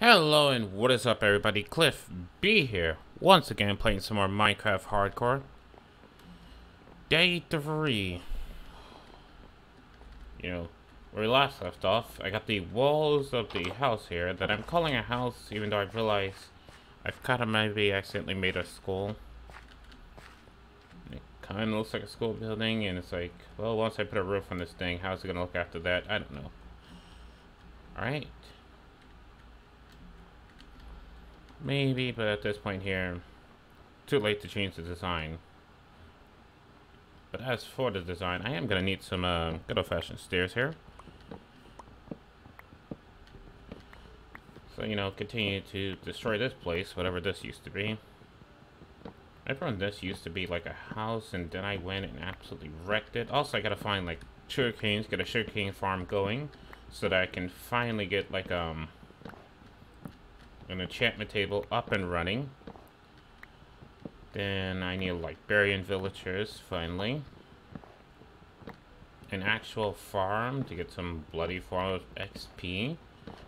Hello and what is up everybody, Cliff B here, once again playing some more Minecraft Hardcore. Day 3. You know, where we last left off, I got the walls of the house here that I'm calling a house even though I realize I've kind of maybe accidentally made a school. It kind of looks like a school building and it's like, well once I put a roof on this thing, how's it going to look after that? I don't know. Alright. Maybe, but at this point here, too late to change the design. But as for the design, I am going to need some uh, good old-fashioned stairs here. So, you know, continue to destroy this place, whatever this used to be. Remember this used to be like a house, and then I went and absolutely wrecked it. Also, I gotta find, like, sugarcanes, get a sugarcane farm going, so that I can finally get, like, um, an enchantment table up and running. Then I need Librarian villagers, finally. An actual farm to get some bloody farm XP.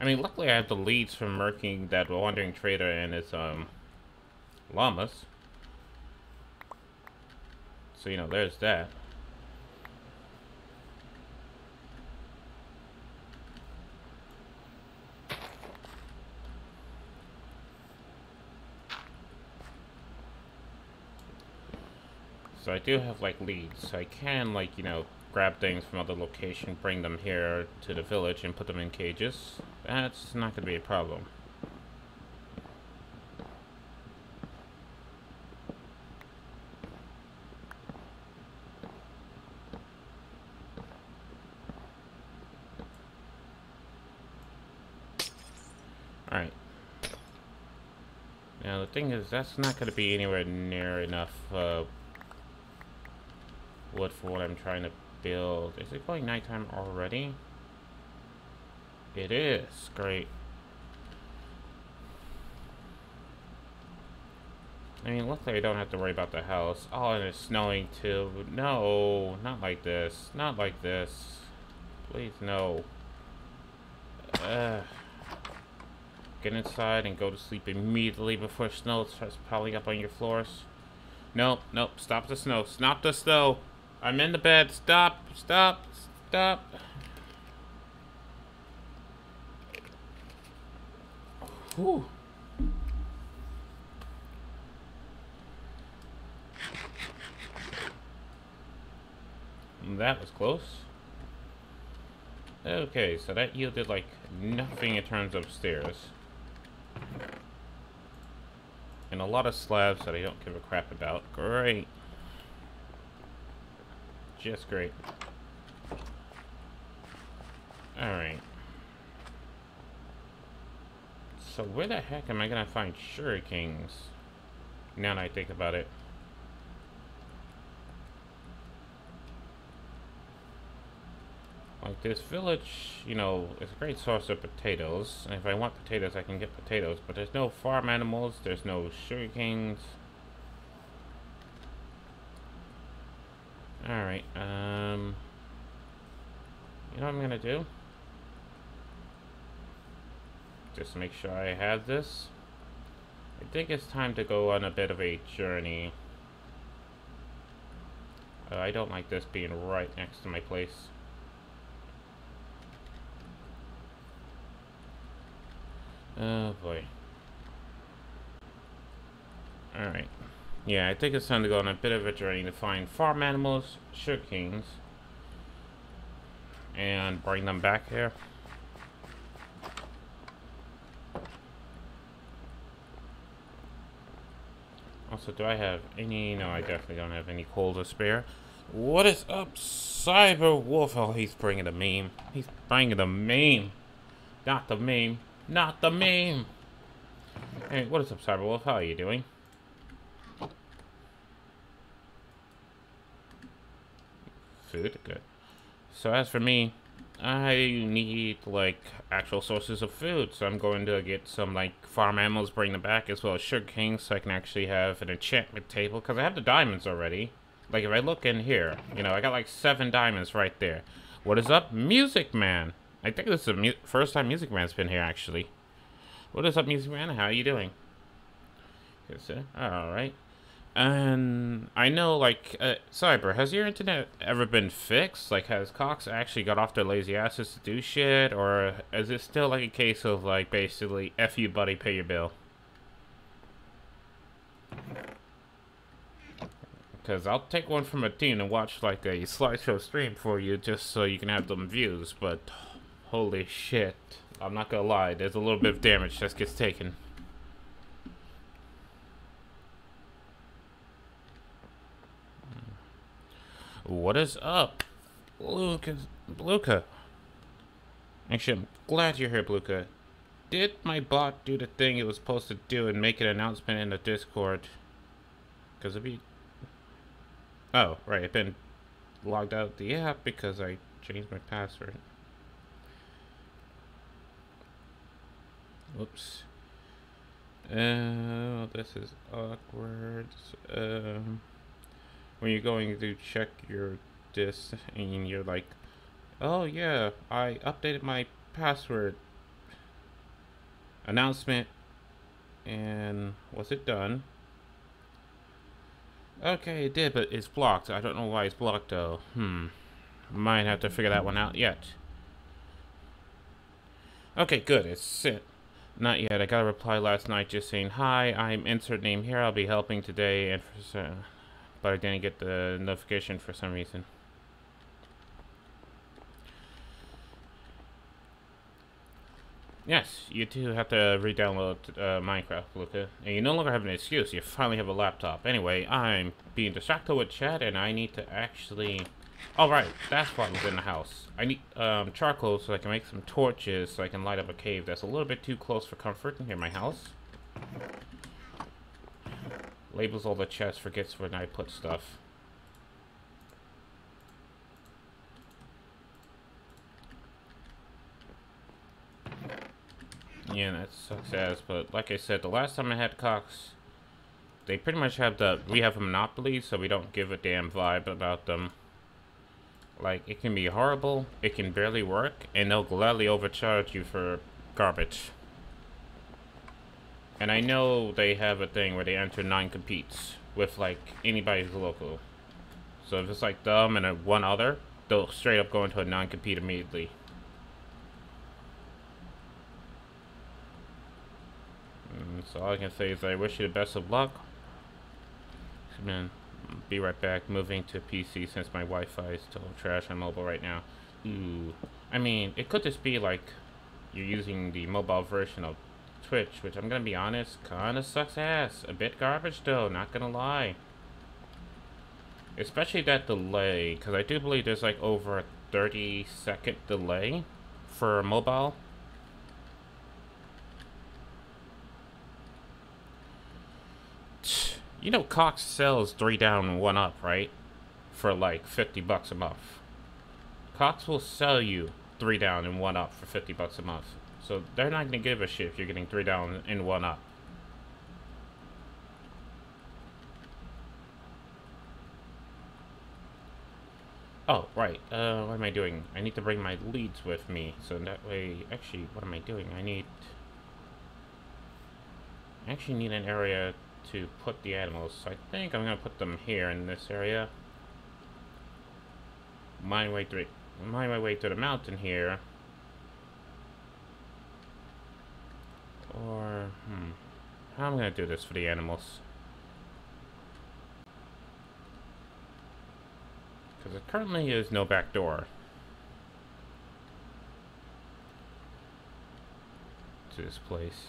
I mean, luckily I have the leads from murking that wandering trader and his, um, llamas. So, you know, there's that. So I do have, like, leads. So I can, like, you know, grab things from other location, bring them here to the village, and put them in cages. That's not going to be a problem. Alright. Now the thing is, that's not going to be anywhere near enough uh, wood for what I'm trying to build. Is it going nighttime already? It is. Great. I mean, luckily I don't have to worry about the house. Oh, and it's snowing too. No, not like this. Not like this. Please, no. Ugh. Get inside and go to sleep immediately before snow starts piling up on your floors. Nope, nope. Stop the snow. Stop the snow. I'm in the bed. Stop. Stop. Stop. Whew. That was close. Okay, so that yielded like nothing in terms of stairs. And a lot of slabs that I don't give a crap about. Great. Just great. Alright. So where the heck am I gonna find sugar canes? Now that I think about it. Like this village, you know, is a great source of potatoes. And if I want potatoes, I can get potatoes. But there's no farm animals, there's no sugar Alright, um... You know what I'm gonna do? Just make sure I have this. I think it's time to go on a bit of a journey. Uh, I don't like this being right next to my place. Oh boy. Alright. Yeah, I think it's time to go on a bit of a journey to find farm animals, sugar canes, and bring them back here. Also, do I have any? No, I definitely don't have any coal to spare. What is up, Cyber Wolf? Oh, he's bringing the meme. He's bringing the meme. Not the meme. Not the meme. Hey, what is up, Cyber Wolf? How are you doing? Food? Good. So as for me, I need, like, actual sources of food. So I'm going to get some, like, farm animals, bring them back, as well as sugar cane, so I can actually have an enchantment table. Because I have the diamonds already. Like, if I look in here, you know, I got, like, seven diamonds right there. What is up? Music Man! I think this is the first time Music Man's been here, actually. What is up, Music Man? How are you doing? Good, sir. Alright. And I know, like, uh, Cyber, has your internet ever been fixed? Like, has Cox actually got off their lazy asses to do shit? Or is it still like a case of, like, basically, F you, buddy, pay your bill? Because I'll take one from a team and watch, like, a slideshow stream for you just so you can have them views, but holy shit. I'm not gonna lie, there's a little bit of damage that gets taken. What is up? Luca, Luca. Actually, I'm glad you're here, Bluka. Did my bot do the thing it was supposed to do and make an announcement in the Discord? Because it'd be... Oh, right, I've been logged out the app because I changed my password. Whoops. Oh, this is awkward. Um when you're going to check your disk and you're like, oh yeah, I updated my password announcement and was it done? Okay, it did, but it's blocked. I don't know why it's blocked though. Hmm. Might have to figure that one out yet. Okay, good. It's sent. Not yet. I got a reply last night just saying, Hi, I'm insert name here. I'll be helping today and for... Uh, but I didn't get the notification for some reason. Yes, you do have to re-download uh, Minecraft, Luca. And you no longer have an excuse, you finally have a laptop. Anyway, I'm being distracted with chat, and I need to actually... Alright, oh, that's why I was in the house. I need um, charcoal so I can make some torches so I can light up a cave that's a little bit too close for comfort here my house. Labels all the chests, forgets when I put stuff. Yeah, that sucks ass, but like I said, the last time I had Cox, they pretty much have the, we have a monopoly, so we don't give a damn vibe about them. Like, it can be horrible, it can barely work, and they'll gladly overcharge you for garbage. And I know they have a thing where they enter nine competes with like anybody who's local. So if it's like them and a one other, they'll straight up go into a non-compete immediately. And mm, so all I can say is I wish you the best of luck. Man, be right back. Moving to PC since my Wi-Fi is still trash on mobile right now. Ooh. I mean, it could just be like you're using the mobile version of Twitch, which I'm gonna be honest, kinda sucks ass. A bit garbage though, not gonna lie. Especially that delay, because I do believe there's like over a 30 second delay for mobile. You know Cox sells three down one up, right? For like 50 bucks a month. Cox will sell you three down and one up for 50 bucks a month. So they're not going to give a shit if you're getting three down and one up. Oh, right. Uh, what am I doing? I need to bring my leads with me. So that way... Actually, what am I doing? I need... I actually need an area to put the animals. So I think I'm going to put them here in this area. My way through... My, my way to the mountain here. Or, hmm. How am I going to do this for the animals? Because there currently is no back door. To this place.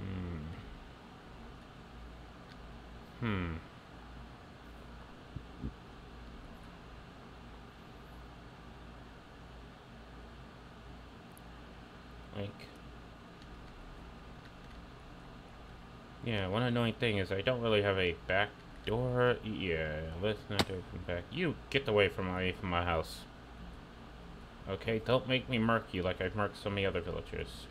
Hmm. Hmm. Like, yeah, one annoying thing is I don't really have a back door. Yeah, let's not open back. You get away from my from my house. Okay, don't make me murk you like I've murked so many other villagers.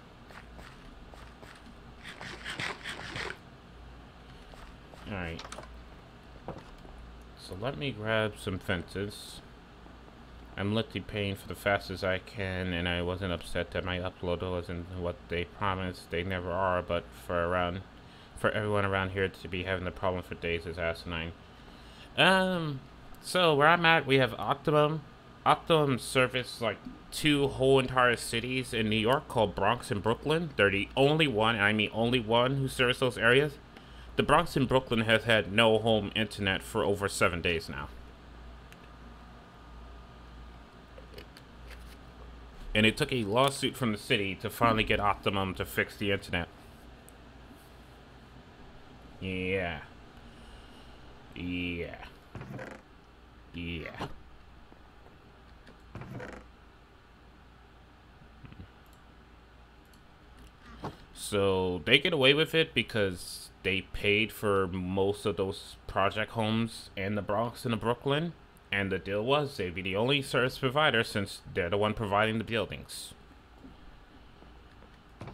Alright. So let me grab some fences. I'm literally paying for the fastest I can, and I wasn't upset that my upload wasn't what they promised. They never are, but for around, for everyone around here to be having the problem for days is asinine. Um, so where I'm at, we have Optimum. Optimum service like two whole entire cities in New York called Bronx and Brooklyn. They're the only one, and I mean only one, who serves those areas. The Bronx and Brooklyn has had no home internet for over seven days now. And it took a lawsuit from the city to finally get Optimum to fix the internet. Yeah. Yeah. Yeah. So they get away with it because they paid for most of those project homes in the Bronx and the Brooklyn. And the deal was they'd be the only service provider since they're the one providing the buildings.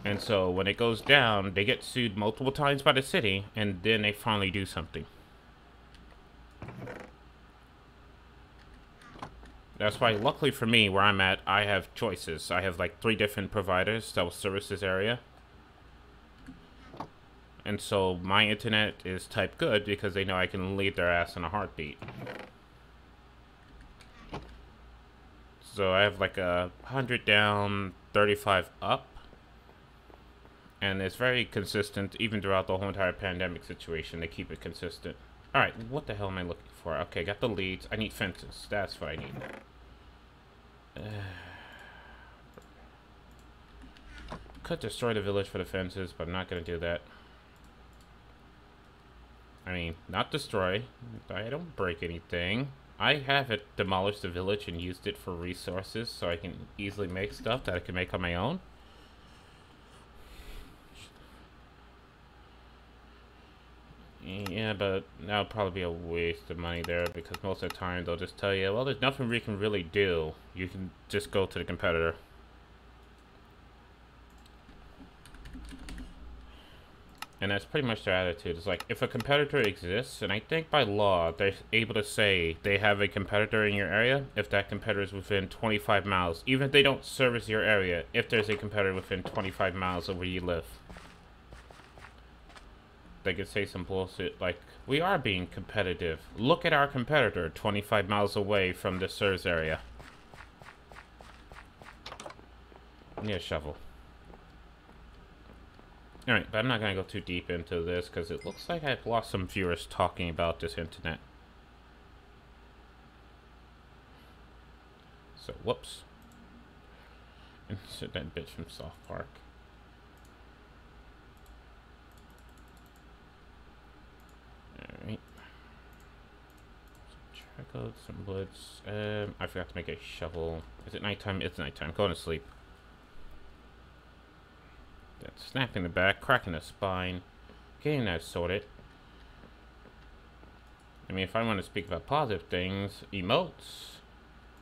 And so when it goes down, they get sued multiple times by the city, and then they finally do something. That's why, luckily for me, where I'm at, I have choices. I have like three different providers that will service this area. And so my internet is type good because they know I can lead their ass in a heartbeat. So I have like a 100 down, 35 up. And it's very consistent, even throughout the whole entire pandemic situation. They keep it consistent. Alright, what the hell am I looking for? Okay, got the leads. I need fences. That's what I need. Could destroy the village for the fences, but I'm not going to do that. I mean, not destroy. I don't break anything. I have it demolished the village and used it for resources so I can easily make stuff that I can make on my own. Yeah, but that would probably be a waste of money there because most of the time they'll just tell you, well, there's nothing we can really do. You can just go to the competitor. And that's pretty much their attitude. It's like, if a competitor exists, and I think by law, they're able to say they have a competitor in your area if that competitor is within 25 miles. Even if they don't service your area, if there's a competitor within 25 miles of where you live. They could say some bullshit like, we are being competitive. Look at our competitor 25 miles away from the service area. A shovel. Alright, but I'm not going to go too deep into this because it looks like I've lost some viewers talking about this internet. So, whoops. Insert that bitch from South Park. Alright. Check out some woods. Um, I forgot to make a shovel. Is it nighttime? It's nighttime. Going to sleep. That snap in the back, cracking the spine, getting that sorted. I mean, if I want to speak about positive things, emotes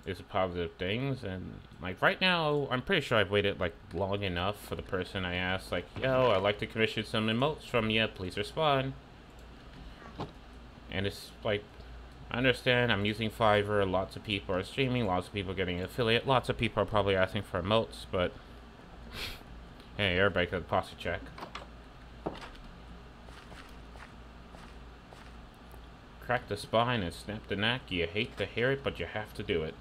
is positive things, and like right now, I'm pretty sure I've waited like long enough for the person I asked, like, yo, I'd like to commission some emotes from you, please respond. And it's like, I understand I'm using Fiverr, lots of people are streaming, lots of people getting affiliate, lots of people are probably asking for emotes, but Hey, everybody got a posture check. Crack the spine and snap the neck. You hate to hear it, but you have to do it.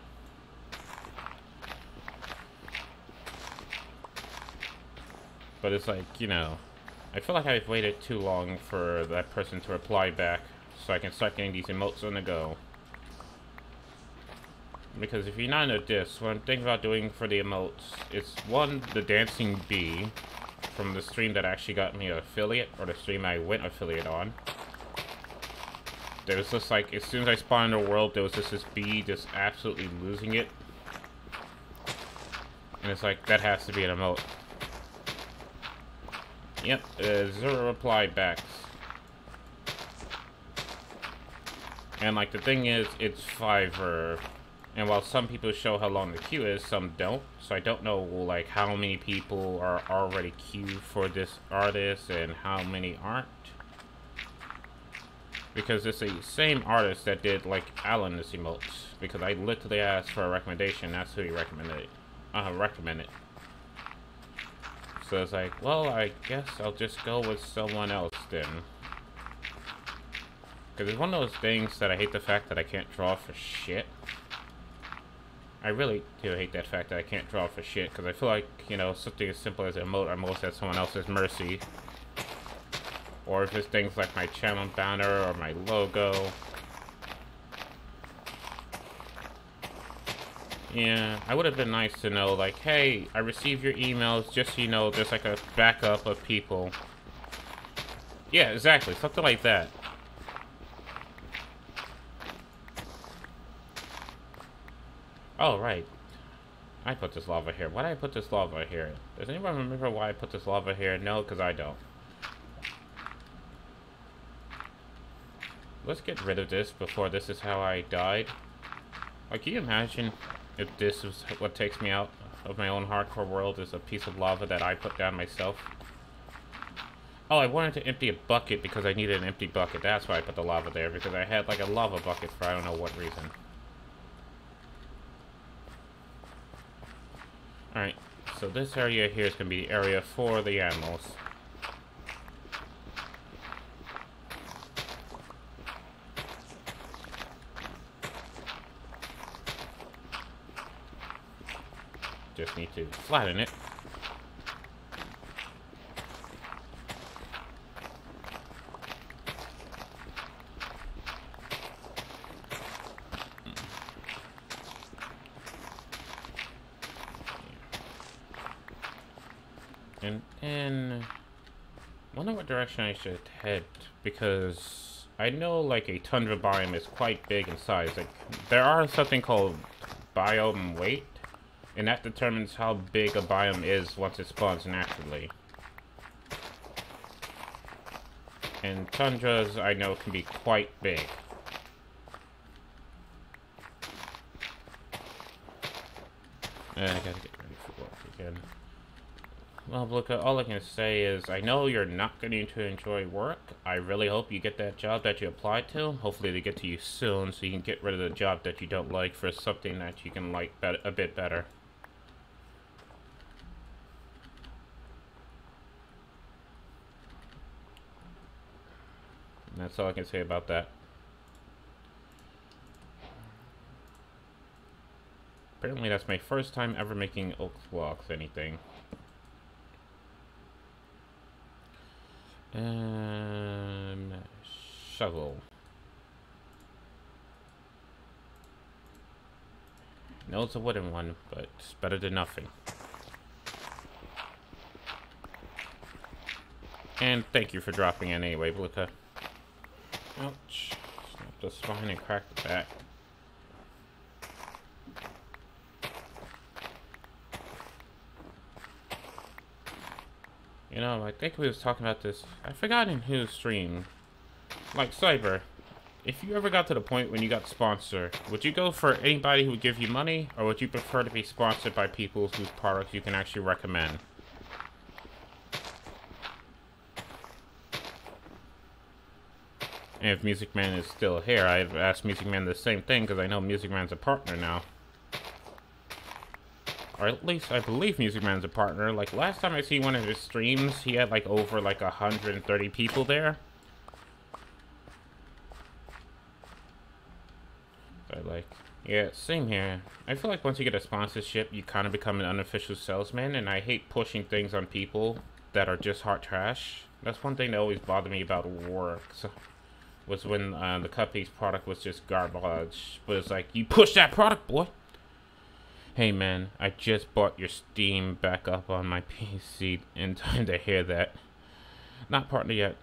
But it's like, you know, I feel like I've waited too long for that person to reply back so I can start getting these emotes on the go. Because if you not know this, what I'm thinking about doing for the emotes is one, the dancing bee from the stream that actually got me an affiliate, or the stream I went affiliate on. There was just like, as soon as I spawned in the world, there was just this bee just absolutely losing it. And it's like, that has to be an emote. Yep, uh, zero reply backs. And like, the thing is, it's Fiverr and while some people show how long the queue is, some don't. So I don't know like how many people are already queued for this artist and how many aren't. Because it's the same artist that did, like, Alan's emotes. Because I literally asked for a recommendation, that's who he recommended. Uh, recommended. So it's like, well, I guess I'll just go with someone else then. Because it's one of those things that I hate the fact that I can't draw for shit. I really do hate that fact that I can't draw for shit, because I feel like, you know, something as simple as a emote, I'm almost at someone else's mercy. Or if it's things like my channel banner or my logo. Yeah, I would have been nice to know, like, hey, I received your emails, just so you know, there's like a backup of people. Yeah, exactly, something like that. Oh, right. I put this lava here. Why did I put this lava here? Does anyone remember why I put this lava here? No, because I don't. Let's get rid of this before this is how I died. Like, can you imagine if this is what takes me out of my own hardcore world is a piece of lava that I put down myself? Oh, I wanted to empty a bucket because I needed an empty bucket. That's why I put the lava there, because I had like a lava bucket for I don't know what reason. Alright, so this area here is going to be the area for the animals. Just need to flatten it. Then, wonder what direction I should head because I know like a tundra biome is quite big in size. Like there are something called biome weight, and that determines how big a biome is once it spawns naturally. And tundras, I know, can be quite big. And I gotta get ready for work again. Well, look, uh, all I can say is I know you're not going to enjoy work. I really hope you get that job that you applied to. Hopefully they get to you soon so you can get rid of the job that you don't like for something that you can like a bit better. And that's all I can say about that. Apparently that's my first time ever making oak blocks anything. Um, shovel. No, it's a wooden one, but it's better than nothing. And thank you for dropping in anyway, Blika. Ouch. Snap the spine and crack the back. Know, I think we was talking about this. I forgot in whose stream. Like, Cyber, if you ever got to the point when you got sponsored, would you go for anybody who would give you money, or would you prefer to be sponsored by people whose products you can actually recommend? And if Music Man is still here, I've asked Music Man the same thing, because I know Music Man's a partner now. Or at least I believe Music Man's a partner. Like last time I see one of his streams, he had like over like 130 people there. But like, yeah, same here. I feel like once you get a sponsorship, you kind of become an unofficial salesman, and I hate pushing things on people that are just hot trash. That's one thing that always bothered me about work. So, was when uh, the Cupcakes product was just garbage. But it's like, you push that product, boy. Hey man, I just bought your Steam back up on my PC in time to hear that. Not partner yet,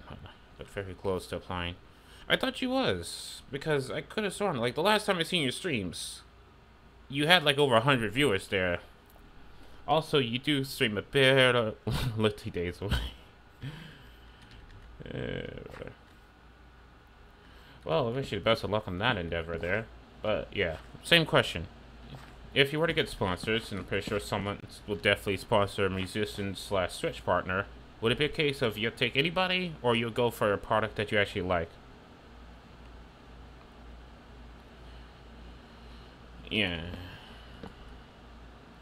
but very close to applying. I thought you was, because I could have sworn, like the last time I seen your streams, you had like over 100 viewers there. Also, you do stream a bit of little days away. uh, well, I wish you the best of luck on that endeavor there. But yeah, same question if you were to get sponsors, and I'm pretty sure someone will definitely sponsor a musician slash Twitch partner, would it be a case of you'll take anybody, or you'll go for a product that you actually like? Yeah.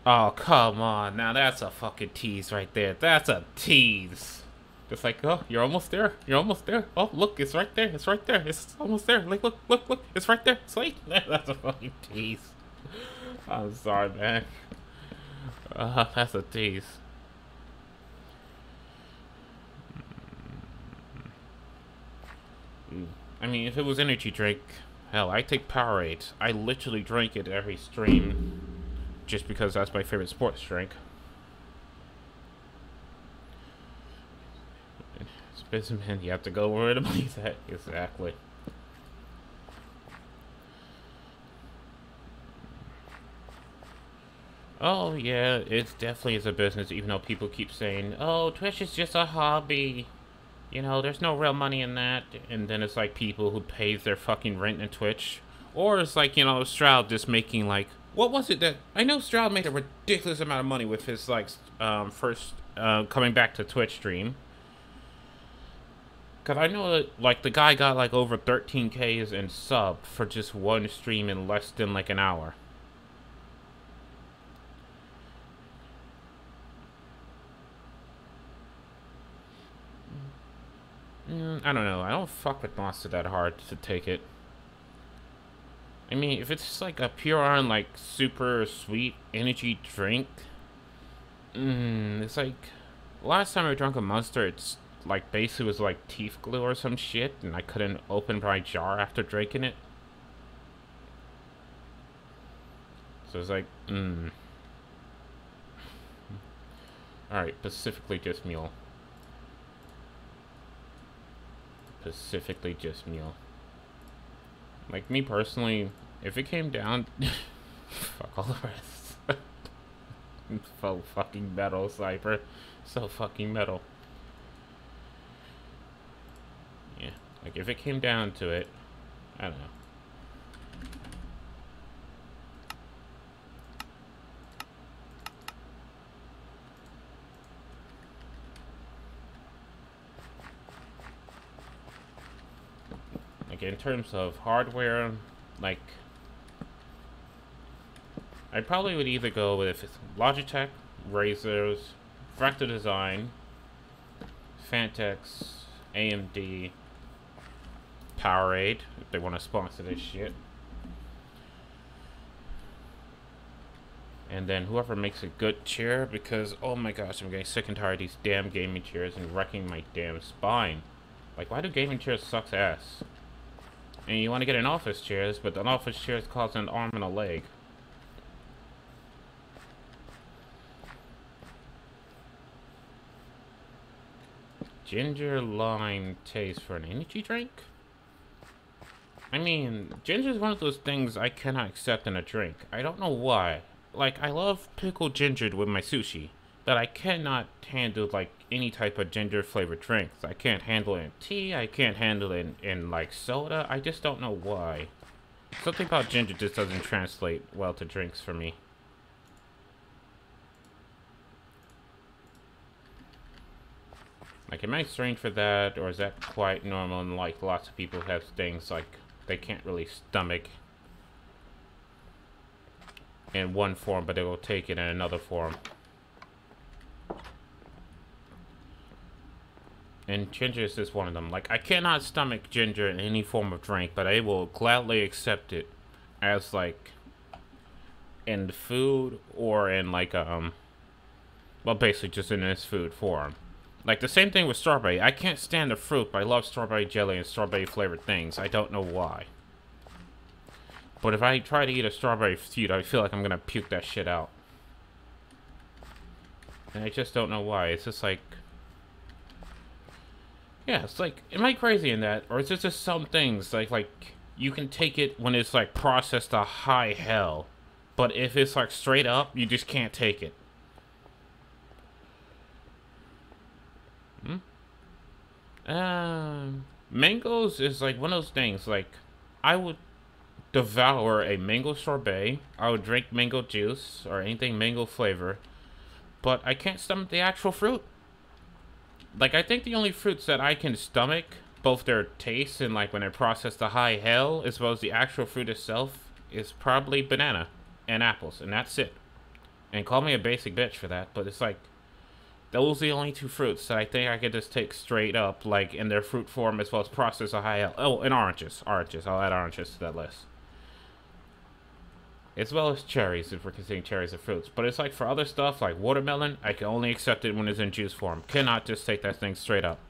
Oh, come on. Now that's a fucking tease right there. That's a tease. It's like, oh, you're almost there. You're almost there. Oh, look, it's right there. It's right there. It's almost there. Like, look, look, look. It's right there. It's. That's a fucking tease. I'm sorry, man. Uh, that's a tease. I mean, if it was energy drink, hell, I take Powerade. I literally drink it every stream just because that's my favorite sports drink. Specimen, you have to go where the money's at. Exactly. Oh, yeah, it definitely is a business, even though people keep saying, oh, Twitch is just a hobby. You know, there's no real money in that. And then it's like people who pays their fucking rent in Twitch. Or it's like, you know, Shroud just making like, what was it that, I know Shroud made a ridiculous amount of money with his like, um, first, uh, coming back to Twitch stream. Cause I know that, like, the guy got like over 13k's in sub for just one stream in less than like an hour. Mm, I don't know. I don't fuck with Monster that hard to take it. I mean, if it's like a pure on like super sweet energy drink, mm, it's like last time I drank a Monster, it's like basically was like teeth glue or some shit, and I couldn't open my jar after drinking it. So it's like, mm. Alright, specifically just mule. Specifically just meal. Like me personally, if it came down, fuck all the rest. so fucking metal, Cypher. So fucking metal. Yeah, like if it came down to it, I don't know. Like, in terms of hardware, like, I probably would either go with Logitech, Razers, Fractal Design, Phanteks, AMD, Powerade, if they want to sponsor this shit. And then whoever makes a good chair, because, oh my gosh, I'm getting sick and tired of these damn gaming chairs and wrecking my damn spine. Like, why do gaming chairs suck ass? And you want to get an office chairs, but an office chair is costs an arm and a leg. Ginger lime taste for an energy drink? I mean, ginger is one of those things I cannot accept in a drink. I don't know why. Like, I love pickled ginger with my sushi, but I cannot handle, like, any type of ginger flavored drinks. I can't handle it in tea. I can't handle it in, in like soda. I just don't know why. Something about ginger just doesn't translate well to drinks for me. Like, am I strange for that, or is that quite normal and like lots of people have things like they can't really stomach in one form, but they will take it in another form? And ginger is just one of them. Like, I cannot stomach ginger in any form of drink, but I will gladly accept it as, like, in food or in, like, um, well, basically just in its food form. Like, the same thing with strawberry. I can't stand the fruit, but I love strawberry jelly and strawberry flavored things. I don't know why. But if I try to eat a strawberry fruit, I feel like I'm gonna puke that shit out. And I just don't know why. It's just like yeah, it's like, am I crazy in that? Or is it just some things, like, like, you can take it when it's, like, processed to high hell. But if it's, like, straight up, you just can't take it. Hmm? Um, mangoes is, like, one of those things, like, I would devour a mango sorbet. I would drink mango juice or anything mango flavor. But I can't stomach the actual fruit. Like, I think the only fruits that I can stomach, both their taste and, like, when I process the high hell, as well as the actual fruit itself, is probably banana. and apples, and that's it. And call me a basic bitch for that, but it's like, those are the only two fruits that I think I could just take straight up, like, in their fruit form as well as processed or high hell. Oh, and oranges. Oranges. I'll add oranges to that list. As well as cherries, if we're considering cherries as fruits. But it's like for other stuff, like watermelon, I can only accept it when it's in juice form. Cannot just take that thing straight up.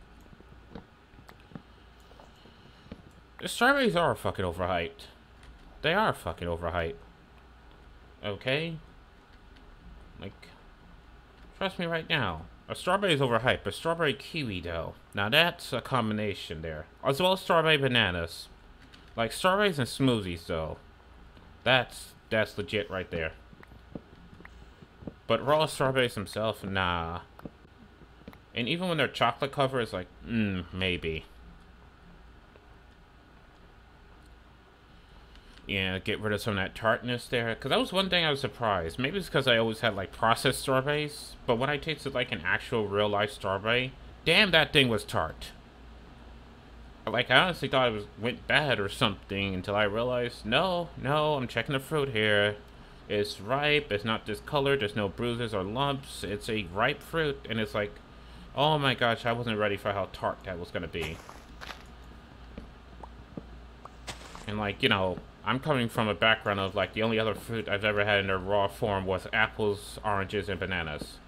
The strawberries are fucking overhyped. They are fucking overhyped. Okay? Like, trust me right now. A strawberry is overhyped, but strawberry kiwi though. Now that's a combination there. As well as strawberry bananas. Like strawberries and smoothies though. That's that's legit right there. But raw strawberries themselves, nah. And even when they're chocolate covered, it's like, mm, maybe. yeah, get rid of some of that tartness there. Because that was one thing I was surprised. Maybe it's because I always had, like, processed strawberries. But when I tasted, like, an actual real-life strawberry, damn, that thing was tart. Like, I honestly thought it was went bad or something until I realized, no, no, I'm checking the fruit here. It's ripe, it's not discolored, there's no bruises or lumps. It's a ripe fruit, and it's like, oh my gosh, I wasn't ready for how tart that was to be. And like, you know, I'm coming from a background of like the only other fruit I've ever had in their raw form was apples, oranges, and bananas.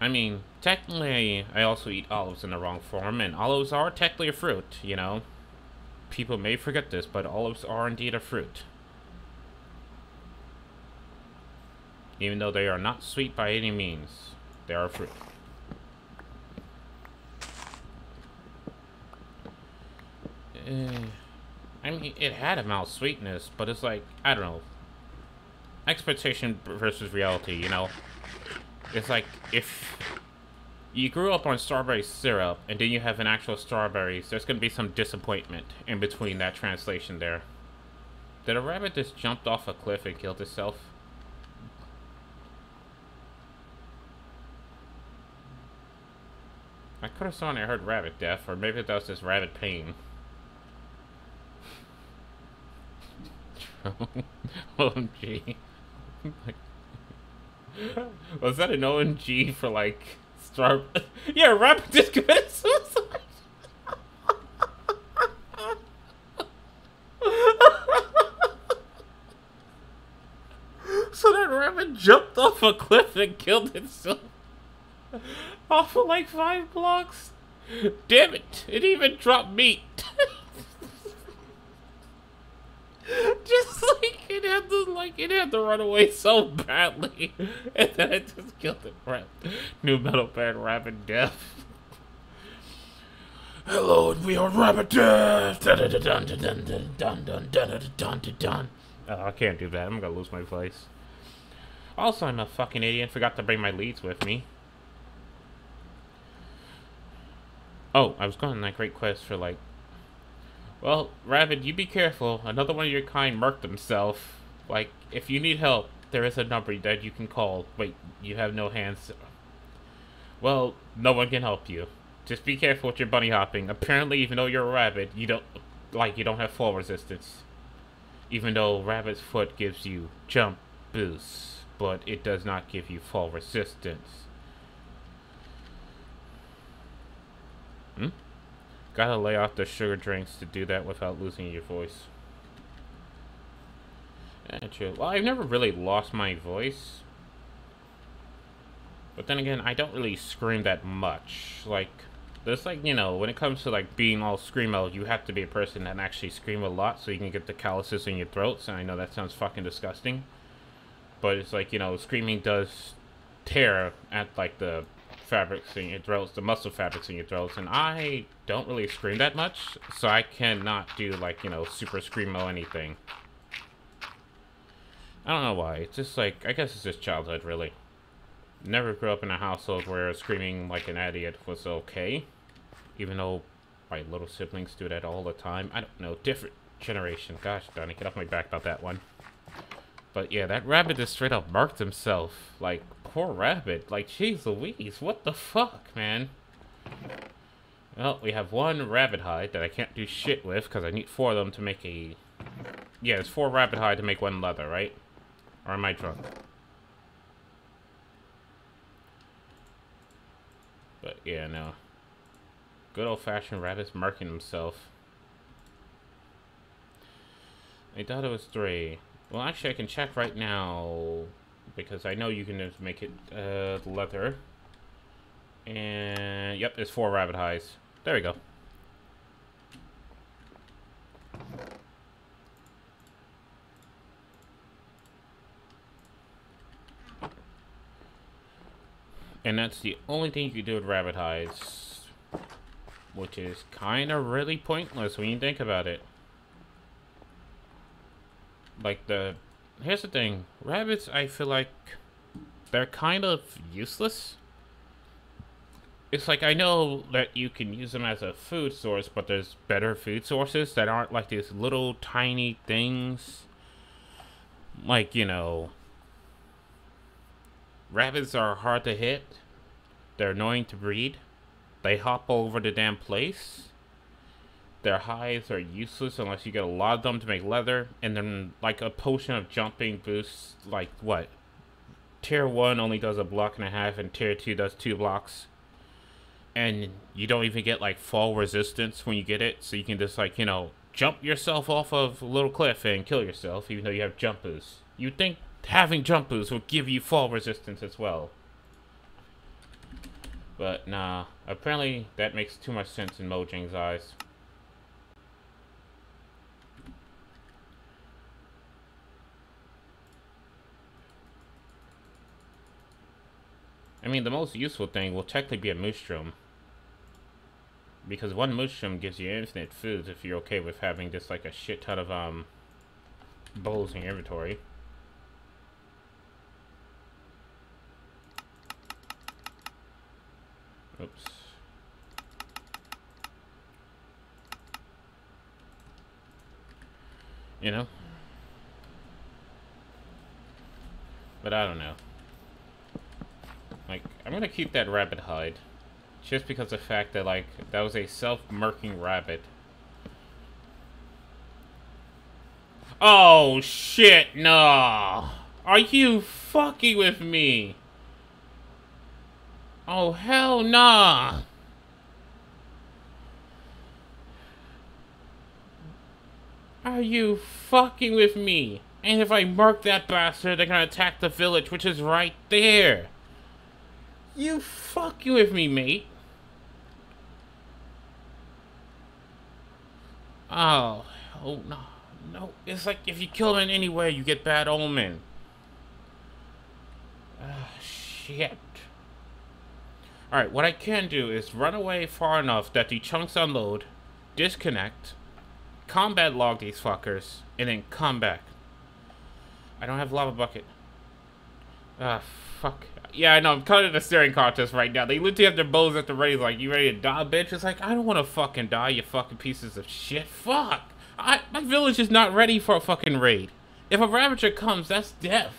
I mean, technically, I also eat olives in the wrong form, and olives are technically a fruit, you know? People may forget this, but olives are indeed a fruit. Even though they are not sweet by any means, they are a fruit. Uh, I mean, it had a mild sweetness, but it's like, I don't know. Expectation versus reality, you know? It's like, if you grew up on strawberry syrup, and then you have an actual strawberries, there's going to be some disappointment in between that translation there. Did a rabbit just jumped off a cliff and killed itself? I could have sworn I heard rabbit death, or maybe that was just rabbit pain. Oh, OMG. Was that an OMG for like Star? yeah, Rapper just committed suicide. so that rabbit jumped off a cliff and killed itself. Off of like five blocks. Damn it! It even dropped meat. Just like it had to like it had to run away so badly. And then it just killed it. New metal band rapid death. Hello and we are rapid death. Dun dun dun dun dun dun dun dun dun dun. Oh, I can't do that. I'm gonna lose my voice. Also, I'm a fucking idiot. Forgot to bring my leads with me. Oh, I was going on that great quest for like well, Rabbit, you be careful. Another one of your kind murked himself. Like, if you need help, there is a number that you can call. Wait, you have no hands. Well, no one can help you. Just be careful with your bunny hopping. Apparently, even though you're a rabbit, you don't, like, you don't have fall resistance. Even though rabbit's foot gives you jump boosts, but it does not give you fall resistance. Hmm? Gotta lay off the sugar drinks to do that without losing your voice. Well, I've never really lost my voice. But then again, I don't really scream that much. Like, there's like, you know, when it comes to like being all screamo, you have to be a person that actually scream a lot so you can get the calluses in your throats. And I know that sounds fucking disgusting. But it's like, you know, screaming does tear at like the fabrics in your throats, the muscle fabrics in your throats, and I don't really scream that much, so I cannot do, like, you know, super screamo anything. I don't know why. It's just, like, I guess it's just childhood, really. Never grew up in a household where screaming like an idiot was okay. Even though my little siblings do that all the time. I don't know. Different generation. Gosh darn it. Get off my back about that one. But yeah, that rabbit just straight up marked himself. Like, poor rabbit. Like, jeez Louise, what the fuck, man? Well, we have one rabbit hide that I can't do shit with because I need four of them to make a... Yeah, it's four rabbit hide to make one leather, right? Or am I drunk? But yeah, no. Good old-fashioned rabbit's marking himself. I thought it was three. Well, actually, I can check right now because I know you can just make it uh, leather. And yep, it's four rabbit hides. There we go. And that's the only thing you can do with rabbit hides. Which is kind of really pointless when you think about it. Like the... Here's the thing. Rabbits, I feel like... They're kind of useless it's like I know that you can use them as a food source, but there's better food sources that aren't like these little tiny things. Like, you know, rabbits are hard to hit. They're annoying to breed. They hop over the damn place. Their hides are useless unless you get a lot of them to make leather. And then, like, a potion of jumping boosts, like, what? Tier 1 only does a block and a half, and Tier 2 does two blocks and you don't even get like fall resistance when you get it so you can just like you know jump yourself off of a little cliff and kill yourself even though you have jump boosts you'd think having jump boosts would give you fall resistance as well but nah apparently that makes too much sense in Mojang's eyes I mean, the most useful thing will technically be a mushroom. Because one mushroom gives you infinite foods if you're okay with having just like a shit ton of um bowls in your inventory. Oops. You know? But I don't know. Like, I'm gonna keep that rabbit hide. Just because of the fact that, like, that was a self-murking rabbit. Oh, shit, no. Are you fucking with me? Oh, hell nah. Are you fucking with me? And if I murk that bastard, they're gonna attack the village, which is right there. You fucking with me, mate. Oh, oh no, no. It's like if you kill him anywhere, you get bad omen. Ah, shit. Alright, what I can do is run away far enough that the chunks unload, disconnect, combat log these fuckers, and then come back. I don't have lava bucket. Ah, fuck. Yeah, I know. I'm cutting the staring contest right now. They literally have their bows at the ready, like, you ready to die, bitch? It's like, I don't want to fucking die, you fucking pieces of shit. Fuck. I, my village is not ready for a fucking raid. If a Ravager comes, that's death.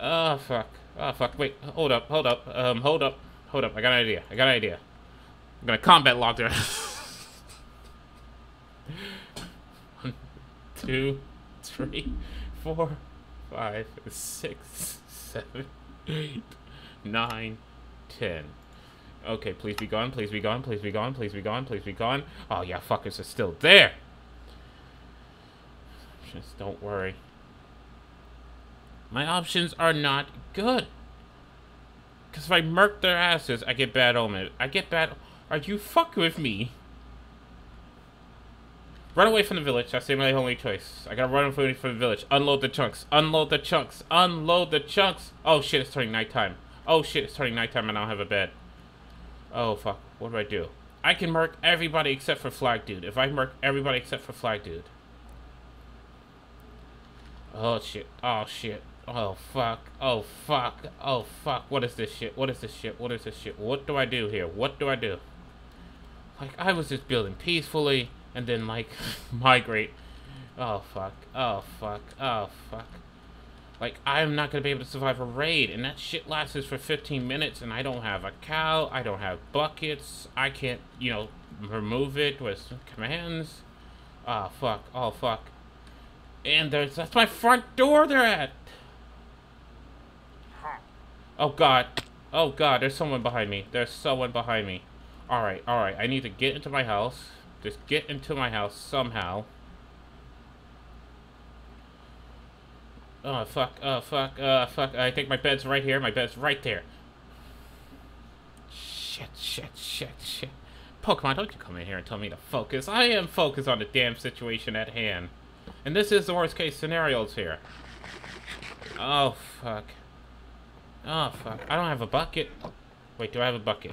Oh, fuck. Oh, fuck. Wait, hold up, hold up. Um, hold up, hold up. I got an idea. I got an idea. I'm gonna combat log there. One, two, three, four, five, six, seven, eight, nine, ten. Okay, please be gone, please be gone, please be gone, please be gone, please be gone. Oh, yeah, fuckers are still there. Just don't worry. My options are not good. Because if I murk their asses, I get bad omen. I get bad... Are you fucking with me? Run away from the village. That's my only choice. I gotta run away from the village. Unload the chunks. Unload the chunks. Unload the chunks. Oh shit, it's turning nighttime. Oh shit, it's turning nighttime and I don't have a bed. Oh fuck. What do I do? I can murk everybody except for Flag Dude. If I murk everybody except for Flag Dude. Oh shit. Oh shit. Oh fuck. Oh fuck. Oh fuck. What is this shit? What is this shit? What is this shit? What do I do here? What do I do? Like, I was just building peacefully and then like migrate. Oh fuck. Oh fuck. Oh fuck. Like, I'm not gonna be able to survive a raid, and that shit lasts for 15 minutes, and I don't have a cow, I don't have buckets, I can't, you know, remove it with commands. Oh, fuck, oh, fuck. And there's, that's my front door they're at! Oh, God. Oh, God, there's someone behind me. There's someone behind me. Alright, alright, I need to get into my house. Just get into my house somehow. Oh, fuck, oh, fuck, uh, fuck. I think my bed's right here. My bed's right there. Shit, shit, shit, shit. Pokemon, don't you come in here and tell me to focus. I am focused on the damn situation at hand. And this is the worst case scenarios here. Oh, fuck. Oh, fuck. I don't have a bucket. Wait, do I have a bucket?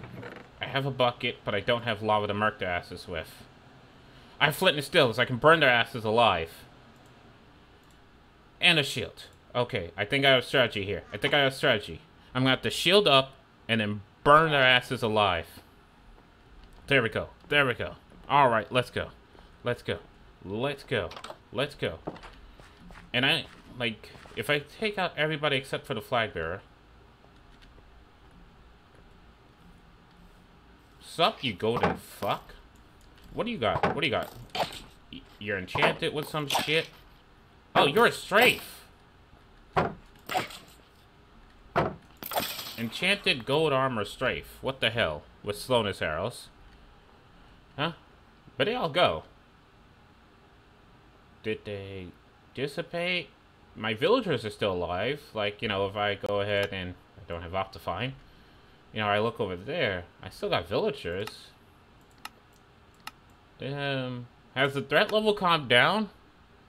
I have a bucket, but I don't have lava to murk the asses with. I have flint and steel, so I can burn their asses alive. And a shield. Okay, I think I have a strategy here. I think I have a strategy. I'm gonna have to shield up and then burn their asses alive. There we go. There we go. Alright, let's go. Let's go. Let's go. Let's go. And I, like, if I take out everybody except for the flag bearer. Sup, you golden fuck? What do you got? What do you got? You're enchanted with some shit? Oh, you're a strafe. Enchanted gold armor strafe. What the hell? With slowness arrows. Huh? But they all go. Did they dissipate? My villagers are still alive. Like, you know, if I go ahead and I don't have Optifine. You know, I look over there. I still got villagers. Has the threat level calmed down?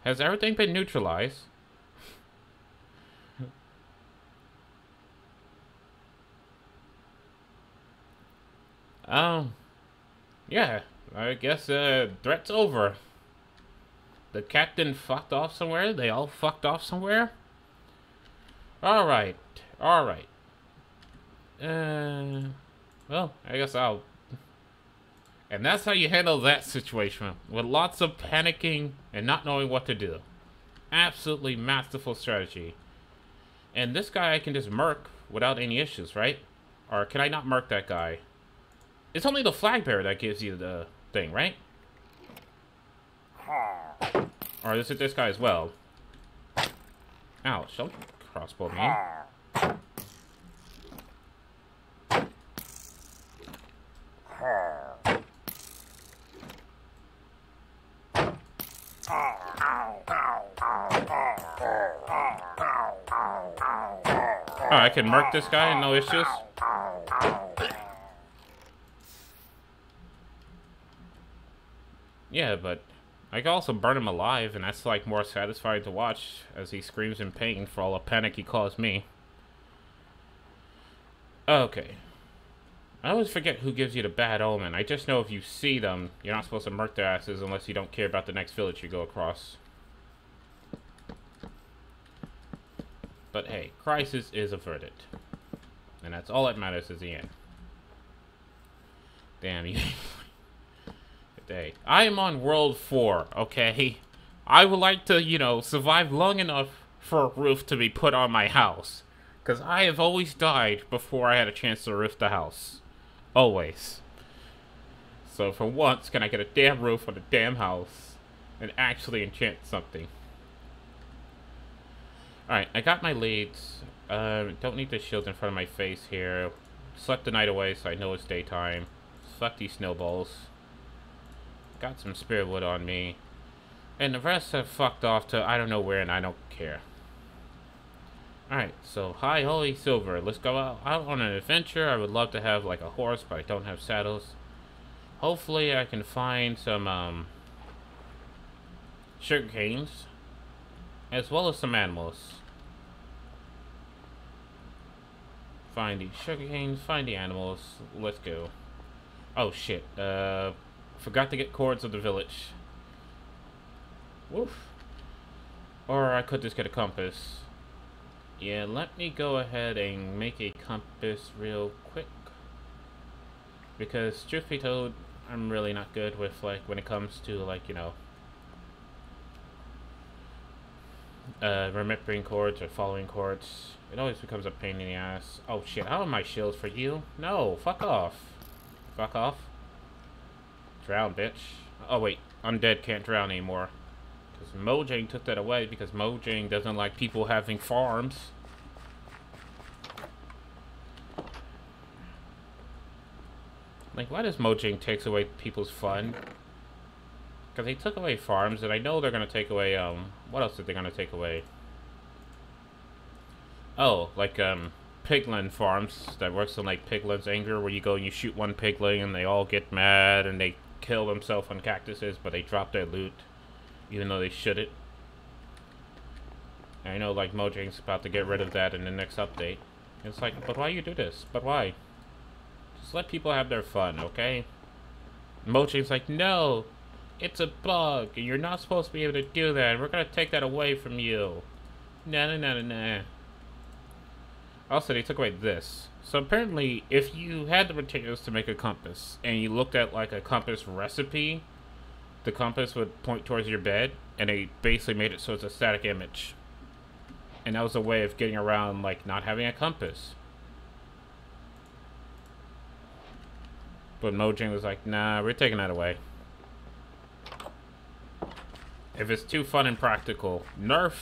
Has everything been neutralized? um, yeah, I guess uh, threat's over. The captain fucked off somewhere. They all fucked off somewhere. All right, all right. Uh, well, I guess I'll and that's how you handle that situation, with lots of panicking and not knowing what to do. Absolutely masterful strategy. And this guy I can just murk without any issues, right? Or can I not murk that guy? It's only the flag bearer that gives you the thing, right? Or is it this guy as well? Ouch, don't crossbow me. Oh, I can murk this guy and no issues? Yeah, but I can also burn him alive, and that's like more satisfying to watch as he screams in pain for all the panic he caused me. Okay. I always forget who gives you the bad omen. I just know if you see them, you're not supposed to murk their asses unless you don't care about the next village you go across. But hey, crisis is averted. And that's all that matters is the end. Damn you. day. I am on World 4, okay? I would like to, you know, survive long enough for a roof to be put on my house. Because I have always died before I had a chance to roof the house. Always. So for once, can I get a damn roof on a damn house and actually enchant something? Alright, I got my leads. Uh, don't need the shield in front of my face here. Slept the night away so I know it's daytime. Fuck these snowballs. Got some spirit wood on me. And the rest have fucked off to I don't know where and I don't care. Alright, so hi holy silver. Let's go out, out on an adventure. I would love to have like a horse, but I don't have saddles. Hopefully I can find some um sugar canes as well as some animals. Find the sugar canes, find the animals. Let's go. Oh shit. Uh, forgot to get cords of the village. Woof. Or I could just get a compass. Yeah, let me go ahead and make a compass real quick. Because, truth be told, I'm really not good with, like, when it comes to, like, you know, uh, remembering chords or following chords. It always becomes a pain in the ass. Oh shit, how are my shields for you? No, fuck off. Fuck off. Drown, bitch. Oh wait, undead can't drown anymore. Because Mojang took that away because Mojang doesn't like people having farms. Like, why does Mojang takes away people's fun? Because they took away farms, and I know they're going to take away, um... What else are they going to take away? Oh, like, um... Piglin farms that works on, like, Piglin's Anger, where you go and you shoot one Piglin, and they all get mad, and they kill themselves on cactuses, but they drop their loot, even though they shouldn't. I know, like, Mojang's about to get rid of that in the next update. It's like, but why you do this? But why? Just let people have their fun, okay? Mojang's like, no, it's a bug, and you're not supposed to be able to do that. and We're gonna take that away from you. Nah, nah, nah, nah, nah. Also, they took away this. So apparently, if you had the materials to make a compass, and you looked at like a compass recipe, the compass would point towards your bed, and they basically made it so it's a static image. And that was a way of getting around like not having a compass. But Mojang was like, nah, we're taking that away. If it's too fun and practical, nerf.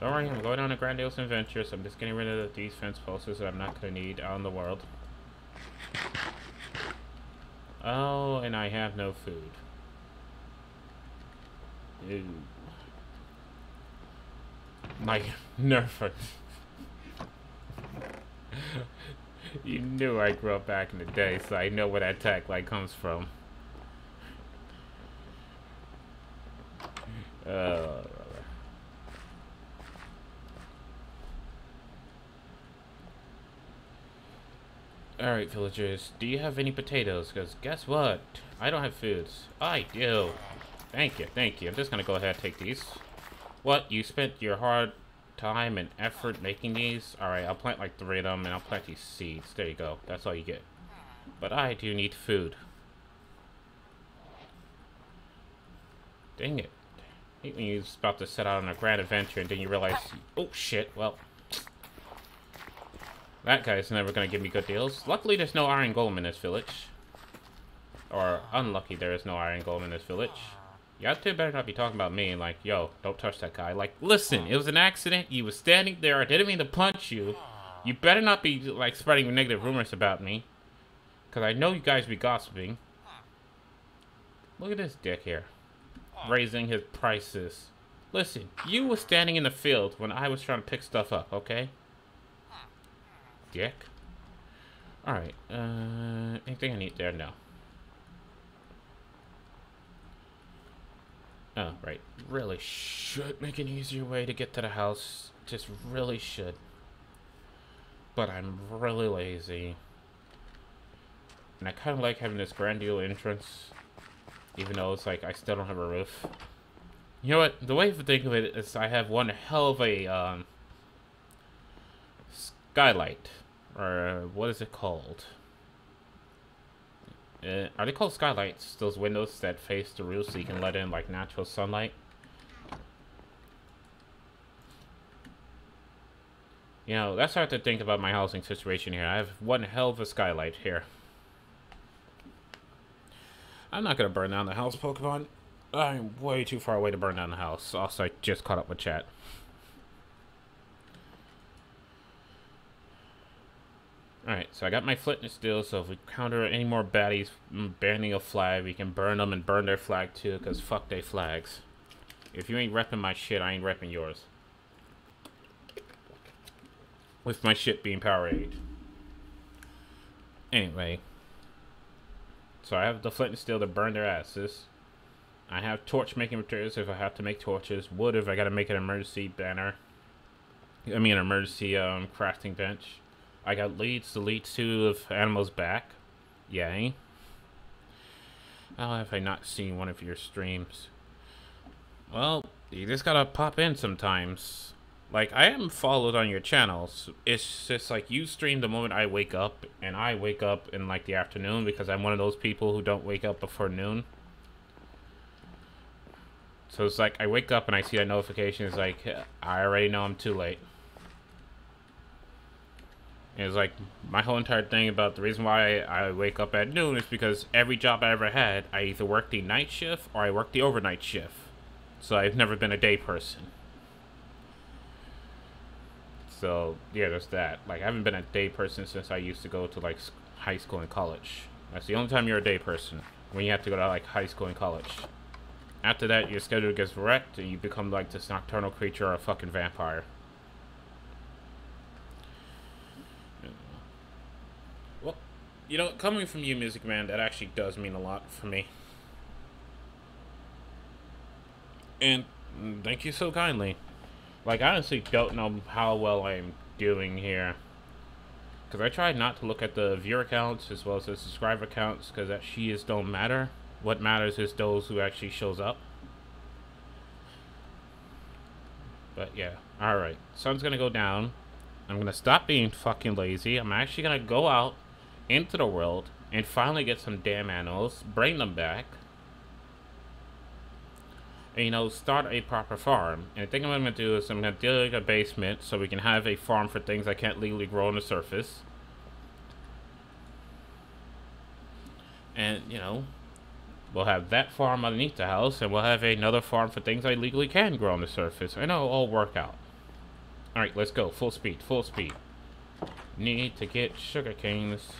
Don't worry, I'm going on a grandiose adventure, so I'm just getting rid of these fence posts that I'm not going to need in the world. Oh, and I have no food. Ew. My nerf. you knew I grew up back in the day, so I know where that tech like comes from. Uh, Alright, villagers, do you have any potatoes? Because guess what? I don't have foods. I do. Thank you, thank you. I'm just gonna go ahead and take these. What? You spent your hard time and effort making these? Alright, I'll plant like three of them and I'll plant these seeds. There you go. That's all you get. But I do need food. Dang it. I hate when you're about to set out on a grand adventure and then you realize, oh shit, well. That guy's never gonna give me good deals. Luckily there's no iron golem in this village. Or unlucky there is no iron golem in this village. Y'all two better not be talking about me like, yo, don't touch that guy. Like, listen, it was an accident. You was standing there. I didn't mean to punch you. You better not be, like, spreading negative rumors about me. Because I know you guys be gossiping. Look at this dick here. Raising his prices. Listen, you was standing in the field when I was trying to pick stuff up, okay? Dick. Alright, uh, anything I need there? No. Oh, right. Really should make an easier way to get to the house. Just really should. But I'm really lazy. And I kind of like having this grandiose entrance. Even though it's like, I still don't have a roof. You know what? The way to think of it is I have one hell of a, um... Skylight. Or, what is it called? Uh, are they called skylights? Those windows that face the roof so you can let in like natural sunlight? You know, that's hard to think about my housing situation here. I have one hell of a skylight here. I'm not to burn down the house, Pokemon. I'm way too far away to burn down the house. Also, I just caught up with chat. Alright, so I got my flint and steel, so if we counter any more baddies banning a flag, we can burn them and burn their flag too, because fuck they flags. If you ain't repping my shit, I ain't repping yours. With my shit being Powerade. Anyway. So I have the flint and steel to burn their asses. I have torch making materials if I have to make torches. Wood if I gotta make an emergency banner. I mean an emergency um, crafting bench. I got leads to lead two of Animals back. Yay. How have I not seen one of your streams? Well, you just gotta pop in sometimes. Like, I am followed on your channels. It's just like you stream the moment I wake up, and I wake up in like the afternoon because I'm one of those people who don't wake up before noon. So it's like I wake up and I see that notification. It's like I already know I'm too late. It's like my whole entire thing about the reason why I wake up at noon is because every job I ever had, I either worked the night shift or I worked the overnight shift. So I've never been a day person. So yeah, there's that. Like I haven't been a day person since I used to go to like high school and college. That's the only time you're a day person when you have to go to like high school and college. After that, your schedule gets wrecked and you become like this nocturnal creature or a fucking vampire. Well, you know, coming from you, Music Man, that actually does mean a lot for me. And thank you so kindly. Like, I honestly don't know how well I'm doing here. Because I try not to look at the viewer counts as well as the subscriber counts, because that she is don't matter. What matters is those who actually shows up. But yeah, alright. Sun's gonna go down. I'm gonna stop being fucking lazy. I'm actually gonna go out into the world and finally get some damn animals, bring them back, and, you know, start a proper farm. And the thing I'm going to do is I'm going to dig a basement so we can have a farm for things I can't legally grow on the surface. And, you know, we'll have that farm underneath the house, and we'll have another farm for things I legally can grow on the surface. And it'll all work out. Alright, let's go. Full speed, full speed. Need to get sugar canes.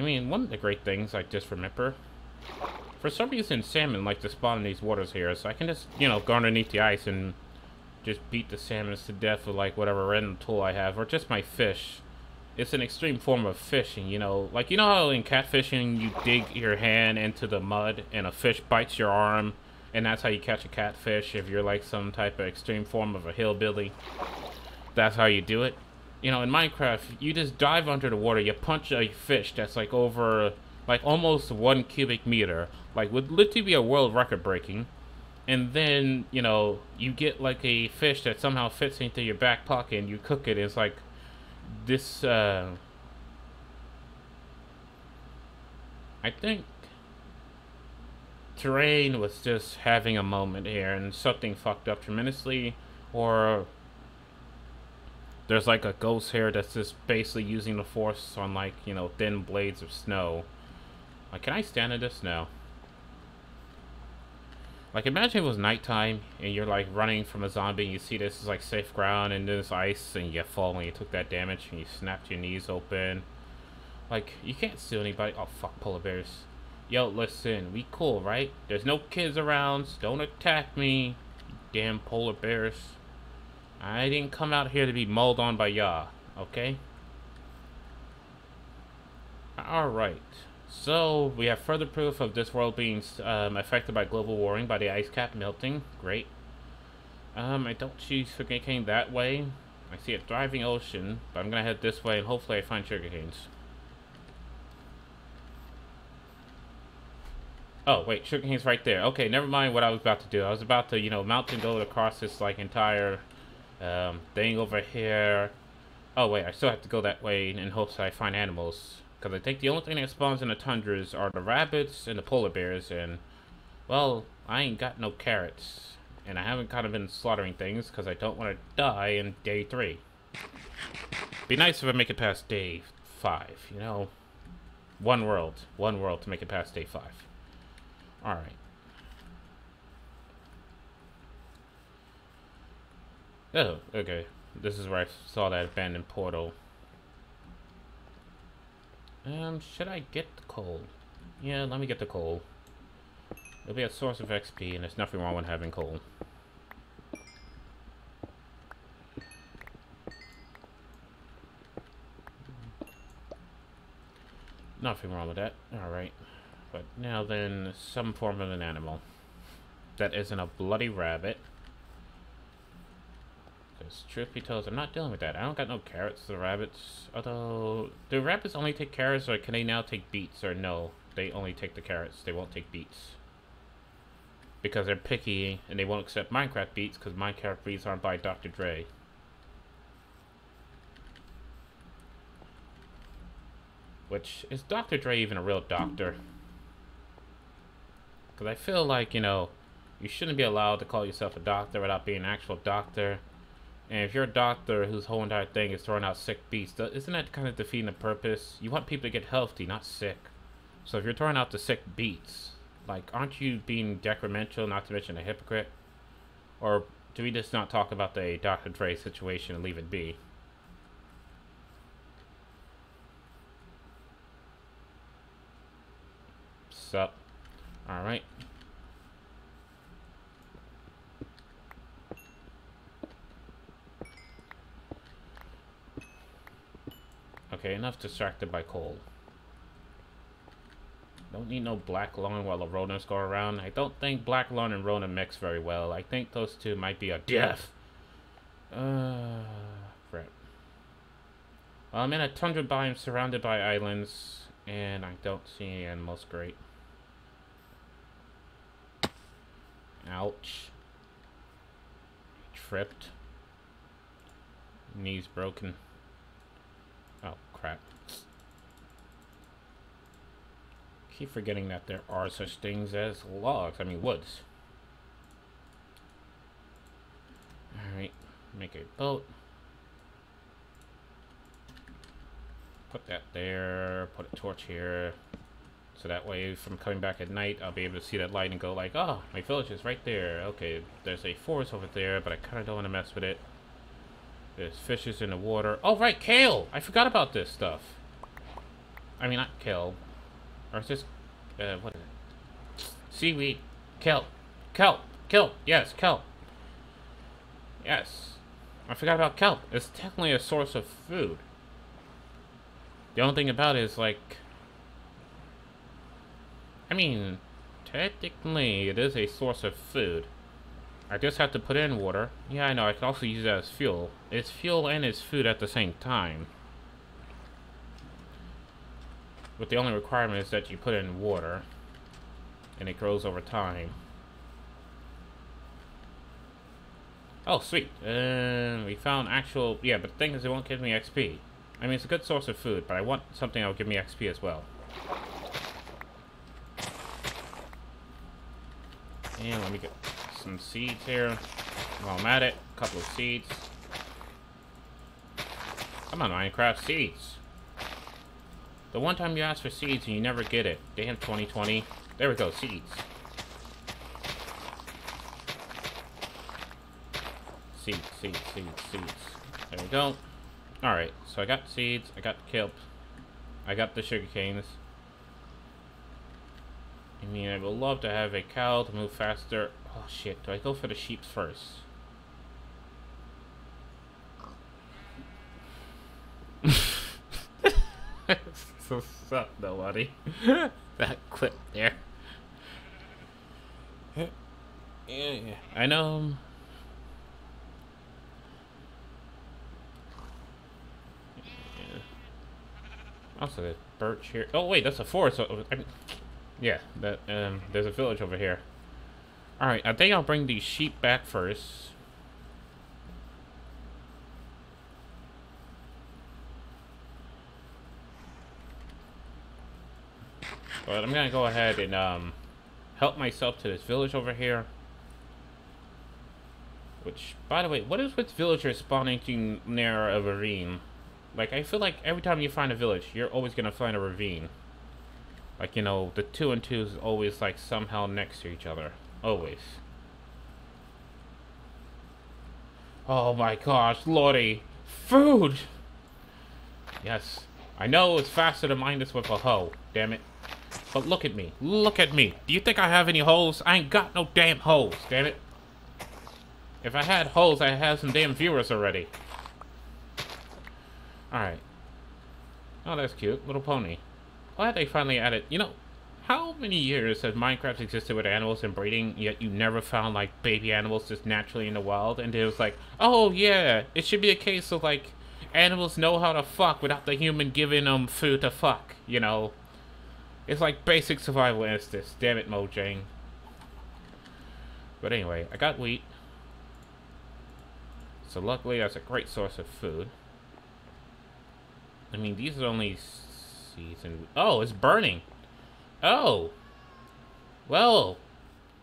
I mean, one of the great things I just remember for some reason, salmon like to spawn in these waters here, so I can just, you know, go underneath the ice and just beat the salmons to death with, like, whatever random tool I have, or just my fish. It's an extreme form of fishing, you know, like, you know how in catfishing you dig your hand into the mud and a fish bites your arm, and that's how you catch a catfish if you're, like, some type of extreme form of a hillbilly? That's how you do it? You know, in Minecraft, you just dive under the water, you punch a fish that's, like, over like almost one cubic meter, like would literally be a world record breaking. And then, you know, you get like a fish that somehow fits into your back pocket and you cook it. It's like this, uh, I think terrain was just having a moment here and something fucked up tremendously or there's like a ghost here that's just basically using the force on like you know thin blades of snow like, can I stand in this? No. Like, imagine it was nighttime and you're, like, running from a zombie and you see this is, like, safe ground and there's ice and you fall and you took that damage and you snapped your knees open. Like, you can't sue anybody. Oh, fuck, polar bears. Yo, listen, we cool, right? There's no kids around, don't attack me, damn polar bears. I didn't come out here to be mauled on by y'all, okay? Alright. So, we have further proof of this world being um, affected by global warming, by the ice cap melting. Great. Um, I don't see sugarcane that way. I see a thriving ocean, but I'm to head this way and hopefully I find sugarcanes. Oh, wait, sugarcane's right there. Okay, never mind what I was about to do. I was about to, you know, mountain goat across this, like, entire um, thing over here. Oh, wait, I still have to go that way in hopes that I find animals. Because I think the only thing that spawns in the tundras are the rabbits and the polar bears, and, well, I ain't got no carrots. And I haven't kind of been slaughtering things because I don't want to die in day three. Be nice if I make it past day five, you know? One world. One world to make it past day five. Alright. Oh, okay. This is where I saw that abandoned portal. Um, should I get the coal? Yeah, let me get the coal. It'll be a source of XP, and there's nothing wrong with having coal. Nothing wrong with that. Alright. But now then, some form of an animal. That isn't a bloody rabbit. Because truth be told, I'm not dealing with that. I don't got no carrots for the rabbits. Although, do rabbits only take carrots or can they now take beets? Or no, they only take the carrots. They won't take beets. because they're picky and they won't accept Minecraft beats because Minecraft beats aren't by Dr. Dre. Which, is Dr. Dre even a real doctor? Because I feel like, you know, you shouldn't be allowed to call yourself a doctor without being an actual doctor. And if you're a doctor whose whole entire thing is throwing out sick beats, isn't that kind of defeating the purpose? You want people to get healthy, not sick. So if you're throwing out the sick beats, like, aren't you being decremental, not to mention a hypocrite? Or do we just not talk about the Dr. Dre situation and leave it be? Sup? Alright. Okay, enough distracted by coal. Don't need no black lung while the rodents go around. I don't think black lung and rodent mix very well. I think those two might be a death. Uh, crap. Well, I'm in a tundra biome surrounded by islands, and I don't see any animals. Great. Ouch. Tripped. Knees broken. Crap. Keep forgetting that there are such things as logs. I mean, woods. Alright. Make a boat. Put that there. Put a torch here. So that way, from coming back at night, I'll be able to see that light and go like, oh, my village is right there. Okay, there's a forest over there, but I kind of don't want to mess with it. There's fishes in the water. Oh, right, kale! I forgot about this stuff. I mean, not kale. Or is this... Uh, what is it? Seaweed. Kelp. Kelp. Kelp. Yes, kelp. Yes. I forgot about kelp. It's technically a source of food. The only thing about it is, like... I mean, technically, it is a source of food. I just have to put in water. Yeah, I know, I can also use it as fuel. It's fuel and it's food at the same time. But the only requirement is that you put in water. And it grows over time. Oh, sweet. Uh, we found actual... Yeah, but the thing is, it won't give me XP. I mean, it's a good source of food, but I want something that will give me XP as well. And let me get some seeds here. While I'm at it, a couple of seeds. Come on, Minecraft, seeds. The one time you ask for seeds and you never get it. Damn 2020. There we go, seeds. Seeds, seeds, seeds, seeds. There we go. Alright, so I got seeds, I got kelp, I got the sugar canes. I mean, I would love to have a cow to move faster. Oh shit, do I go for the sheep first? so suck nobody. that clip there. Yeah, yeah. I know. Yeah. Also, there's birch here. Oh wait, that's a forest. Yeah, that um, there's a village over here. Alright, I think I'll bring these sheep back first. But I'm gonna go ahead and um, help myself to this village over here. Which, by the way, what is with villagers spawning to near a ravine? Like, I feel like every time you find a village, you're always gonna find a ravine. Like, you know, the two and two is always, like, somehow next to each other. Always. Oh my gosh, Lordy. Food! Yes. I know it's faster to mine this with a hoe. Damn it. But look at me. Look at me. Do you think I have any holes? I ain't got no damn holes. Damn it. If I had holes, I'd have some damn viewers already. Alright. Oh, that's cute. Little pony. Glad they finally added... You know, how many years has Minecraft existed with animals and breeding, yet you never found, like, baby animals just naturally in the wild? And it was like, oh, yeah, it should be a case of, like, animals know how to fuck without the human giving them food to fuck, you know? It's like basic survival instincts. Damn it, Mojang. But anyway, I got wheat. So luckily that's a great source of food. I mean, these are only season. Oh, it's burning. Oh. Well,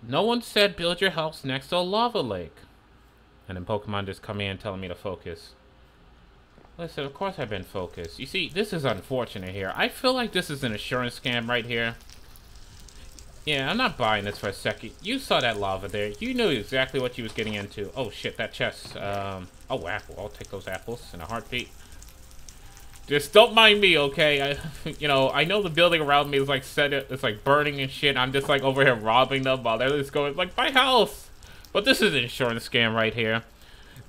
no one said build your house next to a lava lake. And then Pokemon just come in telling me to focus. Listen, of course I've been focused. You see, this is unfortunate here. I feel like this is an insurance scam right here. Yeah, I'm not buying this for a second. You saw that lava there. You knew exactly what you was getting into. Oh shit, that chest. Um, oh, apple. I'll take those apples in a heartbeat. Just don't mind me, okay? I, you know, I know the building around me is like set it, it's like burning and shit. I'm just like over here robbing them while they're just going like my house. But this is an insurance scam right here.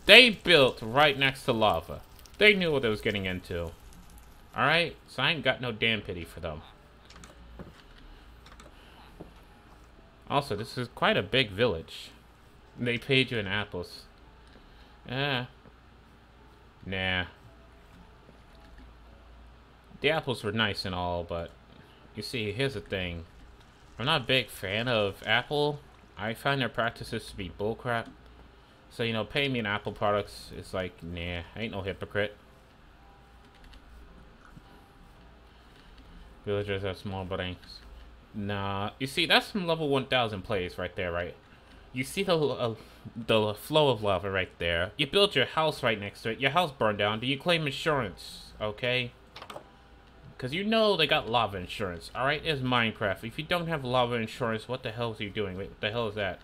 They built right next to lava. They knew what they was getting into. Alright? So I ain't got no damn pity for them. Also, this is quite a big village. They paid you in apples. Eh. Nah. The apples were nice and all, but you see, here's the thing. I'm not a big fan of Apple. I find their practices to be bullcrap. So, you know, paying me in Apple products is like, nah, I ain't no hypocrite. Villagers have small brains. Nah, you see, that's some level 1000 plays right there, right? You see the uh, the flow of lava right there. You built your house right next to it. Your house burned down. Do you claim insurance? Okay? Because you know they got lava insurance, alright? It's Minecraft. If you don't have lava insurance, what the hell is you doing? Wait, what the hell is that?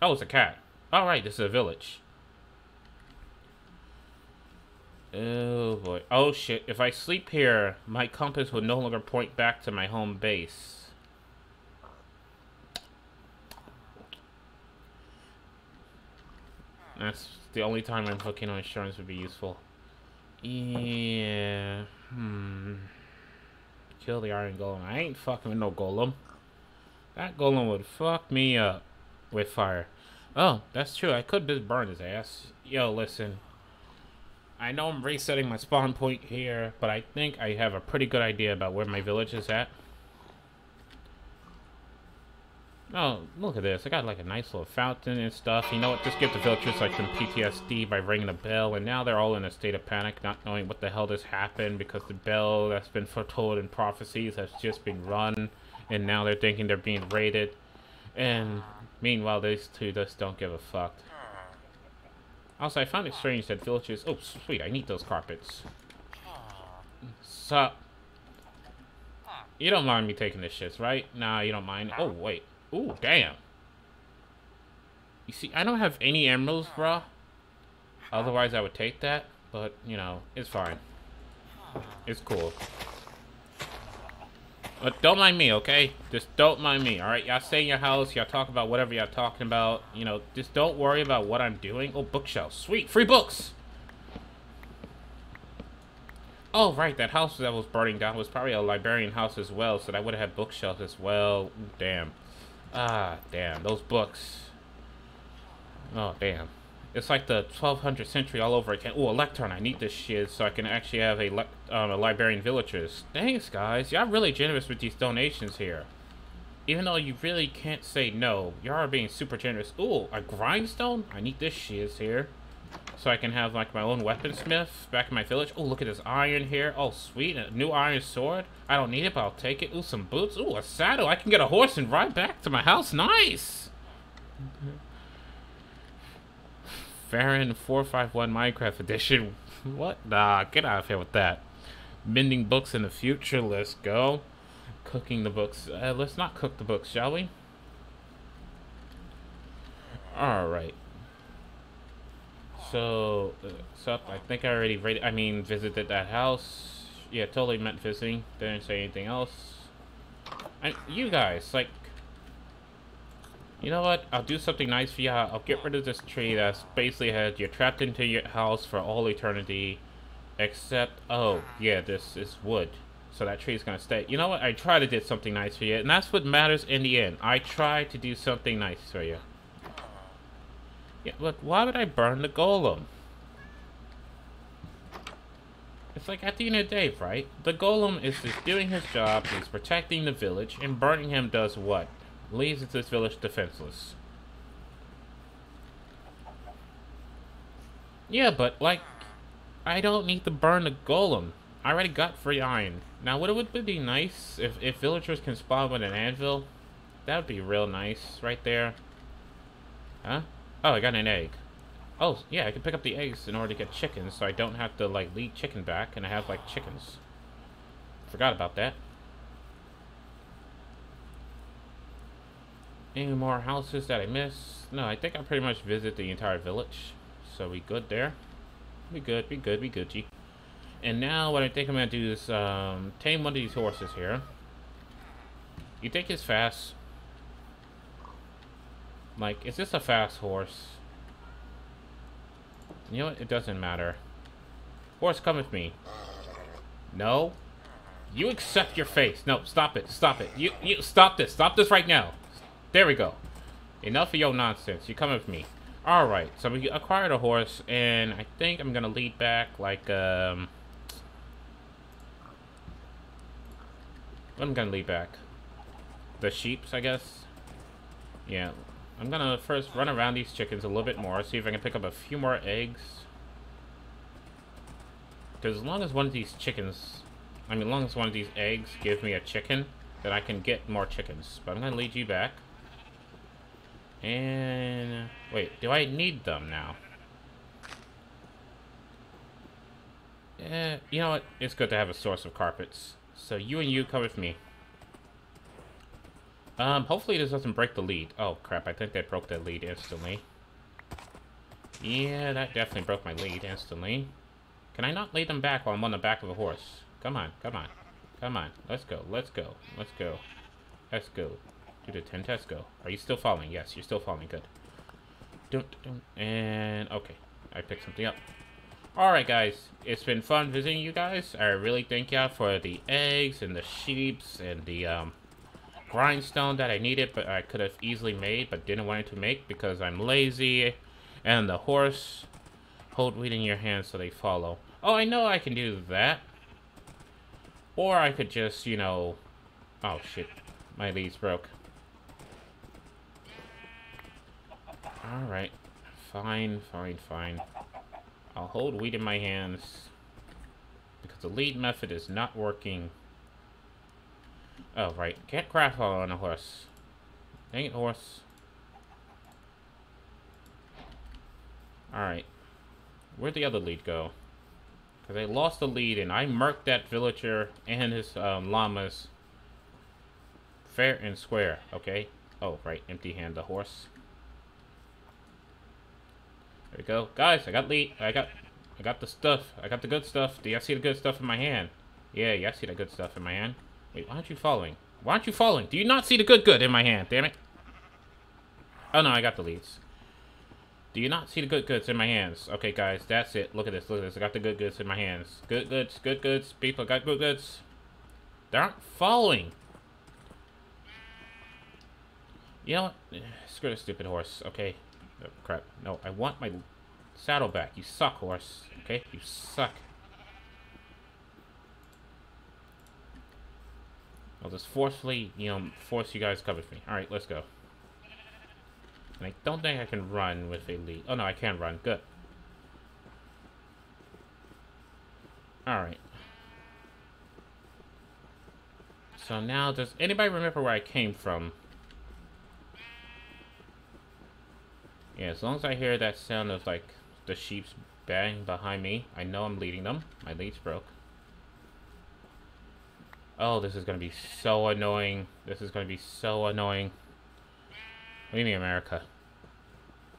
Oh, it's a cat. Alright, this is a village. Oh boy. Oh shit. If I sleep here, my compass will no longer point back to my home base. That's the only time I'm hooking on insurance would be useful. Yeah. Hmm. Kill the iron golem. I ain't fucking with no golem. That golem would fuck me up with fire. Oh, that's true. I could just burn his ass. Yo, listen. I know I'm resetting my spawn point here, but I think I have a pretty good idea about where my village is at. Oh, look at this. I got like a nice little fountain and stuff. You know what? Just give the villagers like some PTSD by ringing a bell, and now they're all in a state of panic, not knowing what the hell just happened because the bell that's been foretold in prophecies has just been run, and now they're thinking they're being raided. And meanwhile, these two just don't give a fuck. Also, I found it strange that villagers... Oh, sweet, I need those carpets. Sup? You don't mind me taking the shits, right? Nah, you don't mind. Oh, wait. Ooh, damn. You see, I don't have any emeralds, bruh. Otherwise, I would take that. But, you know, it's fine. It's cool. But don't mind me, okay? Just don't mind me, alright? Y'all stay in your house, y'all talk about whatever y'all talking about. You know, just don't worry about what I'm doing. Oh, bookshelf. Sweet, free books! Oh, right, that house that was burning down was probably a librarian house as well, so that would have had bookshelves as well. Damn. Ah, damn, those books. Oh, damn. It's like the 1200th century all over again. Oh, lectern, I need this shit so I can actually have a, um, a librarian villagers. Thanks, guys. Y'all really generous with these donations here. Even though you really can't say no, y'all are being super generous. Ooh, a grindstone? I need this shit here. So I can have, like, my own weaponsmith back in my village. Oh, look at this iron here. Oh, sweet. A new iron sword. I don't need it, but I'll take it. Ooh, some boots. Ooh, a saddle. I can get a horse and ride back to my house. Nice! Fahrenheit 451 Minecraft Edition. What? Nah, get out of here with that. Mending books in the future. Let's go. Cooking the books. Uh, let's not cook the books, shall we? Alright. So, uh, I think I already rated, I mean, visited that house. Yeah, totally meant visiting. Didn't say anything else. And you guys, like, you know what? I'll do something nice for you. I'll get rid of this tree that's basically has you're trapped into your house for all eternity. Except, oh, yeah, this is wood. So that tree is gonna stay. You know what? I tried to do something nice for you, and that's what matters in the end. I tried to do something nice for you. Yeah, look, why would I burn the golem? It's like at the end of the day, right? The golem is just doing his job, he's protecting the village, and burning him does what? Leaves this village defenseless. Yeah, but like, I don't need to burn the golem. I already got free iron. Now, would it would be nice if, if villagers can spawn with an anvil? That would be real nice, right there. Huh? Oh, I got an egg. Oh, yeah, I can pick up the eggs in order to get chickens, so I don't have to, like, lead chicken back, and I have, like, chickens. Forgot about that. Any more houses that I missed? No, I think I pretty much visit the entire village. So we good there? We good, we good, we Gucci. And now what I think I'm gonna do is um, tame one of these horses here. You think it's fast? Like, is this a fast horse? You know what? It doesn't matter. Horse, come with me. No? You accept your face. No, stop it. Stop it. You, you, stop this. Stop this right now. There we go. Enough of your nonsense. You come with me. Alright, so we acquired a horse, and I think I'm gonna lead back, like, um... I'm gonna lead back? The sheeps, I guess? Yeah. I'm gonna first run around these chickens a little bit more, see if I can pick up a few more eggs. Because as long as one of these chickens... I mean, as long as one of these eggs gives me a chicken, then I can get more chickens. But I'm gonna lead you back. And... Wait, do I need them now? Eh, you know what? It's good to have a source of carpets. So you and you come with me. Um, hopefully this doesn't break the lead. Oh, crap. I think that broke the lead instantly. Yeah, that definitely broke my lead instantly. Can I not lay them back while I'm on the back of a horse? Come on, come on. Come on. Let's go, let's go, let's go. Let's go. Do the 10 test go. Are you still falling? Yes, you're still falling. Good. Don't, don't, and okay. I picked something up. Alright, guys. It's been fun visiting you guys. I really thank y'all for the eggs and the sheeps and the um, grindstone that I needed, but I could have easily made, but didn't want to make because I'm lazy. And the horse. Hold wheat in your hands so they follow. Oh, I know I can do that. Or I could just, you know... Oh, shit. My leads broke. Alright. Fine, fine, fine. I'll hold wheat in my hands. Because the lead method is not working. Oh, right. Can't craft on a horse. Dang it, horse. Alright. Where'd the other lead go? Because I lost the lead and I murked that villager and his um, llamas fair and square, okay? Oh, right. Empty hand the horse. There we go. Guys, I got lead. I got I got the stuff. I got the good stuff. Do y'all see the good stuff in my hand? Yeah, y'all see the good stuff in my hand. Wait, why aren't you following? Why aren't you following? Do you not see the good good in my hand? Damn it. Oh, no, I got the leads. Do you not see the good goods in my hands? Okay, guys, that's it. Look at this. Look at this. I got the good goods in my hands. Good goods. Good goods. People got good goods. They aren't following. You know what? Eh, screw the stupid horse. Okay. Oh, crap. No, I want my saddle back. You suck, horse. Okay? You suck. I'll just forcefully, you know, force you guys with me. Alright, let's go. And I don't think I can run with a lead. Oh, no, I can run. Good. Alright. So now, does anybody remember where I came from? Yeah, as long as I hear that sound of, like, the sheep's bang behind me, I know I'm leading them. My lead's broke. Oh, this is going to be so annoying. This is going to be so annoying. What do you mean, America?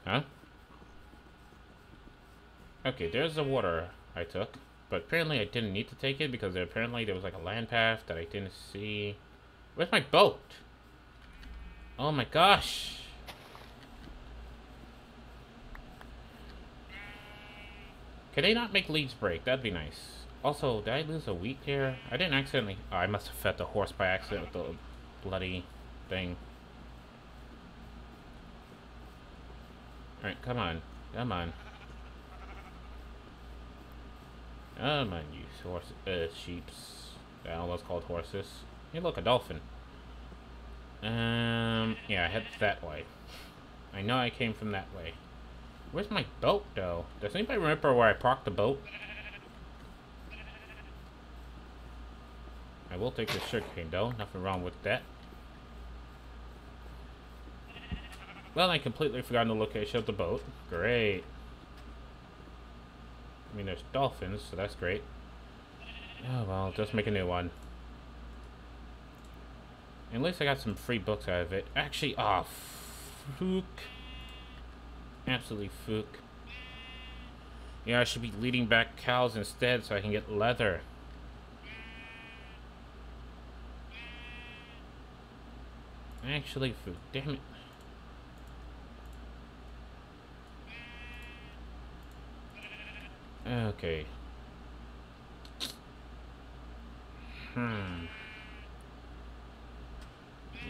Huh? Okay, there's the water I took. But apparently I didn't need to take it because apparently there was like a land path that I didn't see. Where's my boat? Oh my gosh. Can they not make leads break? That'd be nice. Also, did I lose a wheat here? I didn't accidentally... Oh, I must have fed the horse by accident with the bloody thing. Alright, come on. Come on. Come on, you horse, uh, sheeps. I almost called horses. Hey, look, a dolphin. Um, yeah, I head that way. I know I came from that way. Where's my boat, though? Does anybody remember where I parked the boat? I will take the sugarcane, though. Nothing wrong with that. Well, I completely forgot the location of the boat. Great. I mean, there's dolphins, so that's great. Oh, well, just make a new one. At least I got some free books out of it. Actually, ah, oh, fluke. Absolutely fluke. Yeah, I should be leading back cows instead so I can get leather. Actually, food. Damn it. Okay. Hmm.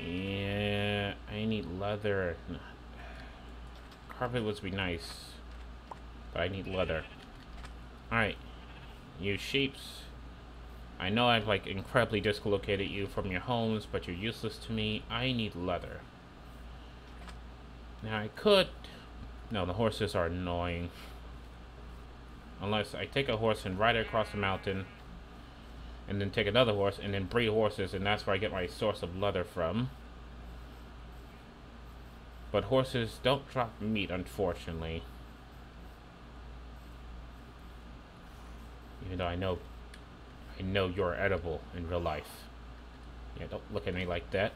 Yeah, I need leather. Carpet would be nice. But I need leather. Alright. You sheeps. I know I've like incredibly dislocated you from your homes, but you're useless to me. I need leather. Now I could... No, the horses are annoying. Unless I take a horse and ride it across the mountain, and then take another horse, and then breed horses, and that's where I get my source of leather from. But horses don't drop meat, unfortunately. Even though I know, I know you're edible in real life. Yeah, don't look at me like that.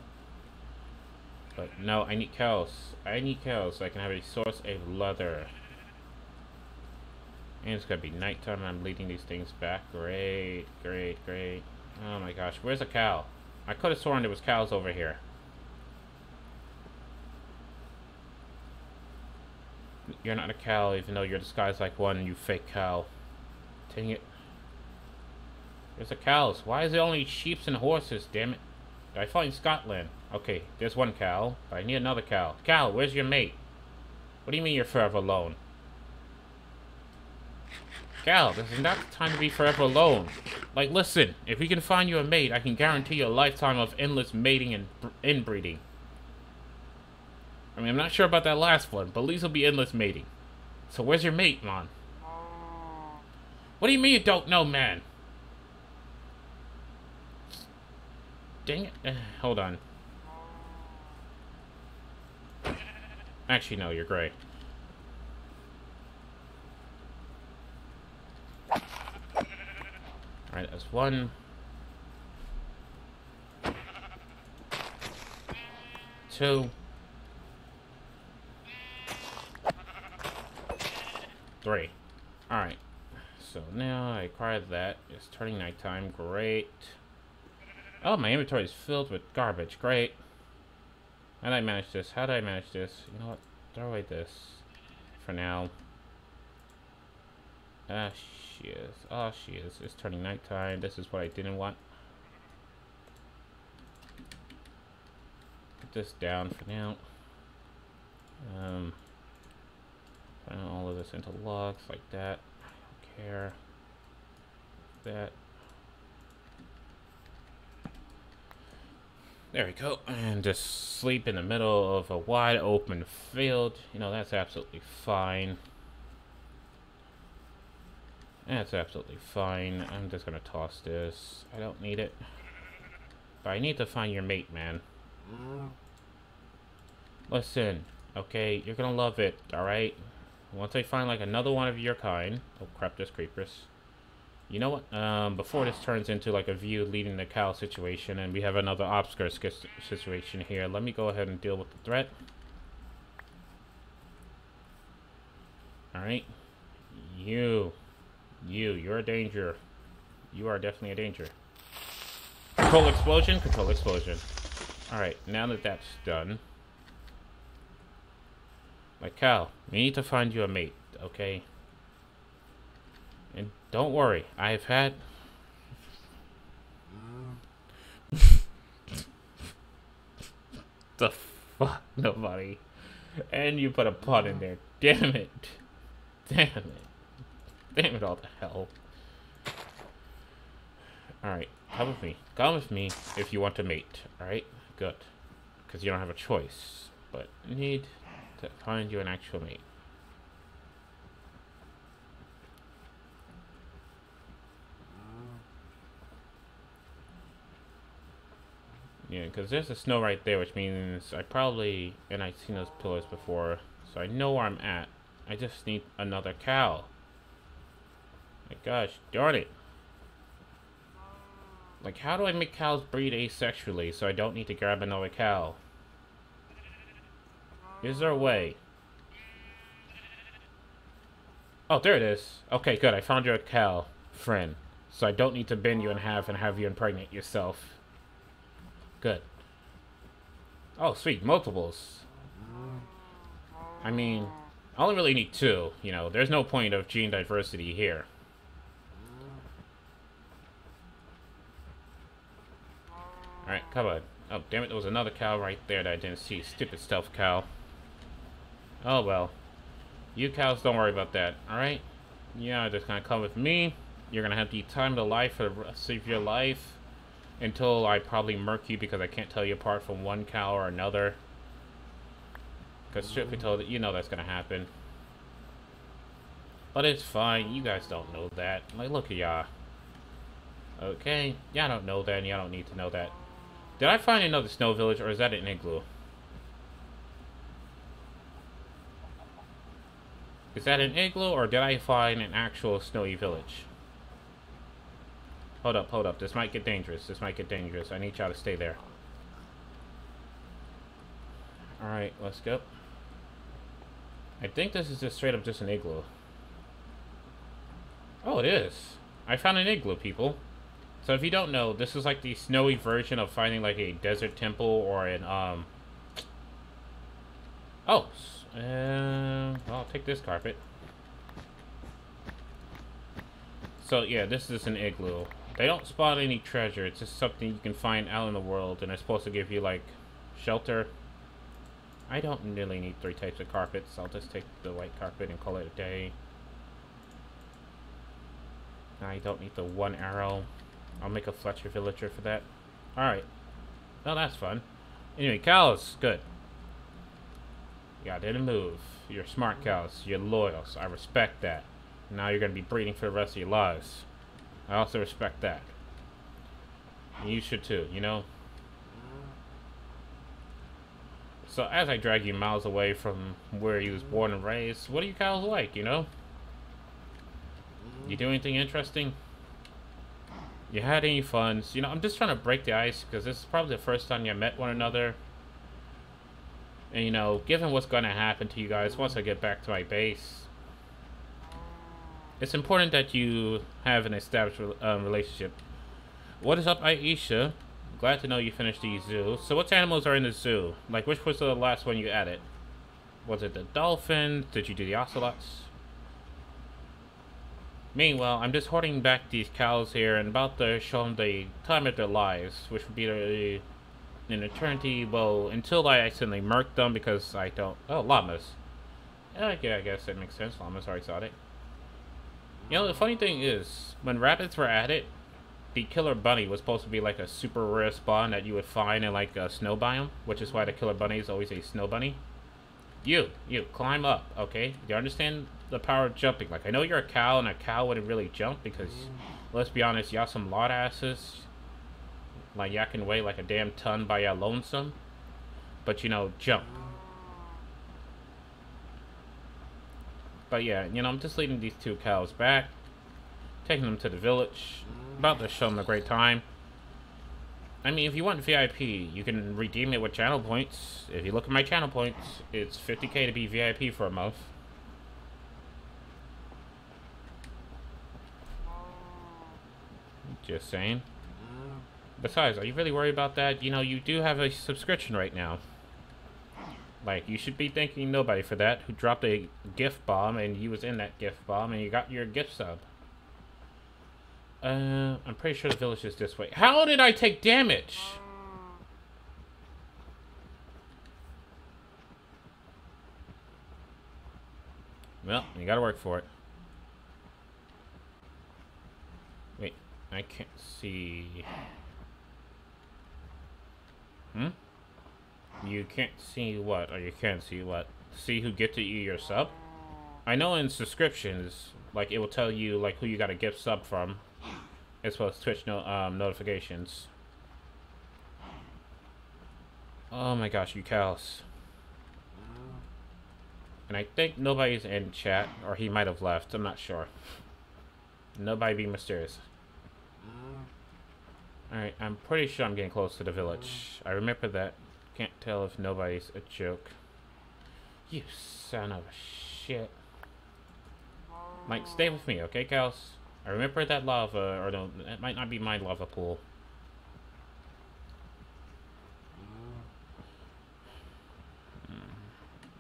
But no, I need cows. I need cows so I can have a source of leather. And it's gonna be nighttime I'm leading these things back. Great, great, great. Oh my gosh, where's a cow? I could have sworn there was cows over here. You're not a cow, even though you're disguised like one, you fake cow. Dang it. There's the cows. Why is it only sheep and horses, damn it? I find Scotland? Okay, there's one cow, I need another cow. Cow, where's your mate? What do you mean you're forever alone? Gal, this is not the time to be forever alone. Like, listen, if we can find you a mate, I can guarantee you a lifetime of endless mating and inbreeding. I mean, I'm not sure about that last one, but at least it'll be endless mating. So where's your mate, man? What do you mean you don't know, man? Dang it. Uh, hold on. Actually, no, you're great. Alright, that's one. Two. Three. Alright. So now I acquired that. It's turning nighttime. Great. Oh, my inventory is filled with garbage. Great. How did I manage this? How did I manage this? You know what? Throw away this. For now. Ah, she is. Oh, she is. It's turning nighttime. This is what I didn't want. Put this down for now. Um, put all of this into logs like that. I don't care. That. There we go. And just sleep in the middle of a wide open field. You know, that's absolutely fine. That's absolutely fine. I'm just gonna toss this. I don't need it. But I need to find your mate, man. Listen, okay? You're gonna love it, alright? Once I find, like, another one of your kind... Oh, crap, there's creepers. You know what? Um, before this turns into, like, a view leading the cow situation, and we have another obscure situation here, let me go ahead and deal with the threat. Alright. You. You, you're a danger. You are definitely a danger. Control explosion, control explosion. Alright, now that that's done. Like, Cal, we need to find you a mate, okay? Don't worry, I've had... the fuck, nobody. And you put a pun in there. Damn it. Damn it. Damn it all to hell. Alright, come with me. Come with me if you want to mate. Alright? Good. Because you don't have a choice. But need to find you an actual mate. Yeah, because there's the snow right there, which means I probably... And I've seen those pillars before, so I know where I'm at. I just need another cow. My gosh, darn it. Like, how do I make cows breed asexually so I don't need to grab another cow? Is there a way? Oh, there it is. Okay, good. I found your cow, friend. So I don't need to bend you in half and have you impregnate yourself. Good. Oh, sweet. Multiples. I mean, I only really need two. You know, there's no point of gene diversity here. Alright, come on. Oh, damn it, there was another cow right there that I didn't see. Stupid stealth cow. Oh, well. You cows, don't worry about that, alright? Yeah, just gonna come with me. You're gonna have the time of the life for the rest of your life. Until I probably murk you because I can't tell you apart from one cow or another. Because strictly mm. told, you know that's gonna happen. But it's fine, you guys don't know that. Like, look at y'all. Okay, y'all don't know that and y'all don't need to know that. Did I find another snow village or is that an igloo? Is that an igloo, or did I find an actual snowy village? Hold up, hold up. This might get dangerous. This might get dangerous. I need y'all to stay there. Alright, let's go. I think this is just straight up just an igloo. Oh, it is. I found an igloo, people. So if you don't know, this is like the snowy version of finding like a desert temple or an, um... Oh, uh, I'll take this carpet. So yeah, this is an igloo. They don't spot any treasure. It's just something you can find out in the world, and it's supposed to give you like shelter. I don't really need three types of carpets. I'll just take the white carpet and call it a day. I don't need the one arrow. I'll make a Fletcher villager for that. Alright. Well, that's fun. Anyway, cows. Good. Yeah, didn't move. You're smart cows. You're loyal, so I respect that. Now you're going to be breeding for the rest of your lives. I also respect that. You should too, you know? So as I drag you miles away from where you was born and raised, what are you cows like, you know? You do anything interesting? You had any fun? You know, I'm just trying to break the ice because this is probably the first time you met one another. And, you know, given what's going to happen to you guys once I get back to my base, it's important that you have an established um, relationship. What is up, Aisha? Glad to know you finished the zoo. So what animals are in the zoo? Like, which was the last one you added? Was it the dolphin? Did you do the ocelots? Meanwhile, I'm just hoarding back these cows here and about to show them the time of their lives, which would be in eternity, well, until I accidentally murked them because I don't... Oh, llamas. Okay, I guess that makes sense. Llamas are exotic. You know, the funny thing is, when rabbits were added, the killer bunny was supposed to be like a super rare spawn that you would find in like a snow biome, which is why the killer bunny is always a snow bunny. You, you, climb up, okay? You understand the power of jumping? Like, I know you're a cow, and a cow wouldn't really jump because, let's be honest, y'all some lot asses. Like, y'all can weigh like a damn ton by y'all lonesome. But, you know, jump. But yeah, you know, I'm just leading these two cows back. Taking them to the village. About to show them a great time. I mean, if you want VIP, you can redeem it with channel points. If you look at my channel points, it's 50k to be VIP for a month. Just saying. Mm-hmm. Besides, are you really worried about that? You know, you do have a subscription right now. Like, you should be thanking nobody for that, who dropped a gift bomb, and you was in that gift bomb, and you got your gift sub. Uh, I'm pretty sure the village is this way. How did I take damage? Well, you gotta work for it. Wait, I can't see... Hmm? You can't see what, or you can't see what? See who to you your sub? I know in subscriptions, like, it will tell you, like, who you got a gift sub from, as well as Twitch no, um, notifications. Oh my gosh, you cows. And I think nobody's in chat, or he might have left. I'm not sure. Nobody be mysterious. Alright, I'm pretty sure I'm getting close to the village. I remember that. Can't tell if nobody's a joke. You son of a shit. Mike, stay with me, okay, cows? I remember that lava, or no, it might not be my lava pool. Hmm.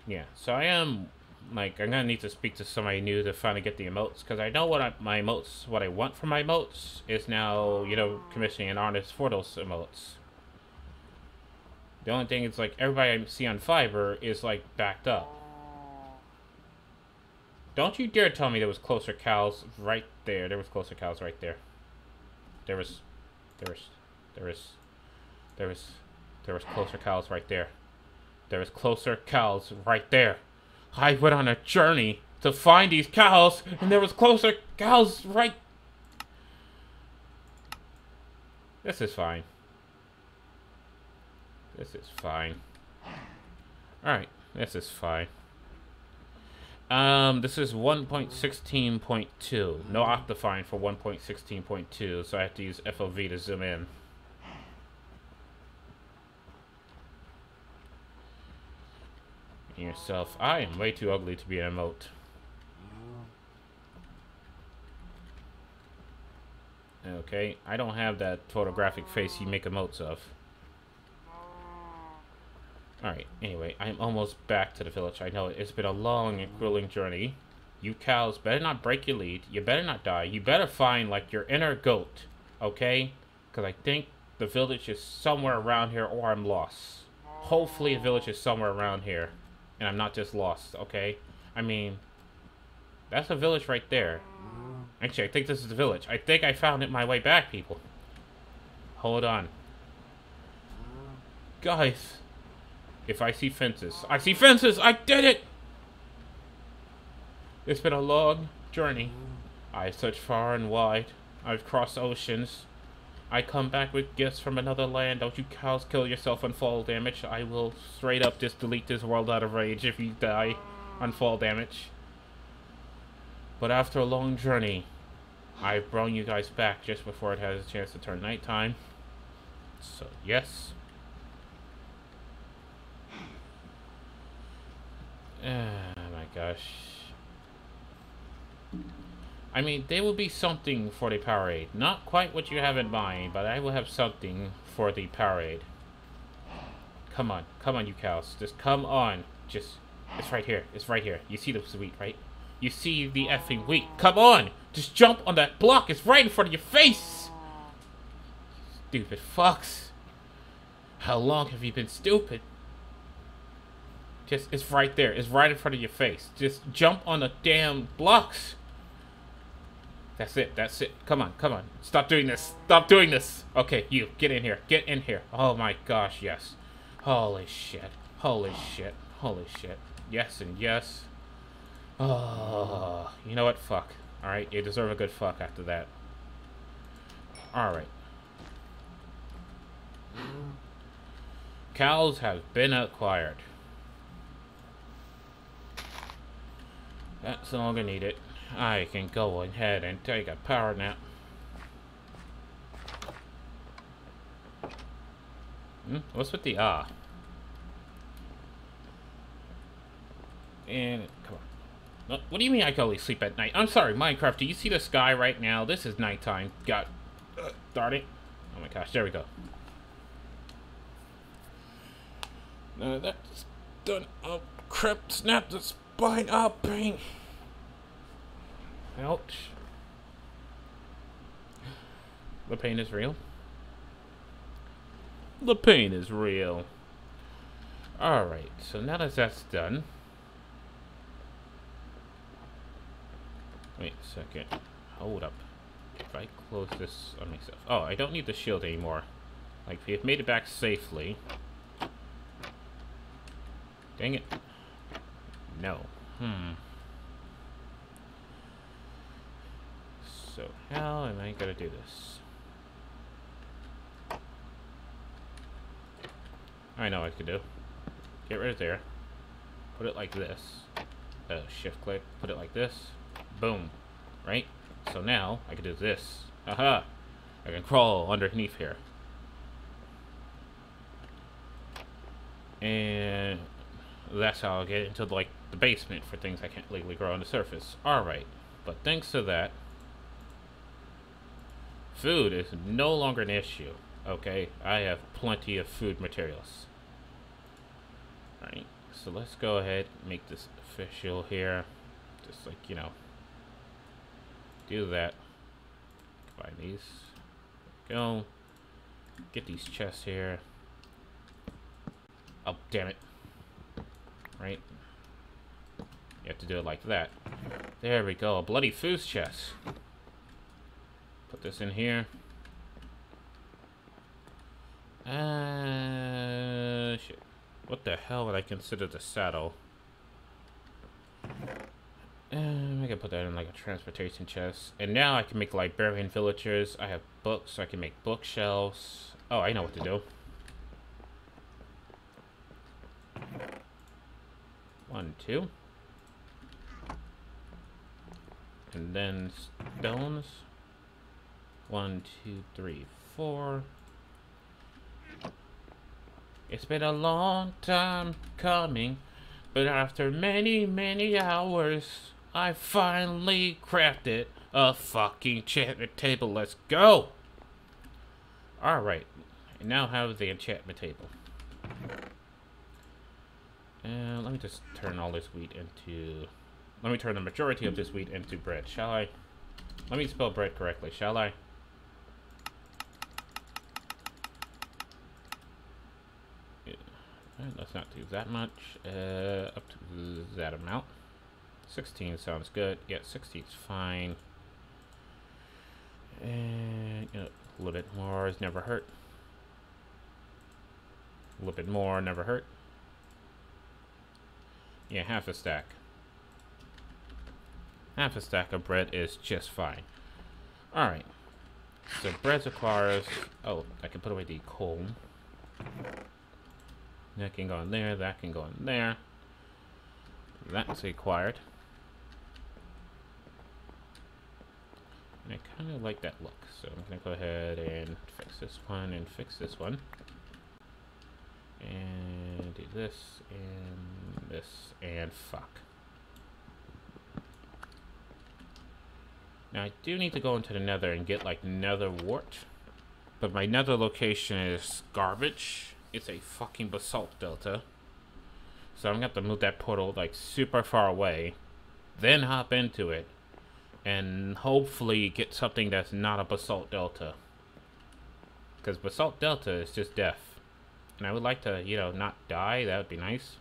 Yeah, so I am, like, I'm gonna need to speak to somebody new to finally get the emotes, because I know what I, my emotes, what I want for my emotes is now, you know, commissioning an artist for those emotes. The only thing is, like, everybody I see on Fiverr is, like, backed up. Don't you dare tell me there was closer cows right there. There was closer cows right there. There was, there was, there was, there was, there was closer cows right there. There was closer cows right there. I went on a journey to find these cows, and there was closer cows right... This is fine. This is fine. Alright, this is fine. Um, this is 1.16.2. No Optifine for 1.16.2, so I have to use FOV to zoom in. yourself. I am way too ugly to be an emote. Okay, I don't have that photographic face you make emotes of. Alright, anyway, I'm almost back to the village. I know it's been a long and grueling journey. You cows better not break your lead. You better not die. You better find, like, your inner goat. Okay? Because I think the village is somewhere around here or I'm lost. Hopefully the village is somewhere around here and I'm not just lost, okay? I mean, that's a village right there. Actually, I think this is the village. I think I found it my way back, people. Hold on. Guys, if I see fences, I see fences! I did it! It's been a long journey. I've searched far and wide. I've crossed oceans. I come back with gifts from another land. Don't you cows kill yourself on fall damage. I will straight up just delete this world out of rage if you die on fall damage. But after a long journey, I've brought you guys back just before it has a chance to turn nighttime. So, yes. Oh my gosh. I mean, there will be something for the parade. Not quite what you have in mind, but I will have something for the parade. Come on. Come on, you cows. Just come on. Just, it's right here. It's right here. You see the wheat, right? You see the effing wheat. Come on! Just jump on that block. It's right in front of your face! Stupid fucks. How long have you been stupid? Just, it's right there. It's right in front of your face. Just jump on the damn blocks. That's it. That's it. Come on. Come on. Stop doing this. Stop doing this. Okay, you. Get in here. Get in here. Oh my gosh, yes. Holy shit. Holy shit. Holy shit. Yes and yes. Oh, you know what? Fuck. Alright, you deserve a good fuck after that. Alright. Cows have been acquired. That's all I need it. I can go ahead and take a power nap. Hmm? What's with the ah? And come on. What do you mean I can only sleep at night? I'm sorry, Minecraft. Do you see the sky right now? This is nighttime. God, uh, darn it! Oh my gosh, there we go. Uh, that's done. Oh crap! Snap the spine. up pain. Ouch. The pain is real. The pain is real. Alright, so now that that's done... Wait a second. Hold up. If I close this on myself... Oh, I don't need the shield anymore. Like, we have made it back safely. Dang it. No. Hmm. So how am I gonna do this? I know what I could do. Get rid of there. Put it like this. Uh, shift click. Put it like this. Boom. Right? So now, I can do this. Aha! I can crawl underneath here. And that's how I'll get into like the basement for things I can't legally grow on the surface. Alright. But thanks to that, food is no longer an issue. Okay? I have plenty of food materials. Alright. So let's go ahead and make this official here. Just like, you know, do that. Buy these. Go. Get these chests here. Oh, damn it. Right? You have to do it like that. There we go. A bloody food chest. Put this in here. Uh, shit. What the hell would I consider the saddle? Um, I can put that in like a transportation chest. And now I can make librarian villagers. I have books, so I can make bookshelves. Oh, I know what to do. One, two. And then stones. One, two, three, four. It's been a long time coming, but after many, many hours, I finally crafted a fucking enchantment table. Let's go! Alright, now have the enchantment table. And let me just turn all this wheat into... Let me turn the majority of this wheat into bread, shall I? Let me spell bread correctly, shall I? Right, let's not do that much. Uh, up to that amount. 16 sounds good. Yeah, 16 is fine. And you know, a little bit more has never hurt. A little bit more never hurt. Yeah, half a stack. Half a stack of bread is just fine. Alright. So bread requires... Oh, I can put away the coal. That can go in there, that can go in there. That's required. And I kind of like that look, so I'm going to go ahead and fix this one and fix this one. And do this, and this, and fuck. Now I do need to go into the nether and get like nether wart. But my nether location is garbage it's a fucking basalt delta. So I'm gonna have to move that portal like super far away, then hop into it, and hopefully get something that's not a basalt delta. Because basalt delta is just death. And I would like to, you know, not die. That would be nice.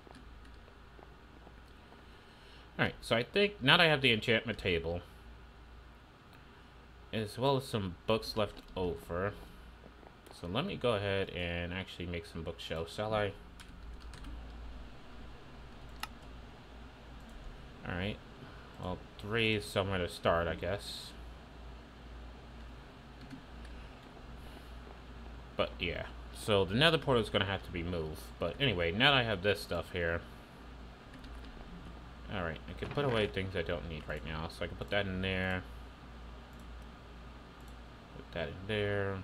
Alright, so I think now that I have the enchantment table, as well as some books left over, so let me go ahead and actually make some bookshelves, shall I? Alright. Well, three is somewhere to start, I guess. But, yeah. So, the nether portal is going to have to be moved. But, anyway, now that I have this stuff here... Alright, I can put away things I don't need right now. So, I can put that in there. Put that in there.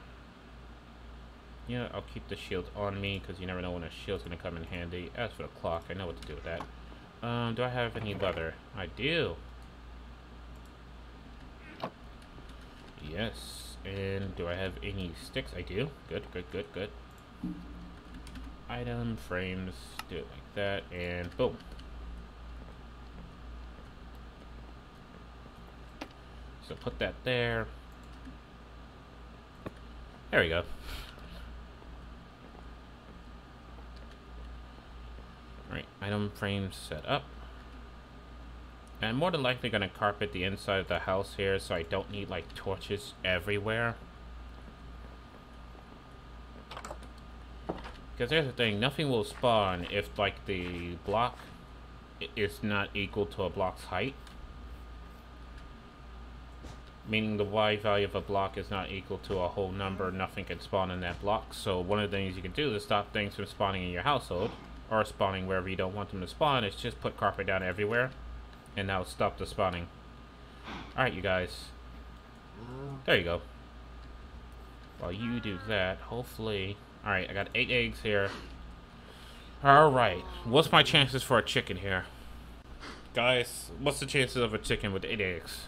Yeah, I'll keep the shield on me, because you never know when a shield's going to come in handy. As for the clock, I know what to do with that. Um, do I have any leather? I do. Yes. And do I have any sticks? I do. Good, good, good, good. Item, frames, do it like that, and boom. So put that there. There we go. Right, item frame set up. And I'm more than likely going to carpet the inside of the house here so I don't need like torches everywhere. Because there's the thing, nothing will spawn if like the block is not equal to a block's height. Meaning the Y value of a block is not equal to a whole number, nothing can spawn in that block. So one of the things you can do to stop things from spawning in your household, or spawning wherever you don't want them to spawn, is just put carpet down everywhere, and that'll stop the spawning. Alright, you guys. There you go. While you do that, hopefully... Alright, I got eight eggs here. Alright, what's my chances for a chicken here? Guys, what's the chances of a chicken with eight eggs?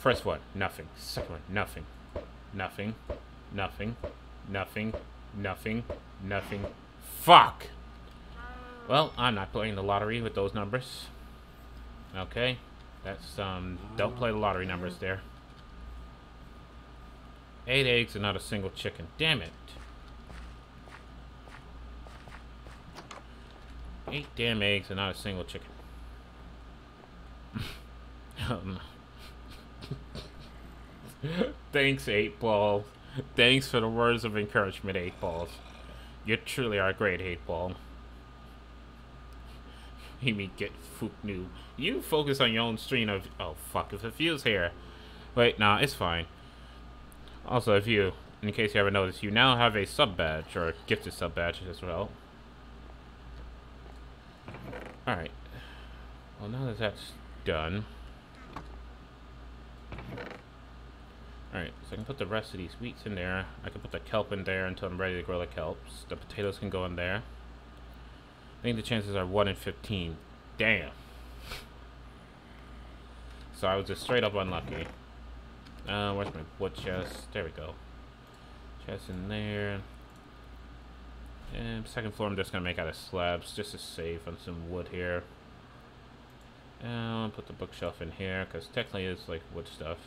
First one, nothing. Second one, nothing. Nothing. Nothing. Nothing. Nothing. Nothing. Fuck! Well, I'm not playing the lottery with those numbers. Okay. That's, um, don't play the lottery numbers there. Eight eggs and not a single chicken. Damn it. Eight damn eggs and not a single chicken. um, Thanks, 8 Ball. Thanks for the words of encouragement, 8 Balls. You truly are great 8 Ball. You mean get fook new. You focus on your own stream of... Oh, fuck, if a fuse here. Wait, nah, it's fine. Also, if you, in case you ever noticed, you now have a sub badge, or gifted sub badge as well. Alright. Well, now that that's done... Alright, so I can put the rest of these wheats in there. I can put the kelp in there until I'm ready to grow the kelps. The potatoes can go in there. I think the chances are 1 in 15. Damn. So I was just straight up unlucky. Uh, where's my wood chest? There we go. Chest in there. And second floor I'm just going to make out of slabs just to save on some wood here. And I'll put the bookshelf in here because technically it's like wood stuff.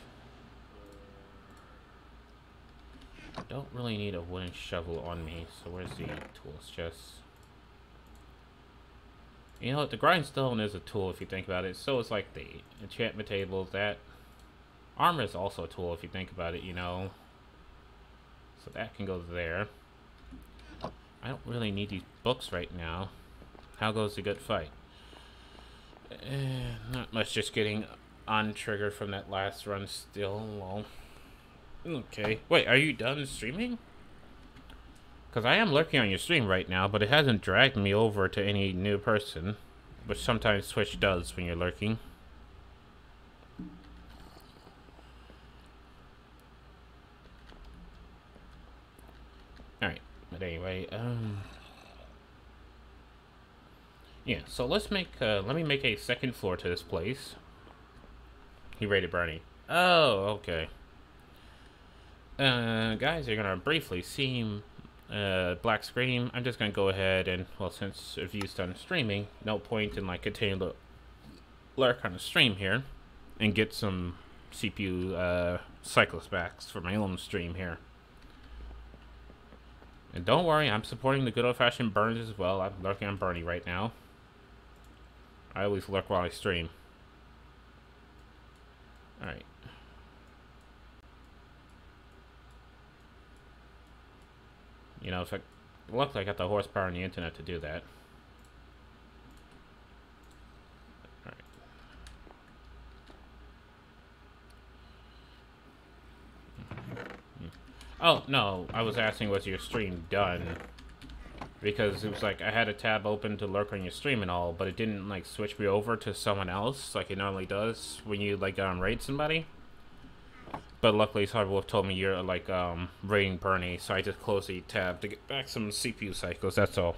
Don't really need a wooden shovel on me, so where's the tools chest? You know the grindstone is a tool if you think about it. So it's like the enchantment table, that. Armor is also a tool if you think about it, you know. So that can go there. I don't really need these books right now. How goes the good fight? Eh, not much, just getting untriggered from that last run still. Well, Okay. Wait, are you done streaming? Because I am lurking on your stream right now, but it hasn't dragged me over to any new person. Which sometimes Twitch does when you're lurking. Alright, but anyway, um... Yeah, so let's make, uh, let me make a second floor to this place. He rated Bernie. Oh, okay. Uh, guys, you're gonna briefly see uh, black screen. I'm just gonna go ahead and, well, since review's done streaming, no point in like continuing to lurk on the stream here and get some CPU uh, cyclist backs for my own stream here. And don't worry, I'm supporting the good old-fashioned burns as well. I'm lurking on Bernie right now. I always lurk while I stream. Alright. You know, if I, luckily I got the horsepower on the internet to do that. Oh, no, I was asking was your stream done? Because it was like, I had a tab open to lurk on your stream and all, but it didn't, like, switch me over to someone else like it normally does when you, like, um, raid somebody. But luckily, Cyberwolf told me you're like um, raiding Bernie, so I just closed the tab to get back some CPU cycles. That's all.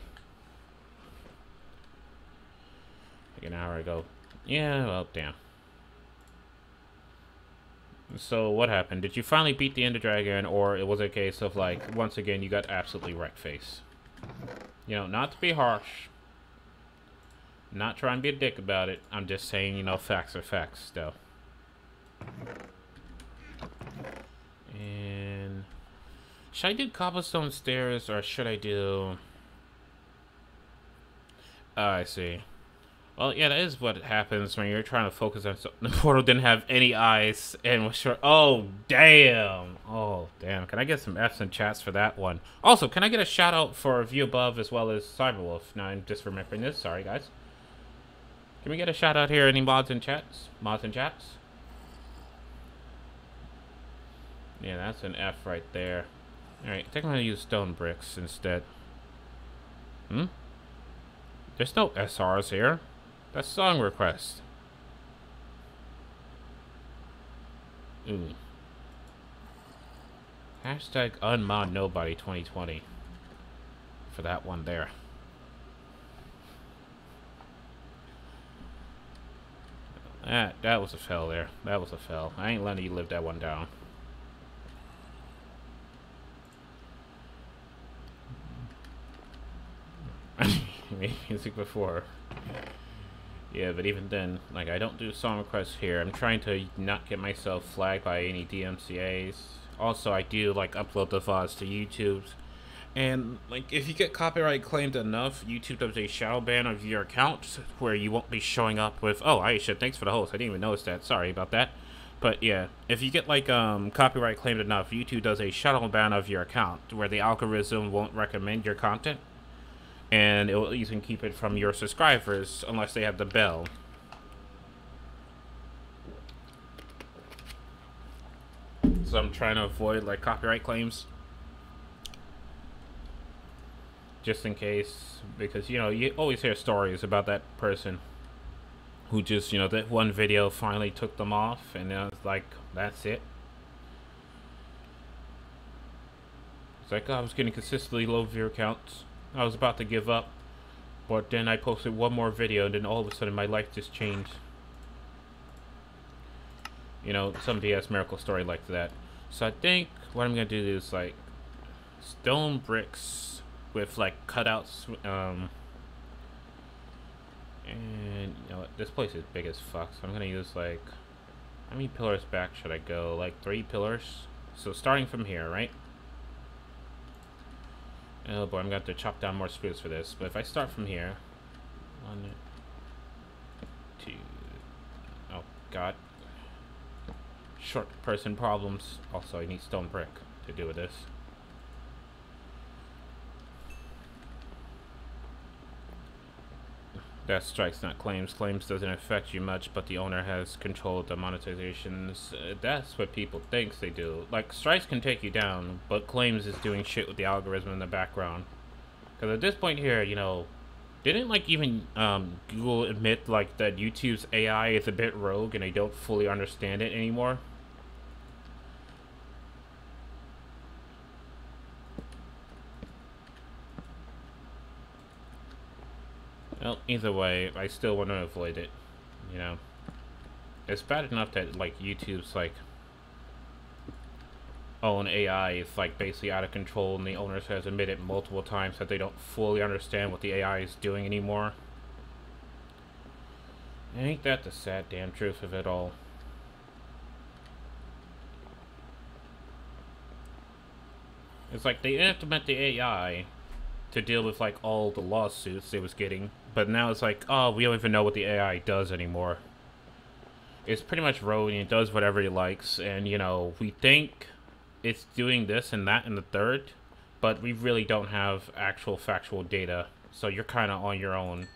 Like an hour ago. Yeah, well, damn. So what happened? Did you finally beat the Ender Dragon, or it was a case of like once again you got absolutely wrecked face? You know, not to be harsh. Not trying to be a dick about it. I'm just saying, you know, facts are facts still. And should I do cobblestone stairs or should I do? Oh, I see. Well, yeah, that is what happens when you're trying to focus on. So the portal didn't have any eyes and was short. Oh, damn. Oh, damn. Can I get some F's and chats for that one? Also, can I get a shout out for View Above as well as Cyberwolf? Now I'm just remembering this. Sorry, guys. Can we get a shout out here? Any mods and chats? Mods and chats? Yeah, that's an F right there. Alright, I think I'm gonna use stone bricks instead. Hmm? There's no SRs here. That's song request. Ooh. Hashtag unmod nobody 2020. For that one there. That, that was a fell there. That was a fell. I ain't letting you live that one down. Made music before. Yeah, but even then, like, I don't do song requests here. I'm trying to not get myself flagged by any DMCAs. Also, I do, like, upload the VODs to YouTube. And, like, if you get copyright claimed enough, YouTube does a shadow ban of your account where you won't be showing up with, oh, Aisha, thanks for the host. I didn't even notice that. Sorry about that. But, yeah, if you get, like, um, copyright claimed enough, YouTube does a shadow ban of your account where the algorithm won't recommend your content and it will even keep it from your subscribers unless they have the bell. So I'm trying to avoid like copyright claims. Just in case, because you know, you always hear stories about that person who just, you know, that one video finally took them off and then it's like, that's it. It's like, oh, I was getting consistently low view counts. I was about to give up, but then I posted one more video, and then all of a sudden my life just changed. You know, some BS miracle story like that. So I think what I'm gonna do is like stone bricks with like cutouts. Um, and you know? This place is big as fuck, so I'm gonna use like how many pillars back should I go? Like three pillars. So starting from here, right? Oh boy, I'm going to have to chop down more spruce for this. But if I start from here... One, two... Oh, God. Short person problems. Also, I need stone brick to do with this. That strikes, not claims. Claims doesn't affect you much, but the owner has control of the monetizations. Uh, that's what people think they do. Like, strikes can take you down, but claims is doing shit with the algorithm in the background. Because at this point here, you know, didn't, like, even um, Google admit, like, that YouTube's AI is a bit rogue and they don't fully understand it anymore? Well, either way, I still want to avoid it, you know. It's bad enough that, like, YouTube's, like, own AI is, like, basically out of control, and the owners has admitted multiple times that they don't fully understand what the AI is doing anymore. Ain't that the sad damn truth of it all? It's like they implement the AI to deal with like all the lawsuits they was getting but now it's like, oh, we don't even know what the AI does anymore. It's pretty much rogue it does whatever it likes, and you know, we think it's doing this and that and the third, but we really don't have actual factual data, so you're kind of on your own.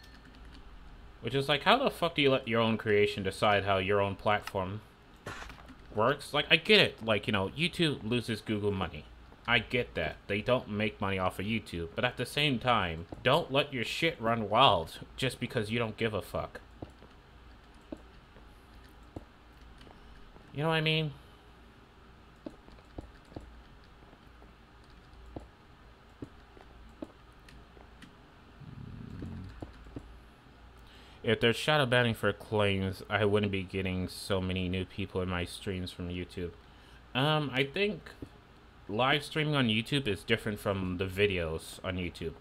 Which is like, how the fuck do you let your own creation decide how your own platform works? Like, I get it. Like, you know, YouTube loses Google money. I get that. They don't make money off of YouTube. But at the same time, don't let your shit run wild just because you don't give a fuck. You know what I mean? If there's shadow banning for claims, I wouldn't be getting so many new people in my streams from YouTube. Um, I think live streaming on YouTube is different from the videos on YouTube.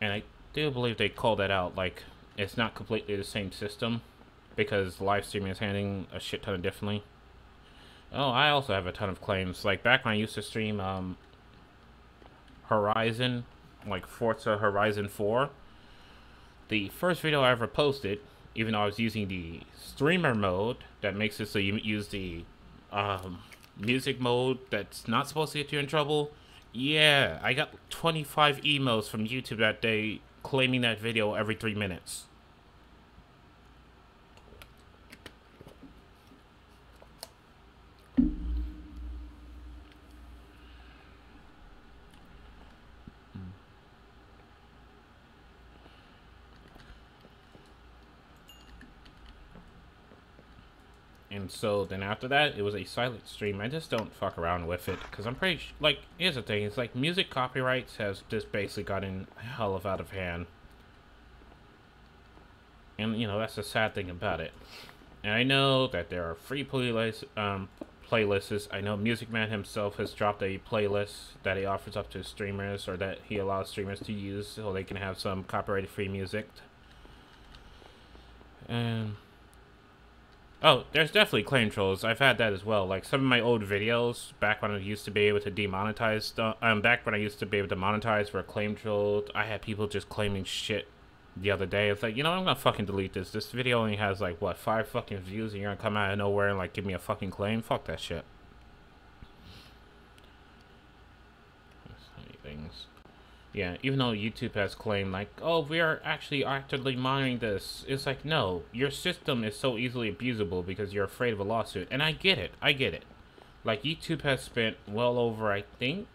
And I do believe they call that out, like, it's not completely the same system, because live streaming is handling a shit ton of differently. Oh, I also have a ton of claims. Like, back when I used to stream, um, Horizon, like Forza Horizon 4, the first video I ever posted, even though I was using the streamer mode, that makes it so you use the, um, music mode that's not supposed to get you in trouble. Yeah, I got 25 emails from YouTube that day claiming that video every three minutes. And so then after that, it was a silent stream. I just don't fuck around with it because I'm pretty like. Here's the thing: it's like music copyrights has just basically gotten hell of out of hand, and you know that's the sad thing about it. And I know that there are free playlists. Um, playlists. I know Music Man himself has dropped a playlist that he offers up to streamers or that he allows streamers to use so they can have some copyrighted free music. And Oh, there's definitely claim trolls. I've had that as well. Like some of my old videos, back when I used to be able to demonetize stuff, um, back when I used to be able to monetize for a claim troll, I had people just claiming shit the other day. It's like, you know, I'm gonna fucking delete this. This video only has like, what, five fucking views and you're gonna come out of nowhere and like give me a fucking claim? Fuck that shit. So many things. Yeah, even though YouTube has claimed like, oh, we are actually actively monitoring this. It's like, no, your system is so easily abusable because you're afraid of a lawsuit. And I get it. I get it. Like, YouTube has spent well over, I think,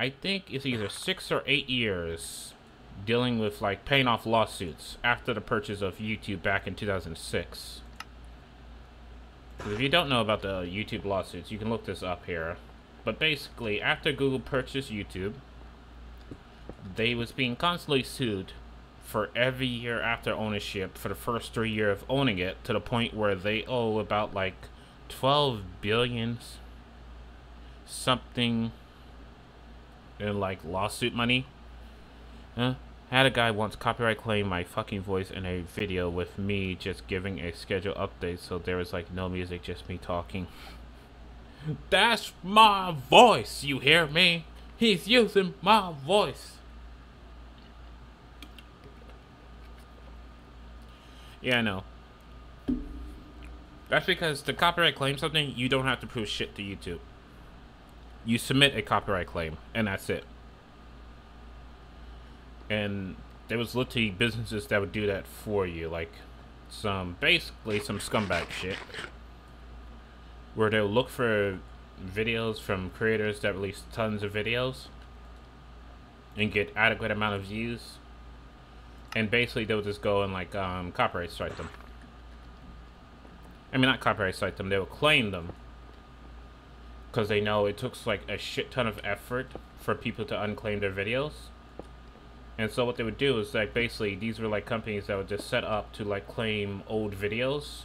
I think it's either six or eight years dealing with, like, paying off lawsuits after the purchase of YouTube back in 2006. If you don't know about the YouTube lawsuits, you can look this up here. But basically, after Google purchased YouTube, they was being constantly sued for every year after ownership for the first three years of owning it to the point where they owe about like 12 billions something in like lawsuit money. Huh? Had a guy once copyright claim my fucking voice in a video with me just giving a schedule update so there was like no music, just me talking. That's my voice, you hear me? He's using my voice. Yeah, I know. That's because to copyright claim something, you don't have to prove shit to YouTube. You submit a copyright claim, and that's it. And there was literally businesses that would do that for you, like some, basically some scumbag shit. Where they'll look for videos from creators that release tons of videos and get adequate amount of views and basically they'll just go and like um, copyright strike them. I mean, not copyright strike them. They will claim them because they know it took like a shit ton of effort for people to unclaim their videos. And so what they would do is like basically these were like companies that would just set up to like claim old videos.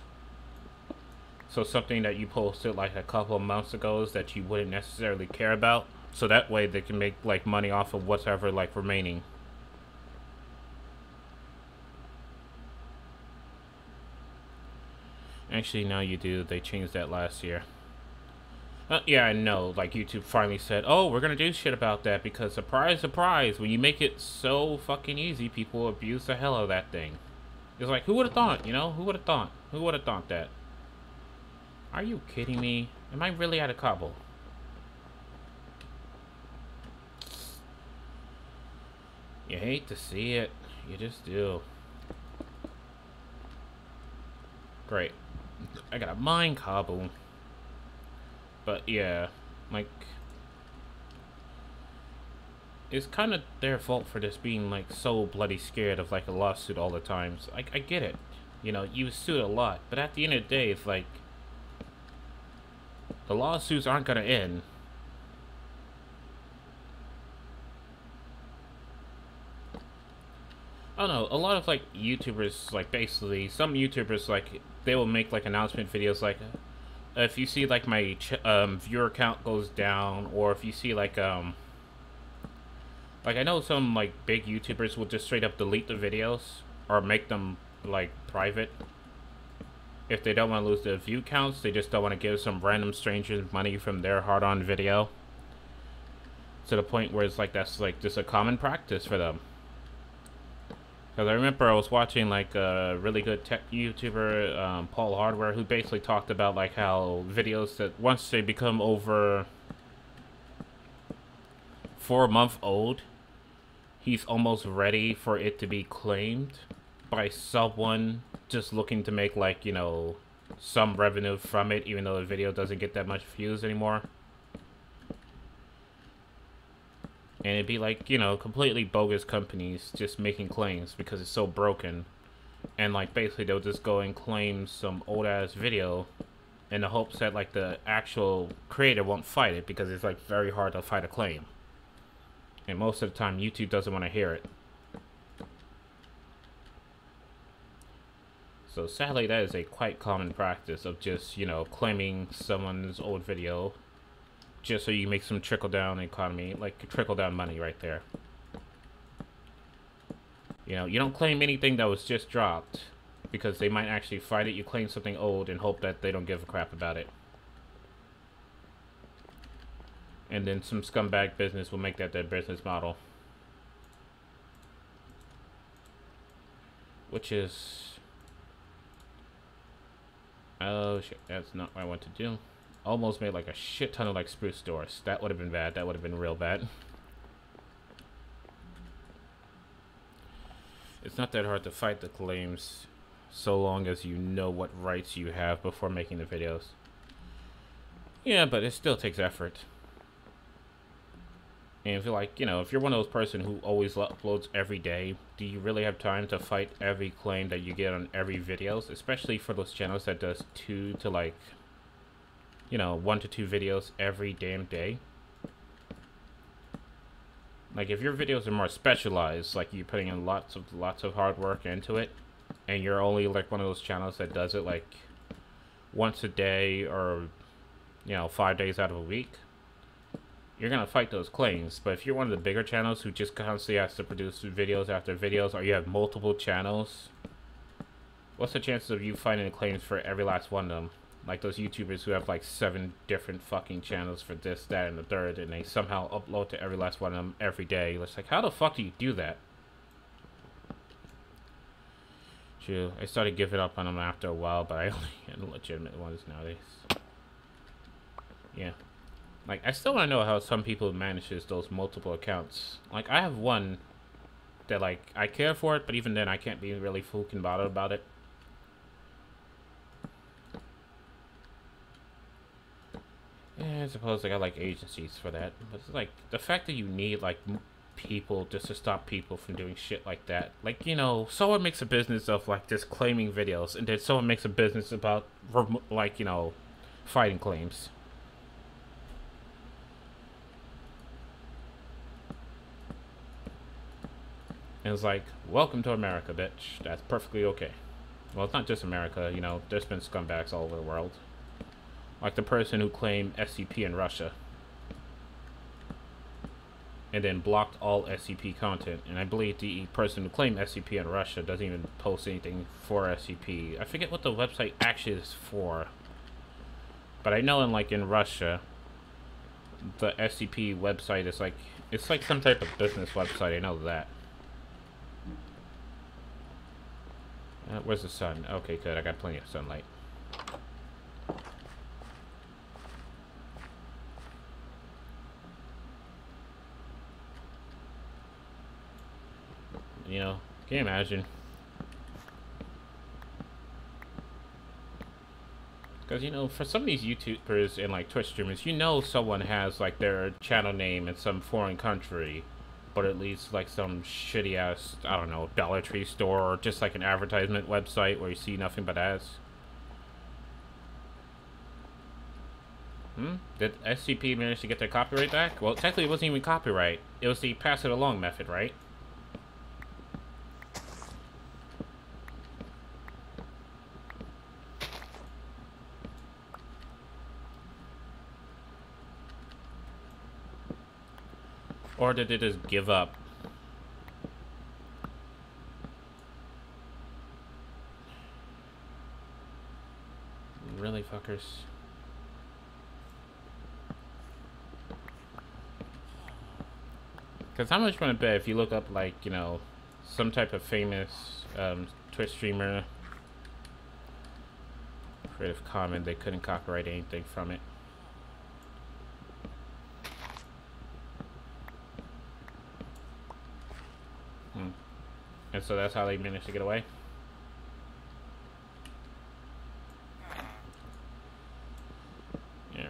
So something that you posted like a couple months ago is that you wouldn't necessarily care about. So that way they can make like money off of whatever like remaining. Actually, now you do. They changed that last year. Uh, yeah, I know. Like, YouTube finally said, oh, we're gonna do shit about that because, surprise, surprise, when you make it so fucking easy, people abuse the hell out of that thing. It's like, who would have thought, you know? Who would have thought? Who would have thought that? Are you kidding me? Am I really out of cobble? You hate to see it. You just do. Great. I got a mine cobble. But yeah, like it's kind of their fault for just being like so bloody scared of like a lawsuit all the time. So I, I get it. You know, you sue a lot, but at the end of the day, it's like the lawsuits aren't gonna end. I don't know, a lot of like YouTubers, like basically, some YouTubers like they will make like announcement videos like uh, if you see like my um, viewer count goes down or if you see like um like I know some like big YouTubers will just straight up delete the videos or make them like private if they don't want to lose their view counts they just don't want to give some random strangers money from their hard-on video. To the point where it's like that's like just a common practice for them. Because I remember I was watching like a really good tech YouTuber, um, Paul Hardware, who basically talked about like how videos that once they become over four month old, he's almost ready for it to be claimed by someone just looking to make like, you know, some revenue from it, even though the video doesn't get that much views anymore. And it'd be like, you know, completely bogus companies just making claims because it's so broken. And like basically they'll just go and claim some old ass video in the hopes that like the actual creator won't fight it because it's like very hard to fight a claim. And most of the time YouTube doesn't want to hear it. So sadly that is a quite common practice of just, you know, claiming someone's old video just so you make some trickle down economy, like trickle down money right there. You know, you don't claim anything that was just dropped because they might actually fight it. You claim something old and hope that they don't give a crap about it. And then some scumbag business will make that their business model. Which is... Oh shit, that's not what I want to do. Almost made like a shit ton of like spruce doors. That would have been bad. That would have been real bad. It's not that hard to fight the claims so long as you know what rights you have before making the videos. Yeah, but it still takes effort. And if you're like, you know, if you're one of those person who always uploads every day, do you really have time to fight every claim that you get on every videos? Especially for those channels that does two to like, you know, one to two videos every damn day. Like if your videos are more specialized, like you're putting in lots of lots of hard work into it, and you're only like one of those channels that does it like once a day or you know five days out of a week, you're gonna fight those claims. But if you're one of the bigger channels who just constantly has to produce videos after videos, or you have multiple channels, what's the chances of you finding claims for every last one of them? Like those YouTubers who have like seven different fucking channels for this, that, and the third, and they somehow upload to every last one of them every day. It's like, how the fuck do you do that? True. I started giving up on them after a while, but I only get legitimate ones nowadays. Yeah. Like, I still want to know how some people manages those multiple accounts. Like, I have one that, like, I care for it, but even then I can't be really fucking bothered about it. Yeah, I suppose I got like agencies for that, but it's like the fact that you need like people just to stop people from doing shit like that. Like you know, someone makes a business of like just claiming videos, and then someone makes a business about like you know, fighting claims. And it's like, welcome to America, bitch. That's perfectly okay. Well, it's not just America, you know, there's been scumbags all over the world. Like the person who claimed SCP in Russia. And then blocked all SCP content. And I believe the person who claimed SCP in Russia doesn't even post anything for SCP. I forget what the website actually is for. But I know in like in Russia, the SCP website is like, it's like some type of business website, I know that. Uh, where's the sun? Okay, good, I got plenty of sunlight. You know, can you imagine? Because, you know, for some of these YouTubers and, like, Twitch streamers, you know someone has, like, their channel name in some foreign country. But at least, like, some shitty-ass, I don't know, Dollar Tree store or just, like, an advertisement website where you see nothing but ads. Hmm? Did SCP manage to get their copyright back? Well, technically it wasn't even copyright. It was the pass it along method, right? Or did it just give up? Really, fuckers? Because how much want to bet if you look up, like, you know, some type of famous um, Twitch streamer, Creative Commons, they couldn't copyright anything from it. And so that's how they managed to get away. Alright.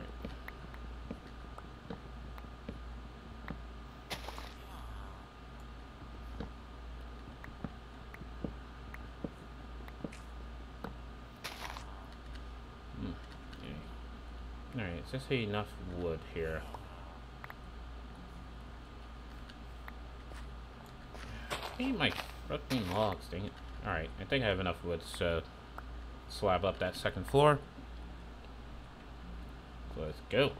Hmm, yeah. Alright, so see enough wood here. Hey, Mike fucking logs, dang it. Alright, I think I have enough wood to slab up that second floor. So let's go.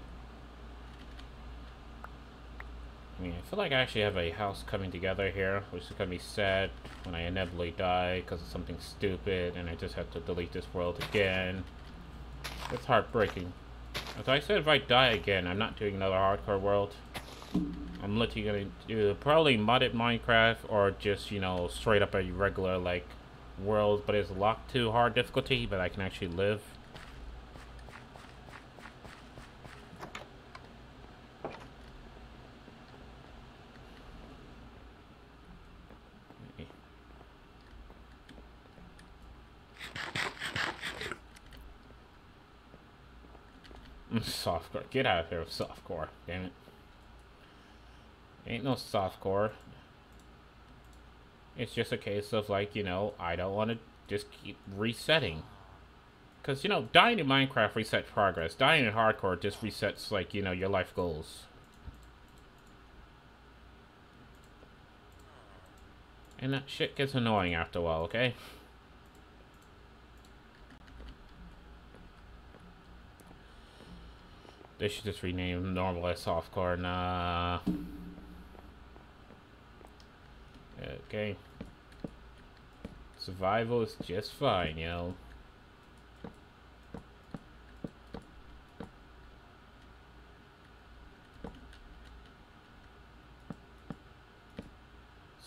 I mean, I feel like I actually have a house coming together here, which is to be sad when I inevitably die because of something stupid and I just have to delete this world again. It's heartbreaking. As I said, if I die again, I'm not doing another hardcore world. I'm literally to do probably modded Minecraft or just, you know, straight up a regular, like, world, but it's locked to hard difficulty, but I can actually live. Softcore. Get out of here with softcore. Damn it. Ain't no softcore. It's just a case of, like, you know, I don't want to just keep resetting. Because, you know, dying in Minecraft resets progress. Dying in hardcore just resets, like, you know, your life goals. And that shit gets annoying after a while, okay? They should just rename normal as softcore. Nah. Okay. Survival is just fine, know.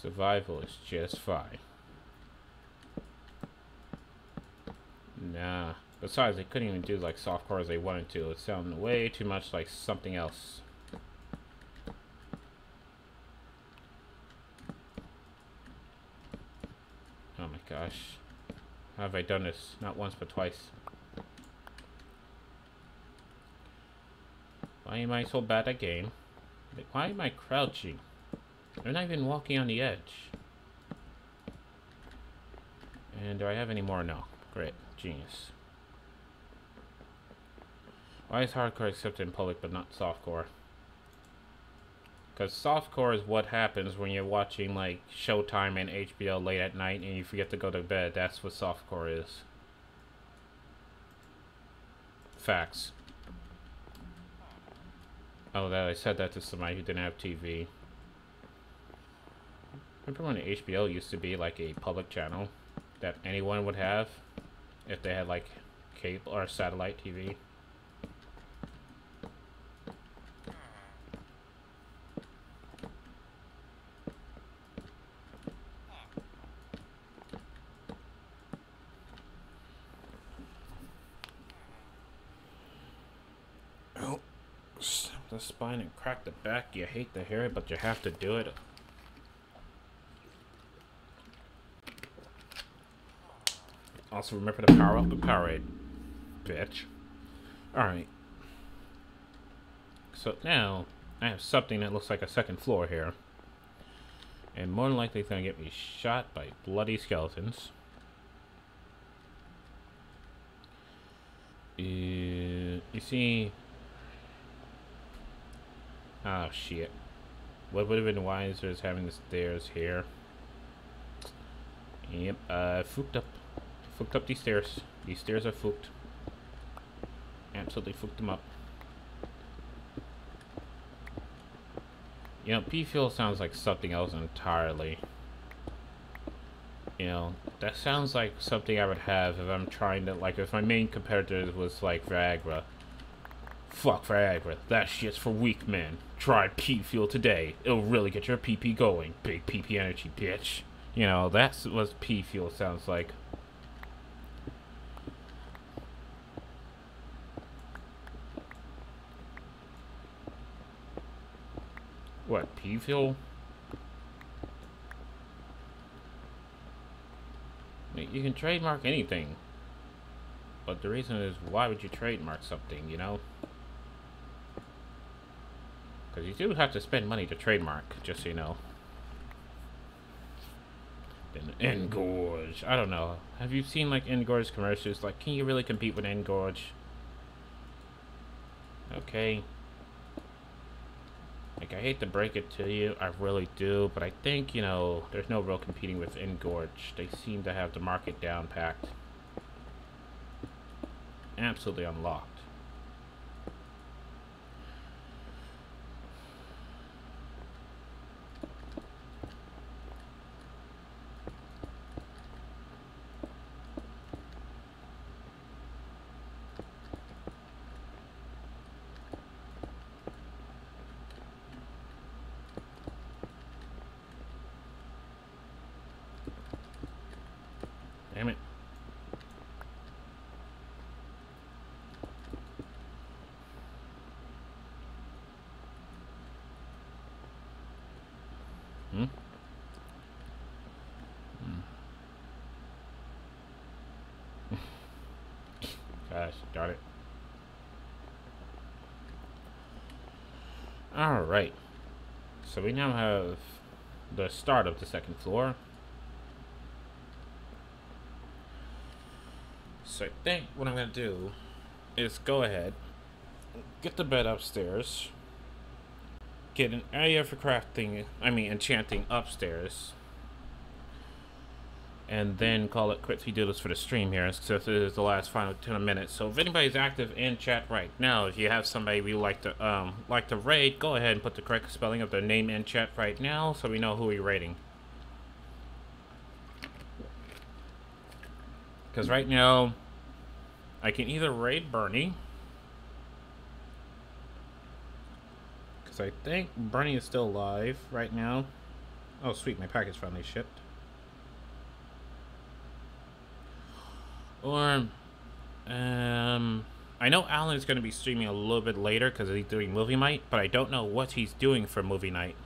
Survival is just fine. Nah. Besides, they couldn't even do like softcore as they wanted to. It sounded way too much like something else. Oh my gosh. How have I done this? Not once, but twice. Why am I so bad at game? Why am I crouching? I'm not even walking on the edge. And do I have any more? No. Great. Genius. Why is hardcore accepted in public but not softcore? Because softcore is what happens when you're watching like Showtime and HBO late at night and you forget to go to bed. That's what softcore is. Facts. Oh, that I said that to somebody who didn't have TV. Remember when HBO used to be like a public channel that anyone would have if they had like cable or satellite TV? The back. You hate to hear it, but you have to do it. Also remember to power up the Powerade, bitch. Alright. So now, I have something that looks like a second floor here. And more than likely it's going to get me shot by bloody skeletons. Uh, you see, Oh, shit. What would have been wiser is having the stairs here. Yep, uh, fucked up. Fucked up these stairs. These stairs are fucked. Absolutely fucked them up. You know, P-Fuel sounds like something else entirely. You know, that sounds like something I would have if I'm trying to, like, if my main competitor was, like, Viagra. Fuck Viagra. That shit's for weak men. Try P-Fuel today. It'll really get your PP going. Big PP energy, bitch. You know, that's what P-Fuel sounds like. What, P-Fuel? You can trademark anything. But the reason is, why would you trademark something, you know? Because you do have to spend money to trademark, just so you know. Then Engorge. I don't know. Have you seen like Engorge commercials? Like, can you really compete with Engorge? Okay. Like, I hate to break it to you, I really do, but I think, you know, there's no real competing with Engorge. They seem to have the market down packed. Absolutely unlocked. Damn it. Hmm? Hmm. Gosh, darn it. Alright. So we now have the start of the second floor. So I think what I'm going to do is go ahead, get the bed upstairs, get an area for crafting, I mean enchanting upstairs, and then call it quits we do this for the stream here, this is the last final 10 minutes. So if anybody's active in chat right now, if you have somebody we like to um like to raid, go ahead and put the correct spelling of their name in chat right now so we know who we're raiding. Because right now, I can either raid Bernie. Because I think Bernie is still alive right now. Oh, sweet, my package finally shipped. Or, um, I know Alan is going to be streaming a little bit later because he's doing movie night, but I don't know what he's doing for movie night.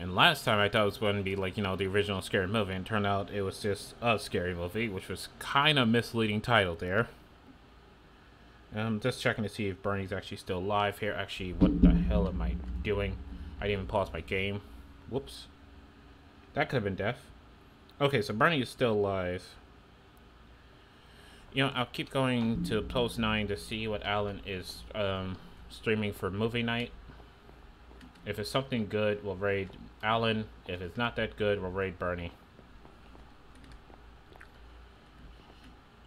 And last time I thought it was going to be like, you know, the original scary movie, and turned out it was just a scary movie, which was kind of misleading title there. I'm just checking to see if Bernie's actually still live here. Actually, what the hell am I doing? I didn't even pause my game. Whoops. That could have been death. Okay, so Bernie is still alive. You know, I'll keep going to post 9 to see what Alan is um, streaming for movie night. If it's something good, we'll raid Alan. If it's not that good, we'll raid Bernie.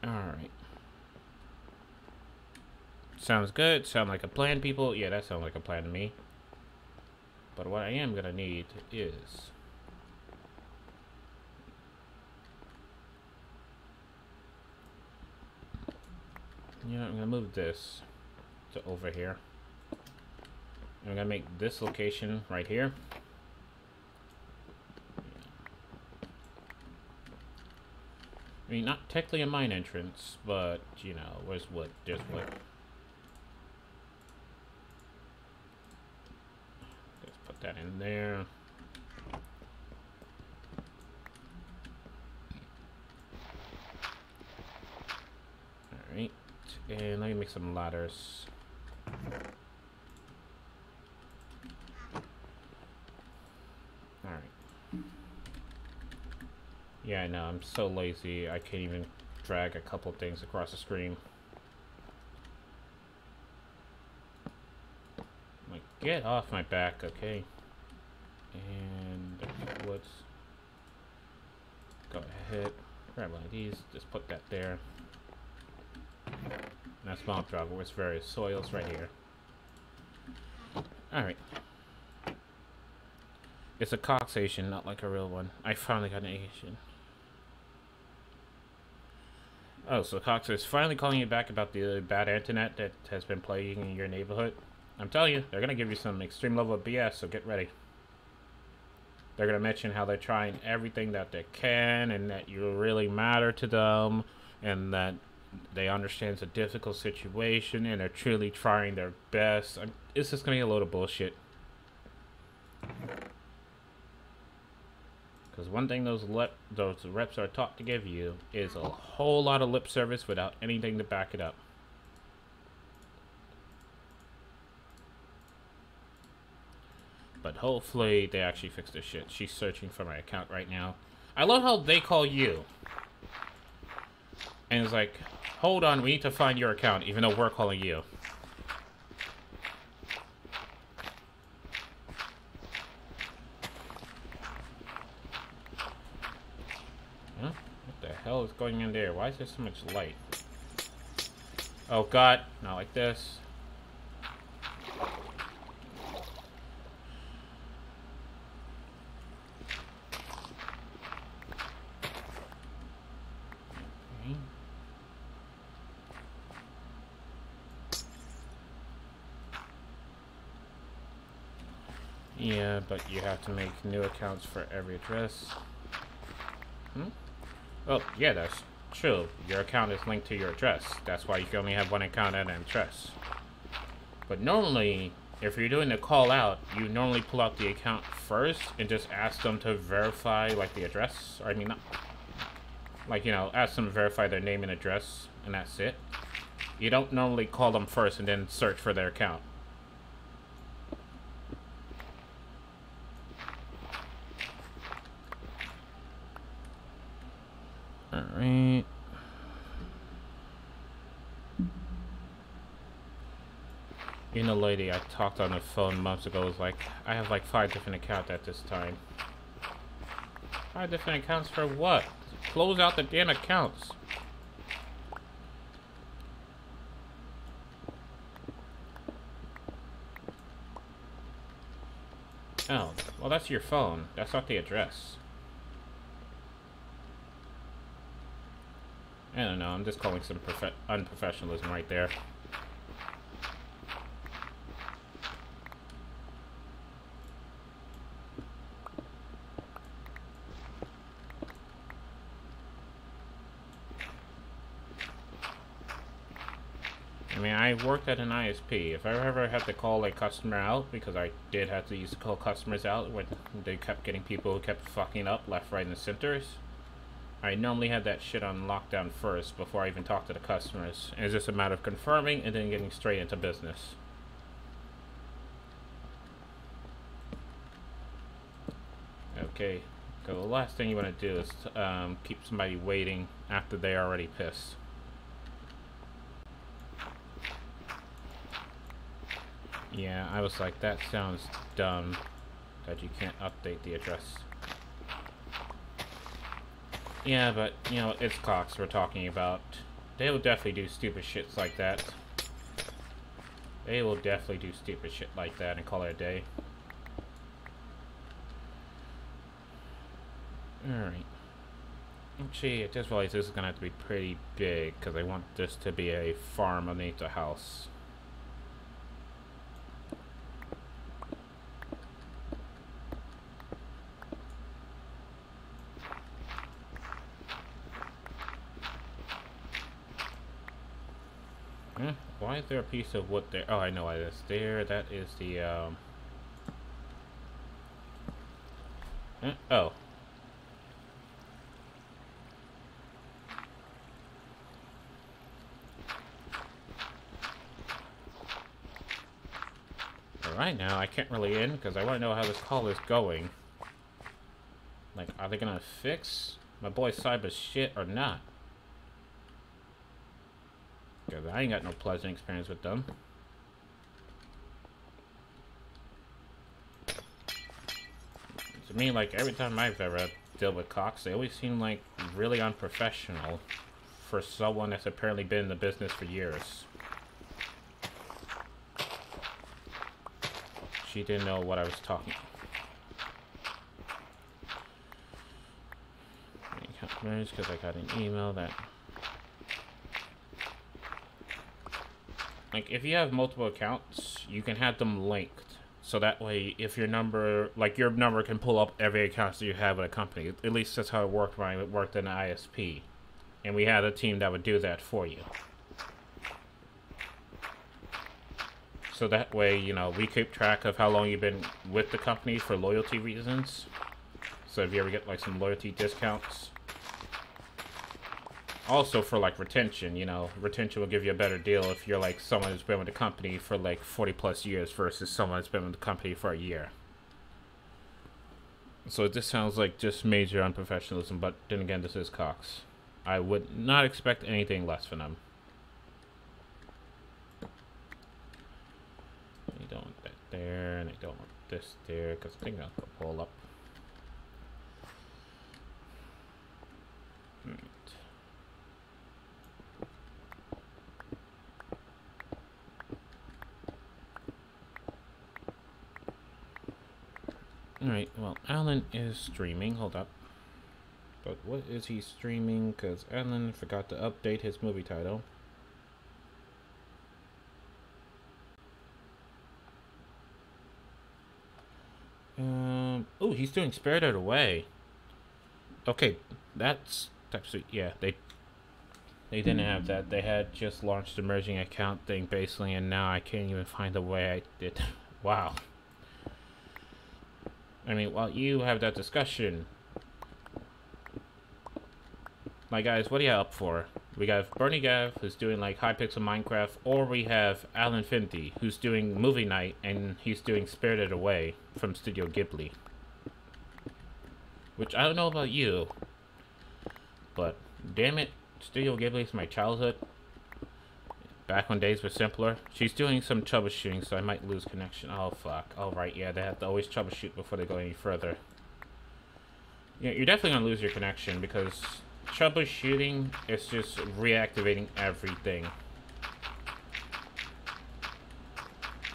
Alright. Sounds good. Sound like a plan, people? Yeah, that sounds like a plan to me. But what I am going to need is... You know, I'm going to move this to over here. I'm going to make this location right here. I mean, not technically a mine entrance, but, you know, where's wood? There's wood. Let's put that in there. Alright, and let me make some ladders. Alright. Yeah, I know, I'm so lazy, I can't even drag a couple things across the screen. Get off my back, okay? And woods. Go ahead, grab one of these, just put that there. That's Mount Driver with various soils right here. Alright. It's a Cox not like a real one. I finally got an Asian. Oh, so Cox is finally calling you back about the bad internet that has been plaguing your neighborhood. I'm telling you, they're gonna give you some extreme level of BS, so get ready. They're gonna mention how they're trying everything that they can and that you really matter to them and that they understand it's a difficult situation and they're truly trying their best. It's just gonna be a load of bullshit. Because one thing those lep those reps are taught to give you is a whole lot of lip service without anything to back it up. But hopefully they actually fix this shit. She's searching for my account right now. I love how they call you. And it's like, hold on, we need to find your account, even though we're calling you. Huh? What the hell is going in there? Why is there so much light? Oh god, not like this. Yeah, but you have to make new accounts for every address. Hmm? Oh, yeah, that's true. Your account is linked to your address. That's why you can only have one account at an address. But normally, if you're doing a call out, you normally pull out the account first and just ask them to verify, like, the address. Or, I mean, not, like, you know, ask them to verify their name and address, and that's it. You don't normally call them first and then search for their account. Alright. You know, lady I talked on the phone months ago was like, I have like five different accounts at this time. Five different accounts for what? Close out the damn accounts. Oh, well that's your phone. That's not the address. I don't know, I'm just calling some unprofessionalism right there. Worked at an ISP. If I ever had to call a customer out, because I did have to use to call customers out when they kept getting people who kept fucking up left, right, and centers, I normally had that shit on lockdown first before I even talked to the customers. It's just a matter of confirming and then getting straight into business. Okay, so the last thing you want to do is um, keep somebody waiting after they're already pissed. Yeah, I was like, that sounds dumb that you can't update the address. Yeah, but, you know, it's Cox we're talking about. They will definitely do stupid shits like that. They will definitely do stupid shit like that and call it a day. Alright. Gee, at this point, this is gonna have to be pretty big, because I want this to be a farm underneath the house. Why is there a piece of wood there? Oh, I know why that's there. That is the, um... Oh. Alright now, I can't really in because I want to know how this call is going. Like, are they gonna fix my boy Cyber's shit or not? I ain't got no pleasant experience with them. To me, like, every time I've ever dealt with Cox, they always seem like really unprofessional for someone that's apparently been in the business for years. She didn't know what I was talking because I got an email that Like, if you have multiple accounts, you can have them linked. So that way, if your number, like your number can pull up every account that you have with a company. At least that's how it worked when I worked in an ISP. And we had a team that would do that for you. So that way, you know, we keep track of how long you've been with the company for loyalty reasons. So if you ever get like some loyalty discounts, also for like retention, you know, retention will give you a better deal if you're like someone who's been with the company for like 40 plus years versus someone who's been with the company for a year. So this sounds like just major unprofessionalism, but then again, this is Cox. I would not expect anything less from them. They don't want that there, and they don't want this there, because I think I'll pull up. Right. Alright, well, Alan is streaming. Hold up. But what is he streaming? Because Alan forgot to update his movie title. Um, oh, he's doing Spirited Away. Okay, that's sweet. Yeah, they they didn't have that. They had just launched the merging account thing basically, and now I can't even find the way I did. wow. I mean, while you have that discussion, my guys, what are you up for? We got Bernie Gav, who's doing like Hypixel Minecraft, or we have Alan Finty, who's doing Movie Night, and he's doing Spirited Away from Studio Ghibli. Which I don't know about you, but damn it, Studio Ghibli is my childhood. Back when days were simpler. She's doing some troubleshooting, so I might lose connection. Oh, fuck. Oh, right, yeah, they have to always troubleshoot before they go any further. Yeah, you're definitely going to lose your connection, because troubleshooting is just reactivating everything.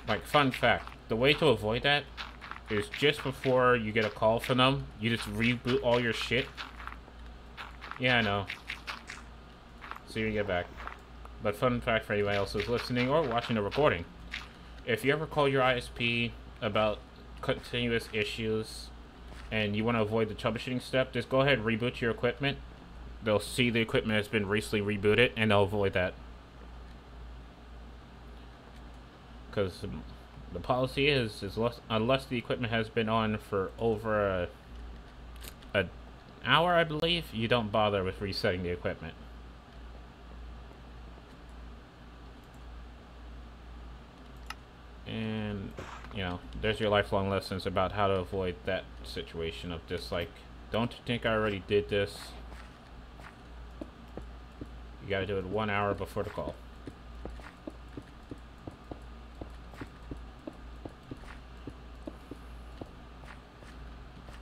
Like, fun fact, the way to avoid that is just before you get a call from them, you just reboot all your shit. Yeah, I know. See you get back. But fun fact for anybody else who's listening or watching the recording. If you ever call your ISP about continuous issues and you want to avoid the troubleshooting step, just go ahead and reboot your equipment. They'll see the equipment has been recently rebooted and they'll avoid that. Because the policy is, is less, unless the equipment has been on for over a, a hour, I believe, you don't bother with resetting the equipment. And, you know, there's your lifelong lessons about how to avoid that situation of just like, don't think I already did this. You gotta do it one hour before the call.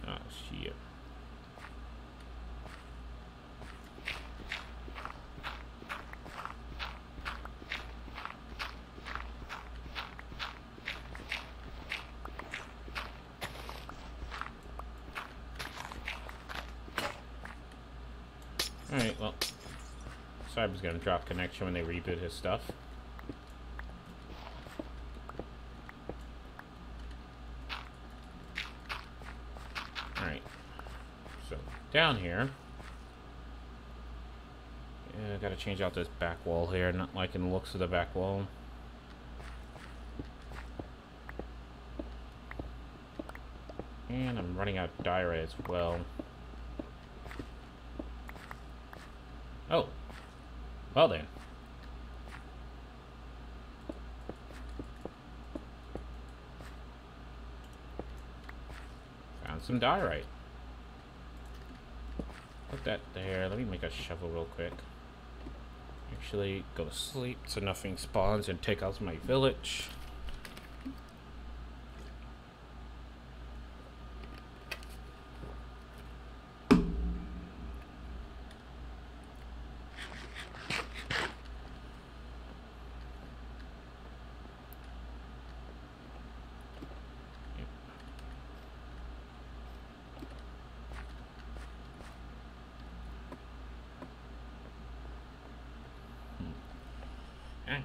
Oh, shit. Alright, well, Drop connection when they reboot his stuff. Alright. So, down here. Yeah, I gotta change out this back wall here, not liking the looks of the back wall. And I'm running out of diorite as well. Oh. Well then. Found some diorite. Put that there. Let me make a shovel real quick. Actually, go to sleep so nothing spawns and take out my village.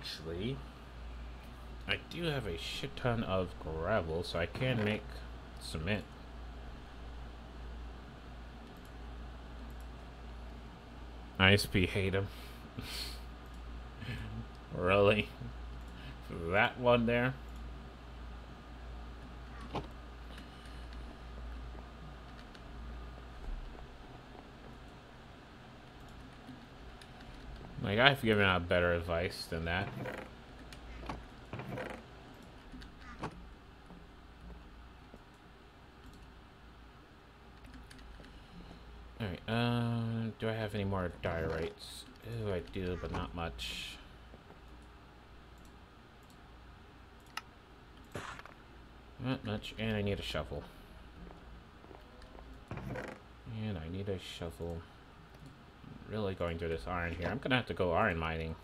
Actually, I do have a shit ton of gravel, so I can make cement. ISP hate him. really? That one there? Like, I've given out better advice than that. Alright, uh, do I have any more diorites? Ooh, I do, but not much. Not much, and I need a shovel. And I need a shovel. Really going through this iron here. I'm gonna have to go iron mining.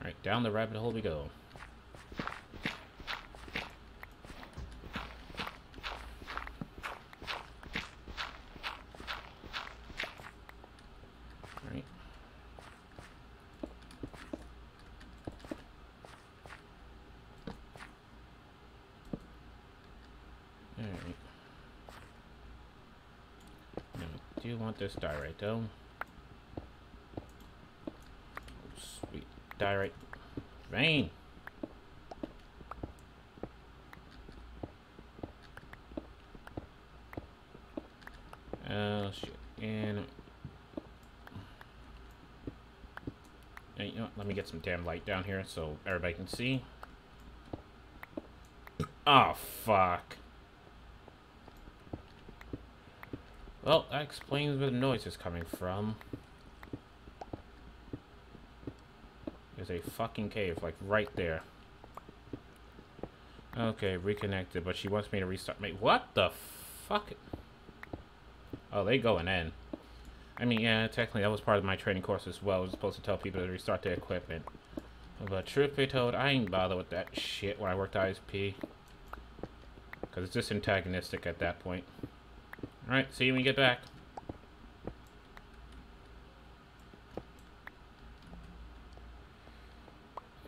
Alright, down the rabbit hole we go. This diorite though. Sweet diorite vein. Oh shit. And, and you know? Let me get some damn light down here so everybody can see. Oh fuck. Well, that explains where the noise is coming from. There's a fucking cave, like, right there. Okay, reconnected, but she wants me to restart. Mate, what the fuck? Oh, they going in. I mean, yeah, technically that was part of my training course as well. I was supposed to tell people to restart their equipment. But truth be told, I ain't bother with that shit when I worked ISP. Because it's just antagonistic at that point. Alright, see you when you get back.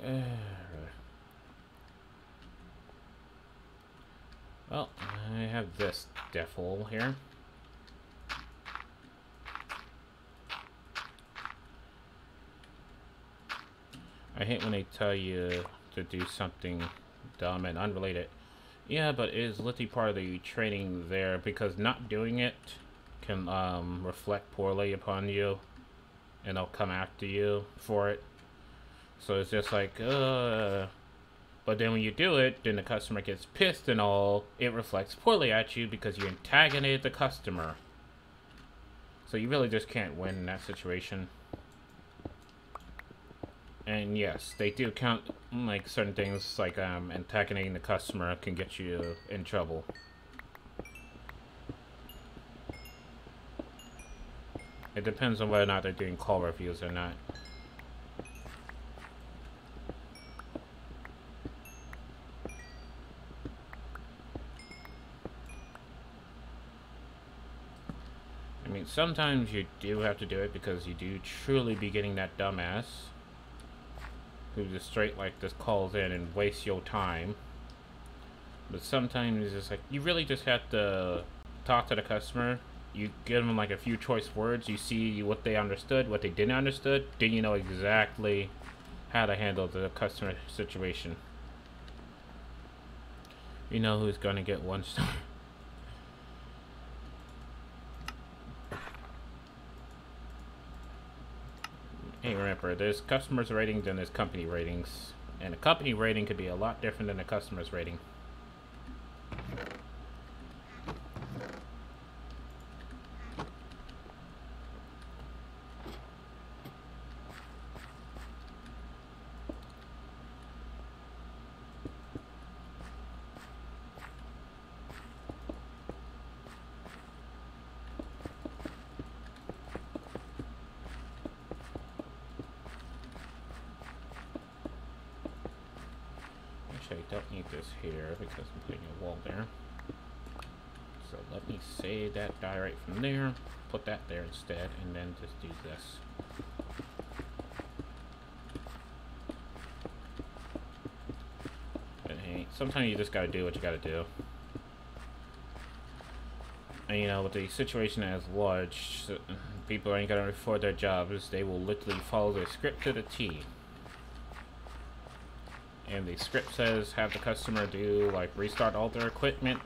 well, I have this devil here. I hate when they tell you to do something dumb and unrelated. Yeah, but is literally part of the training there because not doing it can um, reflect poorly upon you and they'll come after you for it. So it's just like, uh. But then when you do it, then the customer gets pissed and all. It reflects poorly at you because you antagonized the customer. So you really just can't win in that situation. And yes, they do count, like, certain things, like, um, antagonizing the customer can get you in trouble. It depends on whether or not they're doing call reviews or not. I mean, sometimes you do have to do it because you do truly be getting that dumbass who just straight like just calls in and wastes your time. But sometimes it's just like you really just have to talk to the customer. You give them like a few choice words. You see what they understood, what they didn't understood. Then you know exactly how to handle the customer situation. You know who's gonna get one star. Hey, remember, there's customers ratings and there's company ratings. And a company rating could be a lot different than a customer's rating. there, put that there instead, and then just do this. But hey, sometimes you just gotta do what you gotta do. And you know, with the situation as large, uh, people ain't gonna afford their jobs, they will literally follow the script to the T. And the script says have the customer do, like, restart all their equipment,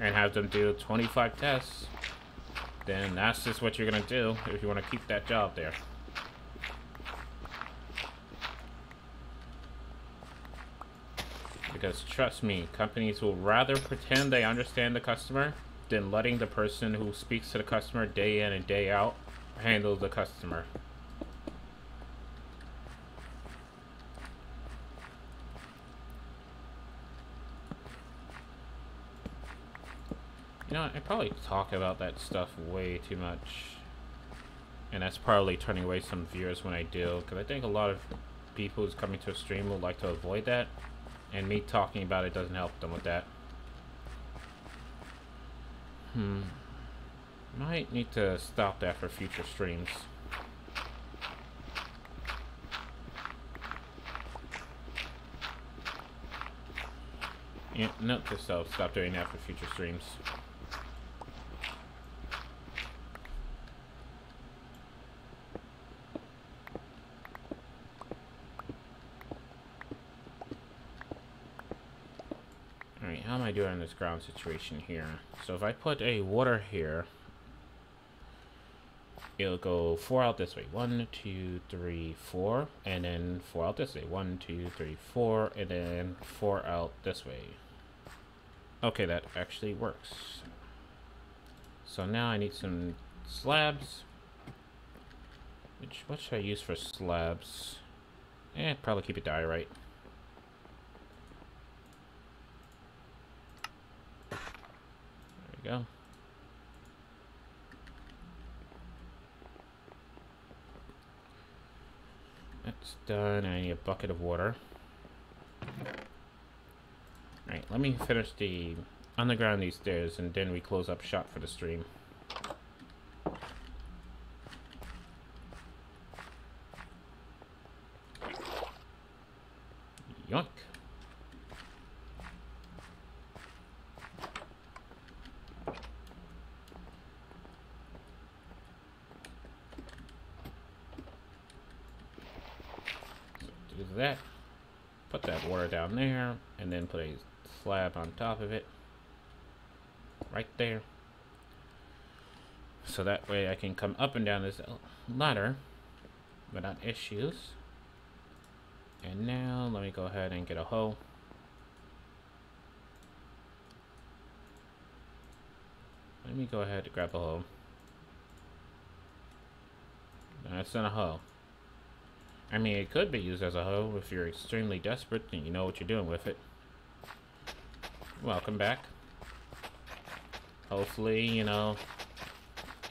and have them do 25 tests then that's just what you're gonna do if you want to keep that job there. Because trust me, companies will rather pretend they understand the customer than letting the person who speaks to the customer day in and day out handle the customer. Probably talk about that stuff way too much. And that's probably turning away some viewers when I do, because I think a lot of people who's coming to a stream would like to avoid that. And me talking about it doesn't help them with that. Hmm. Might need to stop that for future streams. Yeah, note to self, stop doing that for future streams. Doing in this ground situation here? So if I put a water here, it'll go four out this way. One, two, three, four, and then four out this way. One, two, three, four, and then four out this way. Okay, that actually works. So now I need some slabs. Which, what should I use for slabs? Eh, probably keep it diorite. Go. That's done. I need a bucket of water. Alright, let me finish the underground these stairs and then we close up shop for the stream. Yoink. that. Put that water down there, and then put a slab on top of it. Right there. So that way I can come up and down this ladder without issues. And now let me go ahead and get a hoe. Let me go ahead and grab a hoe. That's not a hoe. I mean, it could be used as a hoe if you're extremely desperate and you know what you're doing with it. Welcome back. Hopefully, you know,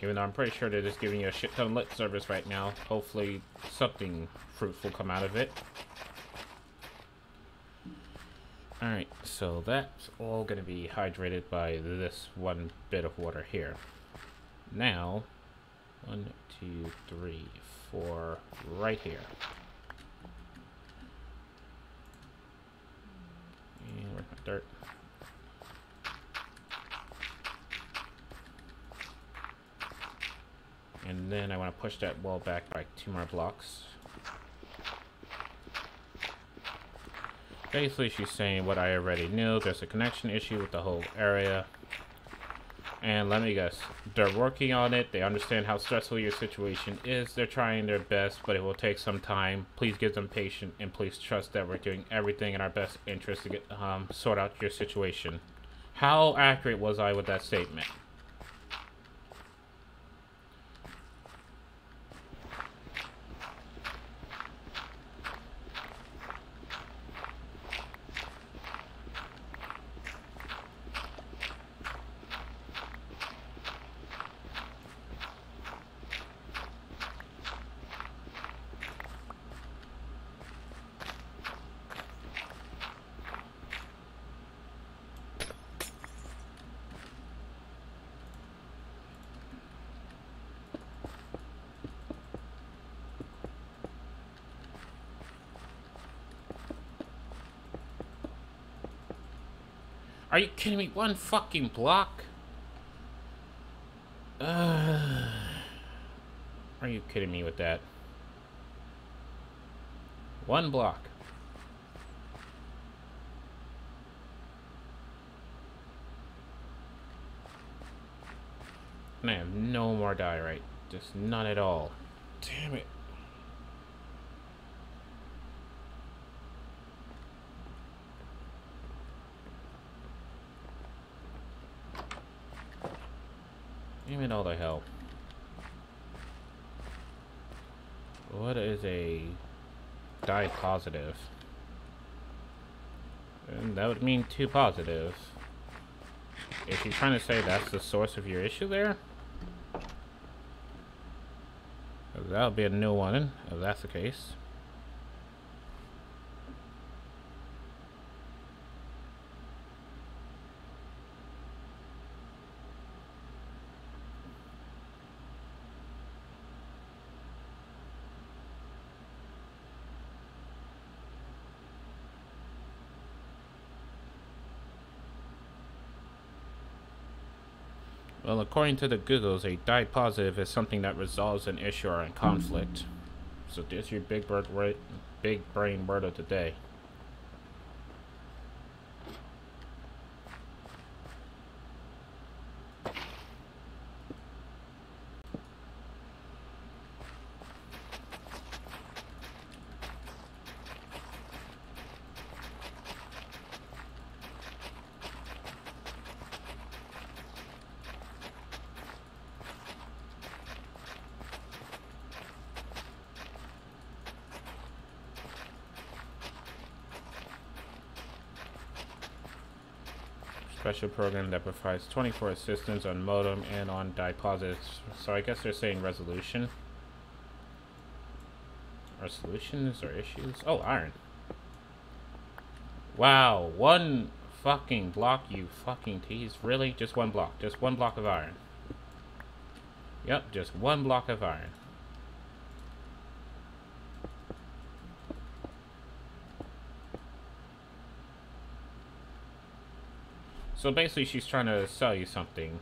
even though I'm pretty sure they're just giving you a shit ton lit service right now, hopefully something fruitful come out of it. Alright, so that's all going to be hydrated by this one bit of water here. Now, one, two, three, four, right here. And where's my dirt? And then I want to push that wall back by two more blocks. Basically, she's saying what I already knew. There's a connection issue with the whole area. And let me guess, they're working on it. They understand how stressful your situation is. They're trying their best, but it will take some time. Please give them patience and please trust that we're doing everything in our best interest to get um, sort out your situation. How accurate was I with that statement? Kidding me? One fucking block? Uh, are you kidding me with that? One block. And I have no more diorite. Just none at all. Damn it all the hell. What is a dye positive? And that would mean two positives. If you're trying to say that's the source of your issue there, that'll be a new one if that's the case. Well, according to the Googles, a dispositive is something that resolves an issue or a conflict. So there's your big bird, big brain word of the day. Program that provides 24 assistance on modem and on dispositives. So I guess they're saying resolution. Or solutions or issues? Oh, iron. Wow, one fucking block, you fucking tease. Really? Just one block. Just one block of iron. Yep, just one block of iron. So basically she's trying to sell you something.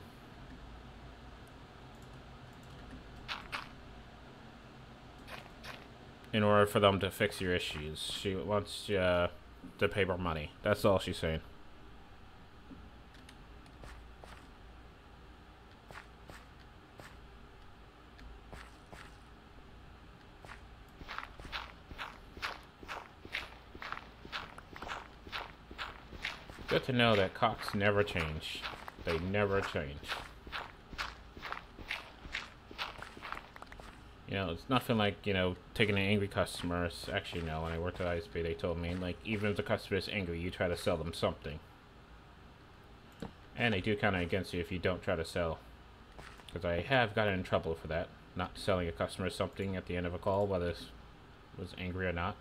In order for them to fix your issues. She wants uh, to pay more money. That's all she's saying. Good to know that Cox never change. They never change. You know, it's nothing like, you know, taking an angry customer. Actually, no, when I worked at ISP, they told me, like, even if the customer is angry, you try to sell them something. And they do kind of against you if you don't try to sell. Because I have gotten in trouble for that. Not selling a customer something at the end of a call, whether it was angry or not.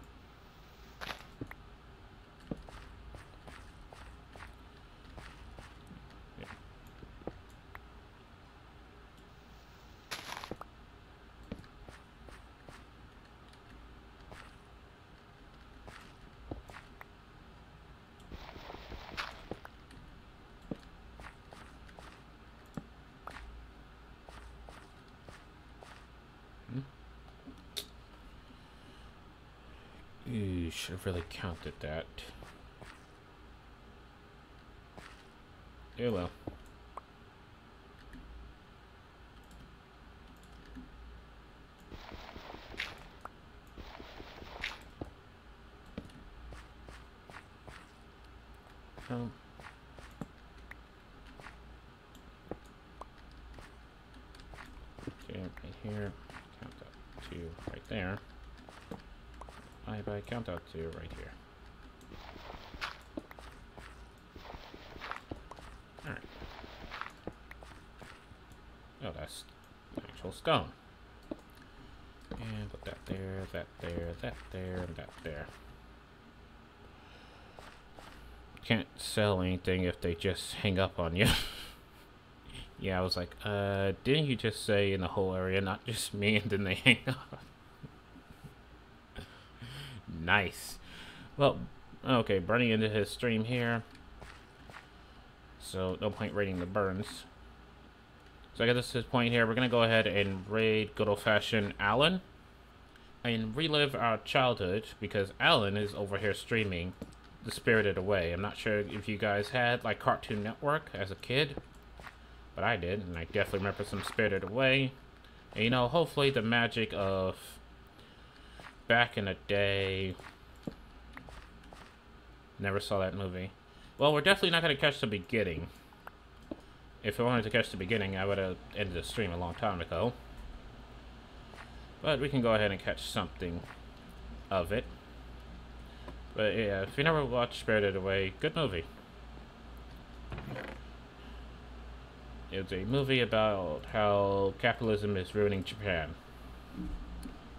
should really counted that. Well. Oh. Okay, right here. Count that two right there. I by count out to right here. Alright. Oh, that's actual stone. And put that there, that there, that there, and that there. Can't sell anything if they just hang up on you. yeah, I was like, uh, didn't you just say in the whole area, not just me, and then they hang up? Nice. Well, okay, burning into his stream here. So, no point raiding the burns. So I guess this is his point here. We're going to go ahead and raid good old-fashioned Alan. And relive our childhood, because Alan is over here streaming The Spirited Away. I'm not sure if you guys had, like, Cartoon Network as a kid. But I did, and I definitely remember some Spirited Away. And, you know, hopefully the magic of back in the day. Never saw that movie. Well, we're definitely not going to catch the beginning. If I wanted to catch the beginning, I would have ended the stream a long time ago. But we can go ahead and catch something of it. But yeah, if you never watched Spirited Away, good movie. It's a movie about how capitalism is ruining Japan.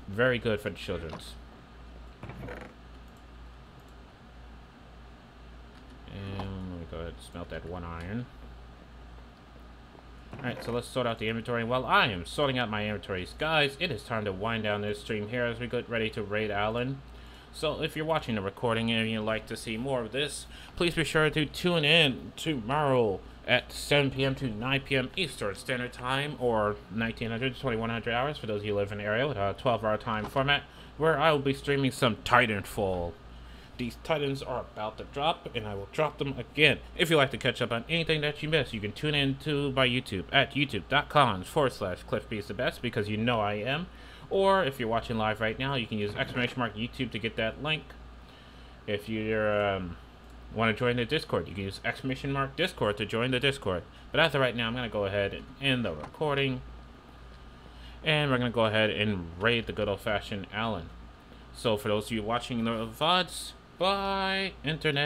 Very good for the children's. And let me go ahead and smelt that one iron. Alright, so let's sort out the inventory. While I am sorting out my inventories, guys, it is time to wind down this stream here as we get ready to raid Allen. So if you're watching the recording and you'd like to see more of this, please be sure to tune in tomorrow at 7 p.m. to 9 p.m. Eastern Standard Time, or 1900 to 2100 hours for those of you who live in the area with a 12-hour time format, where I will be streaming some Titanfall. These Titans are about to drop, and I will drop them again. If you'd like to catch up on anything that you missed, you can tune in to my YouTube at youtube.com forward slash Cliffbees the best because you know I am. Or if you're watching live right now, you can use exclamation mark YouTube to get that link. If you're um, want to join the Discord, you can use exclamation mark Discord to join the Discord. But as of right now, I'm going to go ahead and end the recording. And we're going to go ahead and raid the good old-fashioned Allen. So for those of you watching the VODs, bye, Internet.